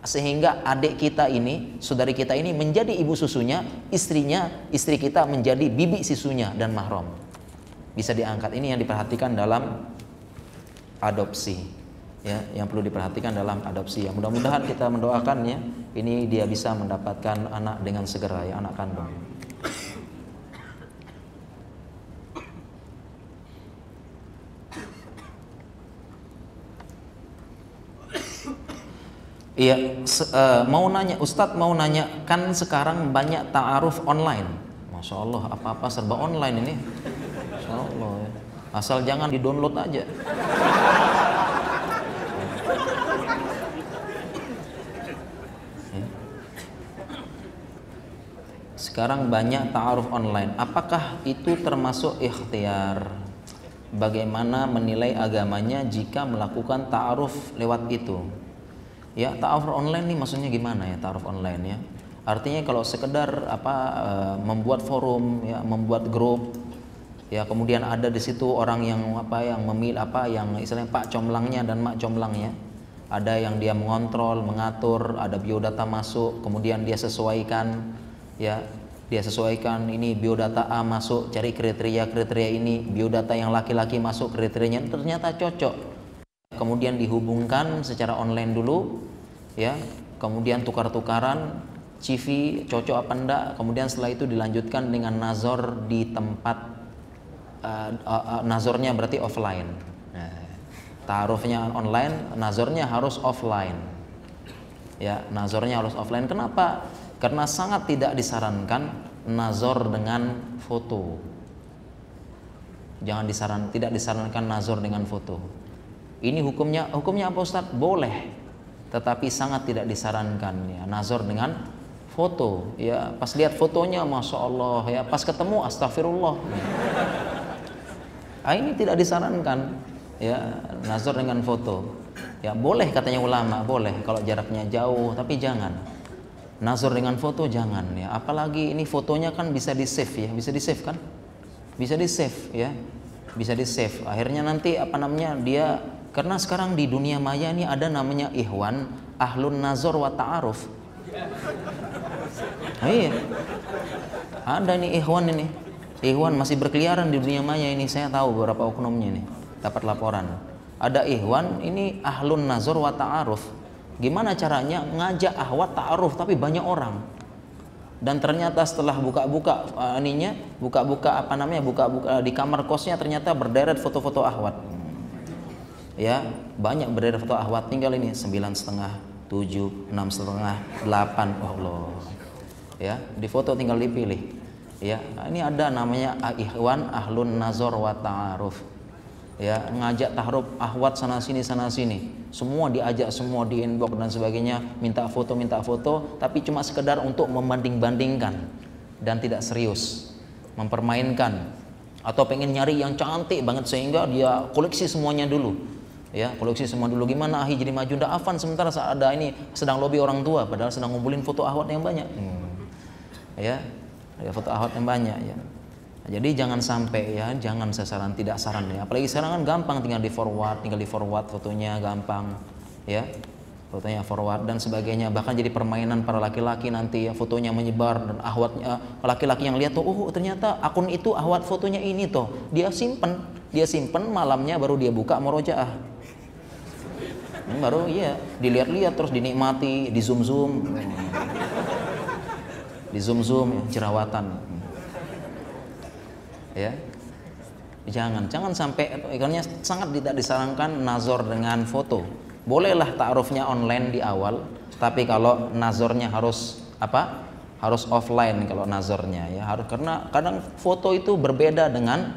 sehingga adik kita ini, saudari kita ini menjadi ibu susunya, istrinya, istri kita menjadi bibi sisunya dan mahram. Bisa diangkat. Ini yang diperhatikan dalam adopsi. Ya, yang perlu diperhatikan dalam adopsi. Ya, mudah-mudahan kita mendoakannya ini dia bisa mendapatkan anak dengan segera ya, anak kandung. Iya, uh, mau nanya, Ustadz mau nanya, kan sekarang banyak ta'aruf online. Masya Allah, apa-apa serba online ini. Masya Allah ya. asal jangan di download aja Ya. sekarang banyak ta'aruf online apakah itu termasuk ikhtiar bagaimana menilai agamanya jika melakukan ta'aruf lewat itu ya ta'aruf online nih maksudnya gimana ya ta'aruf online ya? Artinya kalau sekedar apa eh, membuat forum ya membuat grup ya kemudian ada di situ orang yang apa yang memilih apa yang istilahnya pak comlangnya dan mak comlangnya ada yang dia mengontrol mengatur ada biodata masuk kemudian dia sesuaikan ya dia sesuaikan ini biodata A masuk cari kriteria kriteria ini biodata yang laki-laki masuk kriterianya ternyata cocok kemudian dihubungkan secara online dulu ya. Kemudian tukar-tukaran CV cocok apa enggak kemudian setelah itu dilanjutkan dengan nazor di tempat uh, uh, uh, nazornya berarti offline. Nah, taarufnya online nazornya harus offline. Ya nazornya harus offline. Kenapa? Karena sangat tidak disarankan nazor dengan foto. Jangan disaran tidak disarankan nazor dengan foto ini hukumnya hukumnya apa Ustaz? Boleh tetapi sangat tidak disarankan. Ya nazor dengan foto. Ya pas lihat fotonya masya Allah ya pas ketemu astagfirullah. Ah, ini tidak disarankan. Ya nazar dengan foto. Ya boleh katanya ulama boleh. Kalau jaraknya jauh tapi jangan. Nazar dengan foto jangan. Ya apalagi ini fotonya kan bisa di save ya. Bisa di save kan? Bisa di save ya. Bisa di save akhirnya nanti apa namanya dia karena sekarang di dunia maya ini ada namanya ihwan ahlun nazar wa ta'aruf. Iya. Ada nih ikhwan ini. Ikhwan masih berkeliaran di dunia maya ini. Saya tahu beberapa oknumnya nih dapat laporan. Ada ikhwan ini ahlun nazar wa ta'aruf. Gimana caranya ngajak ahwat ta'aruf tapi banyak orang? Dan ternyata setelah buka-buka uh, ininya buka-buka apa namanya buka-buka di kamar kosnya ternyata berderet foto-foto ahwat ya banyak berderet foto ahwat tinggal ini sembilan setengah tujuh enam setengah delapan. Oh Allah. Ya di foto tinggal dipilih. Ya ini ada namanya ikhwan ahlun nazar wa ta'aruf. Ya ngajak tahruf ahwat sana sini sana sini. Semua diajak semua di inbox dan sebagainya. Minta foto minta foto. Tapi cuma sekedar untuk membanding-bandingkan dan tidak serius. Mempermainkan. Atau pengen nyari yang cantik banget sehingga dia koleksi semuanya dulu ya koleksi semua dulu. Gimana ahi jadi maju? Ndak afan sementara saat ada ini sedang lobby orang tua padahal sedang ngumpulin foto ahwat yang banyak. Hmm. Ya ada foto ahwat yang banyak ya. Jadi jangan sampai ya jangan sasaran tidak saran ya. Apalagi sekarang kan gampang tinggal di forward tinggal di forward fotonya gampang ya. Fotonya forward dan sebagainya. Bahkan jadi permainan para laki-laki nanti ya fotonya menyebar dan ahwatnya laki-laki yang lihat tuh oh ternyata akun itu ahwat fotonya ini tuh dia simpen dia simpen malamnya baru dia buka murojaah hmm, baru iya dilihat-lihat terus dinikmati di zoom zoom di zoom zoom ya, jerawatan. Ya. Jangan jangan sampai ikannya sangat tidak disarankan nazor dengan foto. Bolehlah ta'arufnya online di awal tapi kalau nazornya harus apa harus offline kalau nazornya ya. Harus karena kadang foto itu berbeda dengan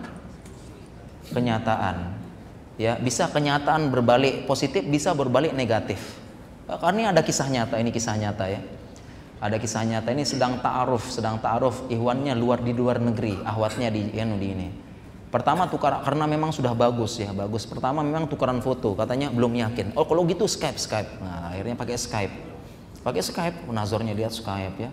kenyataan ya bisa kenyataan berbalik positif bisa berbalik negatif karena ini ada kisah nyata ini kisah nyata ya ada kisah nyata ini sedang ta'aruf, sedang ta'aruf ihwannya luar di luar negeri, ahwatnya di ya, di ini. Pertama tukar karena memang sudah bagus ya, bagus. Pertama memang tukaran foto, katanya belum yakin. Oh, kalau gitu Skype, Skype. Nah, akhirnya pakai Skype. Pakai Skype, nazarnya dia Skype ya.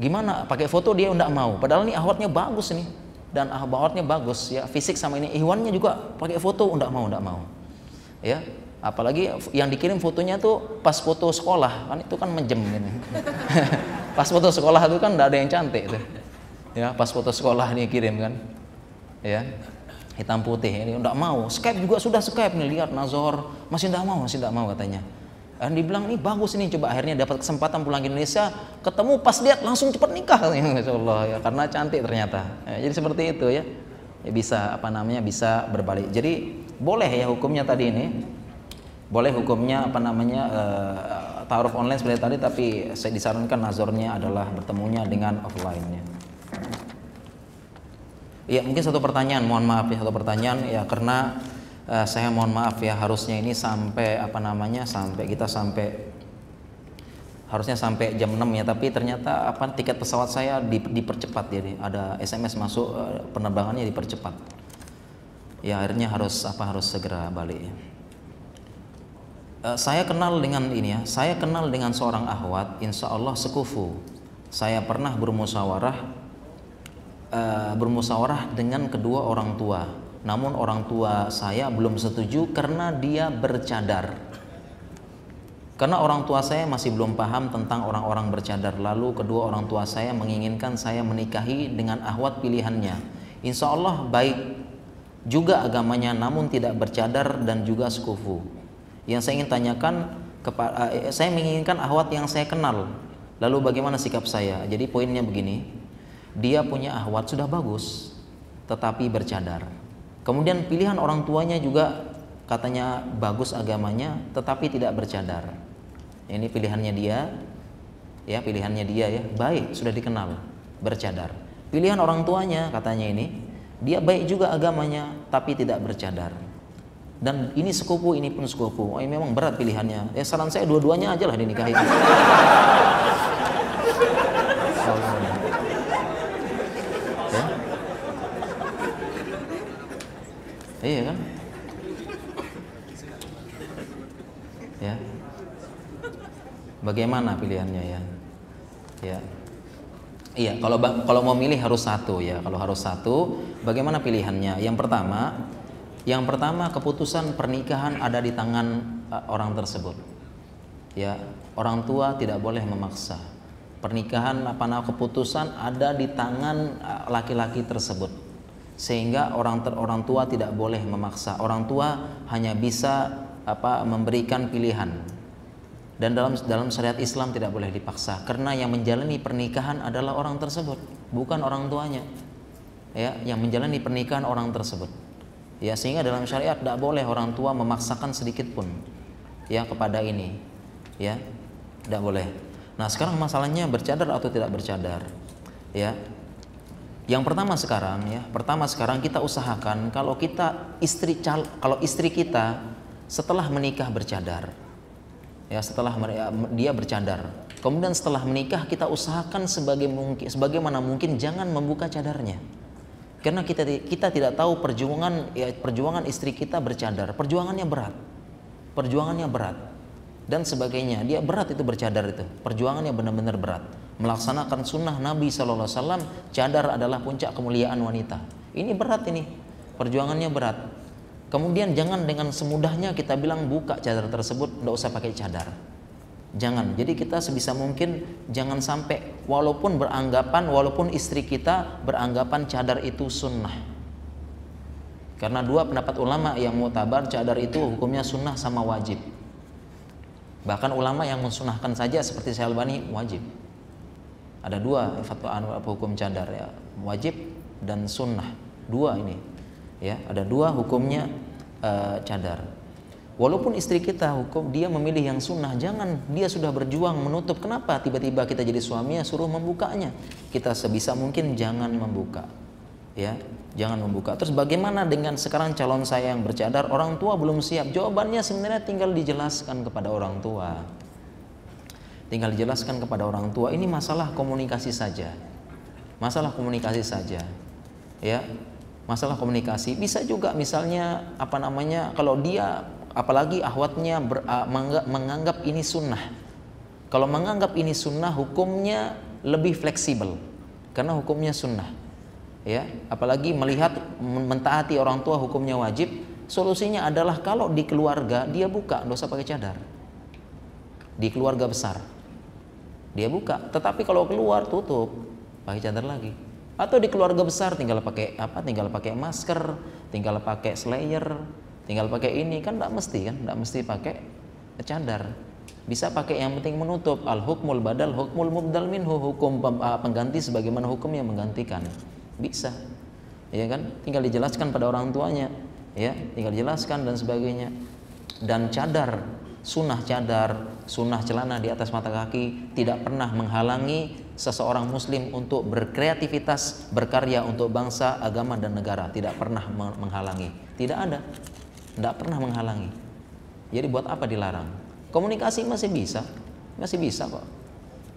Gimana? Pakai foto dia enggak mau. Padahal ini ahwatnya bagus nih. Dan ahwatnya bagus ya, fisik sama ini. Ihwannya juga pakai foto enggak mau, enggak mau. Ya, apalagi yang dikirim fotonya tuh pas foto sekolah. Kan itu kan menjem ini. *laughs* Pas foto sekolah itu kan tidak ada yang cantik tuh. Ya pas foto sekolah nih kirim kan. Ya hitam putih ini enggak mau. Skype juga sudah Skype nih lihat Nazor. Masih enggak mau masih enggak mau katanya dan dibilang ini bagus ini. Coba akhirnya dapat kesempatan pulang ke Indonesia ketemu pas lihat langsung cepat nikah. *laughs* Katanya Allah ya karena cantik ternyata. Ya, jadi seperti itu ya. ya bisa apa namanya bisa berbalik. Jadi boleh ya hukumnya tadi ini. Boleh hukumnya apa namanya uh, taruh online seperti tadi tapi saya disarankan nazarnya adalah bertemunya dengan offline-nya. Ya mungkin satu pertanyaan, mohon maaf ya satu pertanyaan. Ya karena uh, saya mohon maaf ya harusnya ini sampai apa namanya sampai kita sampai harusnya sampai jam 6 ya tapi ternyata apa tiket pesawat saya di, dipercepat jadi ada SMS masuk uh, penerbangannya dipercepat. Ya akhirnya harus apa harus segera balik ya. Uh, saya kenal dengan ini ya, saya kenal dengan seorang ahwat, insya Allah sekufu. Saya pernah bermusyawarah uh, bermusyawarah dengan kedua orang tua. Namun orang tua saya belum setuju karena dia bercadar. Karena orang tua saya masih belum paham tentang orang-orang bercadar. Lalu kedua orang tua saya menginginkan saya menikahi dengan ahwat pilihannya. Insya Allah baik juga agamanya namun tidak bercadar dan juga sekufu. Yang saya ingin tanyakan, uh, saya menginginkan ahwat yang saya kenal. Lalu bagaimana sikap saya? Jadi poinnya begini, dia punya ahwat sudah bagus tetapi bercadar kemudian pilihan orang tuanya juga katanya bagus agamanya tetapi tidak bercadar. Ini pilihannya dia ya pilihannya dia ya. Baik sudah dikenal bercadar. Pilihan orang tuanya katanya ini dia baik juga agamanya tapi tidak bercadar. Dan ini sekupu ini pun sekupu oh, ini memang berat pilihannya. Ya saran saya dua-duanya aja lah dinikahi *laughs* Iya kan? Ya. Bagaimana pilihannya ya? Ya. Iya, kalau kalau mau milih harus satu ya. Kalau harus satu, bagaimana pilihannya? Yang pertama, yang pertama keputusan pernikahan ada di tangan uh, orang tersebut. Ya, orang tua tidak boleh memaksa. Pernikahan apa keputusan ada di tangan uh, laki-laki tersebut sehingga orang ter, orang tua tidak boleh memaksa. Orang tua hanya bisa apa memberikan pilihan. Dan dalam dalam syariat Islam tidak boleh dipaksa karena yang menjalani pernikahan adalah orang tersebut, bukan orang tuanya. Ya, yang menjalani pernikahan orang tersebut. Ya, sehingga dalam syariat tidak boleh orang tua memaksakan sedikit pun ya kepada ini. Ya, tidak boleh. Nah, sekarang masalahnya bercadar atau tidak bercadar. Ya, yang pertama sekarang ya, pertama sekarang kita usahakan kalau kita istri cal, kalau istri kita setelah menikah bercadar. Ya, setelah dia bercadar. Kemudian setelah menikah kita usahakan sebagai mungkin sebagaimana mungkin jangan membuka cadarnya. Karena kita kita tidak tahu perjuangan ya, perjuangan istri kita bercadar, perjuangannya berat. Perjuangannya berat dan sebagainya. Dia berat itu bercadar itu. Perjuangannya benar-benar berat melaksanakan sunnah Nabi Shallallahu Alaihi Wasallam cadar adalah puncak kemuliaan wanita. Ini berat ini. Perjuangannya berat. Kemudian jangan dengan semudahnya kita bilang buka cadar tersebut tidak usah pakai cadar. Jangan. Jadi kita sebisa mungkin jangan sampai walaupun beranggapan walaupun istri kita beranggapan cadar itu sunnah. Karena dua pendapat ulama yang mutabar cadar itu hukumnya sunnah sama wajib. Bahkan ulama yang mensunahkan saja seperti Syalbani wajib ada dua fatwa apa hukum cadar ya. Wajib dan sunnah. Dua ini ya. Ada dua hukumnya uh, cadar. Walaupun istri kita hukum dia memilih yang sunnah. Jangan dia sudah berjuang menutup. Kenapa tiba-tiba kita jadi suaminya suruh membukanya? Kita sebisa mungkin jangan membuka ya. Jangan membuka. Terus bagaimana dengan sekarang calon saya yang bercadar? Orang tua belum siap. Jawabannya sebenarnya tinggal dijelaskan kepada orang tua tinggal dijelaskan kepada orang tua ini masalah komunikasi saja. Masalah komunikasi saja. Ya masalah komunikasi. Bisa juga misalnya apa namanya kalau dia apalagi ahwatnya ber, uh, menganggap ini sunnah. Kalau menganggap ini sunnah hukumnya lebih fleksibel. Karena hukumnya sunnah. Ya apalagi melihat mentaati orang tua hukumnya wajib solusinya adalah kalau di keluarga dia buka dosa pakai cadar. Di keluarga besar dia buka. Tetapi kalau keluar tutup. Pakai cadar lagi. Atau di keluarga besar tinggal pakai apa? Tinggal pakai masker tinggal pakai slayer tinggal pakai ini. Kan tidak mesti kan? Tidak mesti pakai cadar. Bisa pakai yang penting menutup. Al hukmul badal hukmul mubdal minhu. Hukum ah, pengganti sebagaimana hukum yang menggantikan. Bisa. Ya kan? Tinggal dijelaskan pada orang tuanya. Ya tinggal dijelaskan dan sebagainya. Dan cadar sunnah cadar, sunnah celana di atas mata kaki tidak pernah menghalangi seseorang muslim untuk berkreativitas, berkarya untuk bangsa, agama dan negara, tidak pernah menghalangi. Tidak ada. Tidak pernah menghalangi. Jadi buat apa dilarang? Komunikasi masih bisa. Masih bisa kok.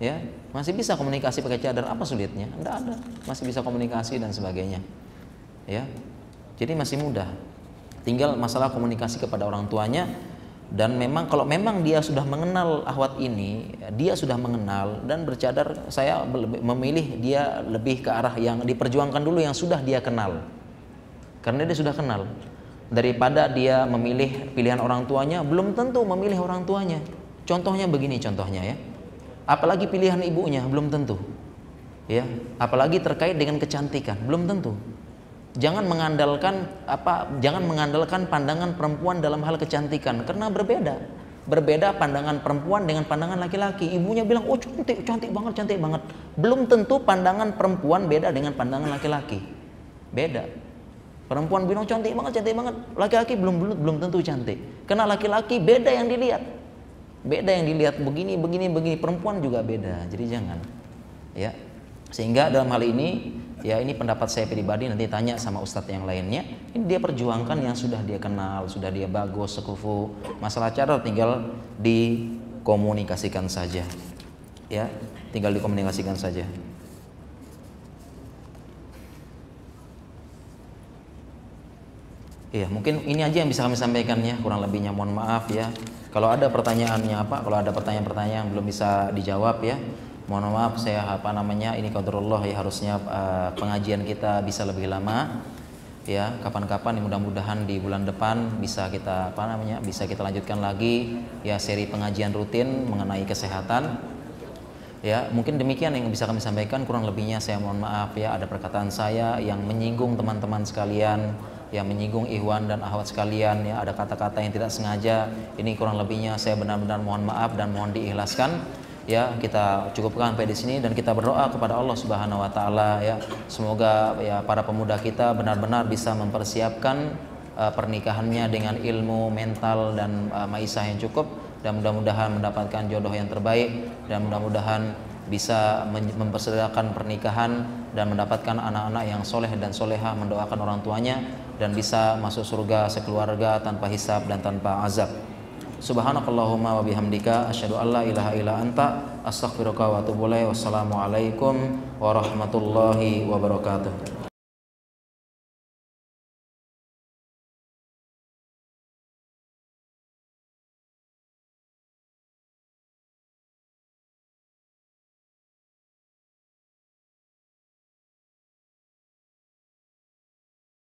Ya, masih bisa komunikasi pakai cadar. Apa sulitnya? Tidak ada. Masih bisa komunikasi dan sebagainya. Ya. Jadi masih mudah. Tinggal masalah komunikasi kepada orang tuanya dan memang kalau memang dia sudah mengenal ahwat ini, dia sudah mengenal dan bercadar, saya memilih dia lebih ke arah yang diperjuangkan dulu yang sudah dia kenal. Karena dia sudah kenal. Daripada dia memilih pilihan orang tuanya, belum tentu memilih orang tuanya. Contohnya begini contohnya ya. Apalagi pilihan ibunya belum tentu. Ya, apalagi terkait dengan kecantikan, belum tentu. Jangan mengandalkan apa? Jangan mengandalkan pandangan perempuan dalam hal kecantikan karena berbeda. Berbeda pandangan perempuan dengan pandangan laki-laki. Ibunya bilang, "Oh, cantik, cantik banget, cantik banget." Belum tentu pandangan perempuan beda dengan pandangan laki-laki. Beda. Perempuan bilang cantik banget, cantik banget. Laki-laki belum belum belum tentu cantik. Karena laki-laki beda yang dilihat. Beda yang dilihat begini, begini, begini. Perempuan juga beda. Jadi jangan. Ya. Sehingga dalam hal ini ya ini pendapat saya pribadi nanti tanya sama ustadz yang lainnya. Ini dia perjuangkan yang sudah dia kenal sudah dia bagus sekufu. Masalah cara tinggal dikomunikasikan saja. Ya tinggal dikomunikasikan saja. Iya, mungkin ini aja yang bisa kami sampaikan ya, kurang lebihnya mohon maaf ya. Kalau ada pertanyaannya apa, kalau ada pertanyaan-pertanyaan yang belum bisa dijawab ya, mohon maaf saya apa namanya ini kodrullah ya harusnya uh, pengajian kita bisa lebih lama. Ya kapan-kapan mudah-mudahan di bulan depan bisa kita apa namanya bisa kita lanjutkan lagi ya seri pengajian rutin mengenai kesehatan. Ya mungkin demikian yang bisa kami sampaikan. Kurang lebihnya saya mohon maaf ya ada perkataan saya yang menyinggung teman-teman sekalian yang menyinggung Ikhwan dan Ahwat sekalian ya ada kata-kata yang tidak sengaja. Ini kurang lebihnya saya benar-benar mohon maaf dan mohon diikhlaskan ya kita cukupkan sampai di sini dan kita berdoa kepada Allah Subhanahu wa taala ya semoga ya para pemuda kita benar-benar bisa mempersiapkan uh, pernikahannya dengan ilmu mental dan uh, maisah yang cukup dan mudah-mudahan mendapatkan jodoh yang terbaik dan mudah-mudahan bisa mempersegerakan pernikahan dan mendapatkan anak-anak yang soleh dan soleha mendoakan orang tuanya dan bisa masuk surga sekeluarga tanpa hisab dan tanpa azab. Subhanakallahumma wa bihamdika asyhadu an la ilaha illa anta astaghfiruka wa atubu ilaik. Wassalamualaikum warahmatullahi wabarakatuh.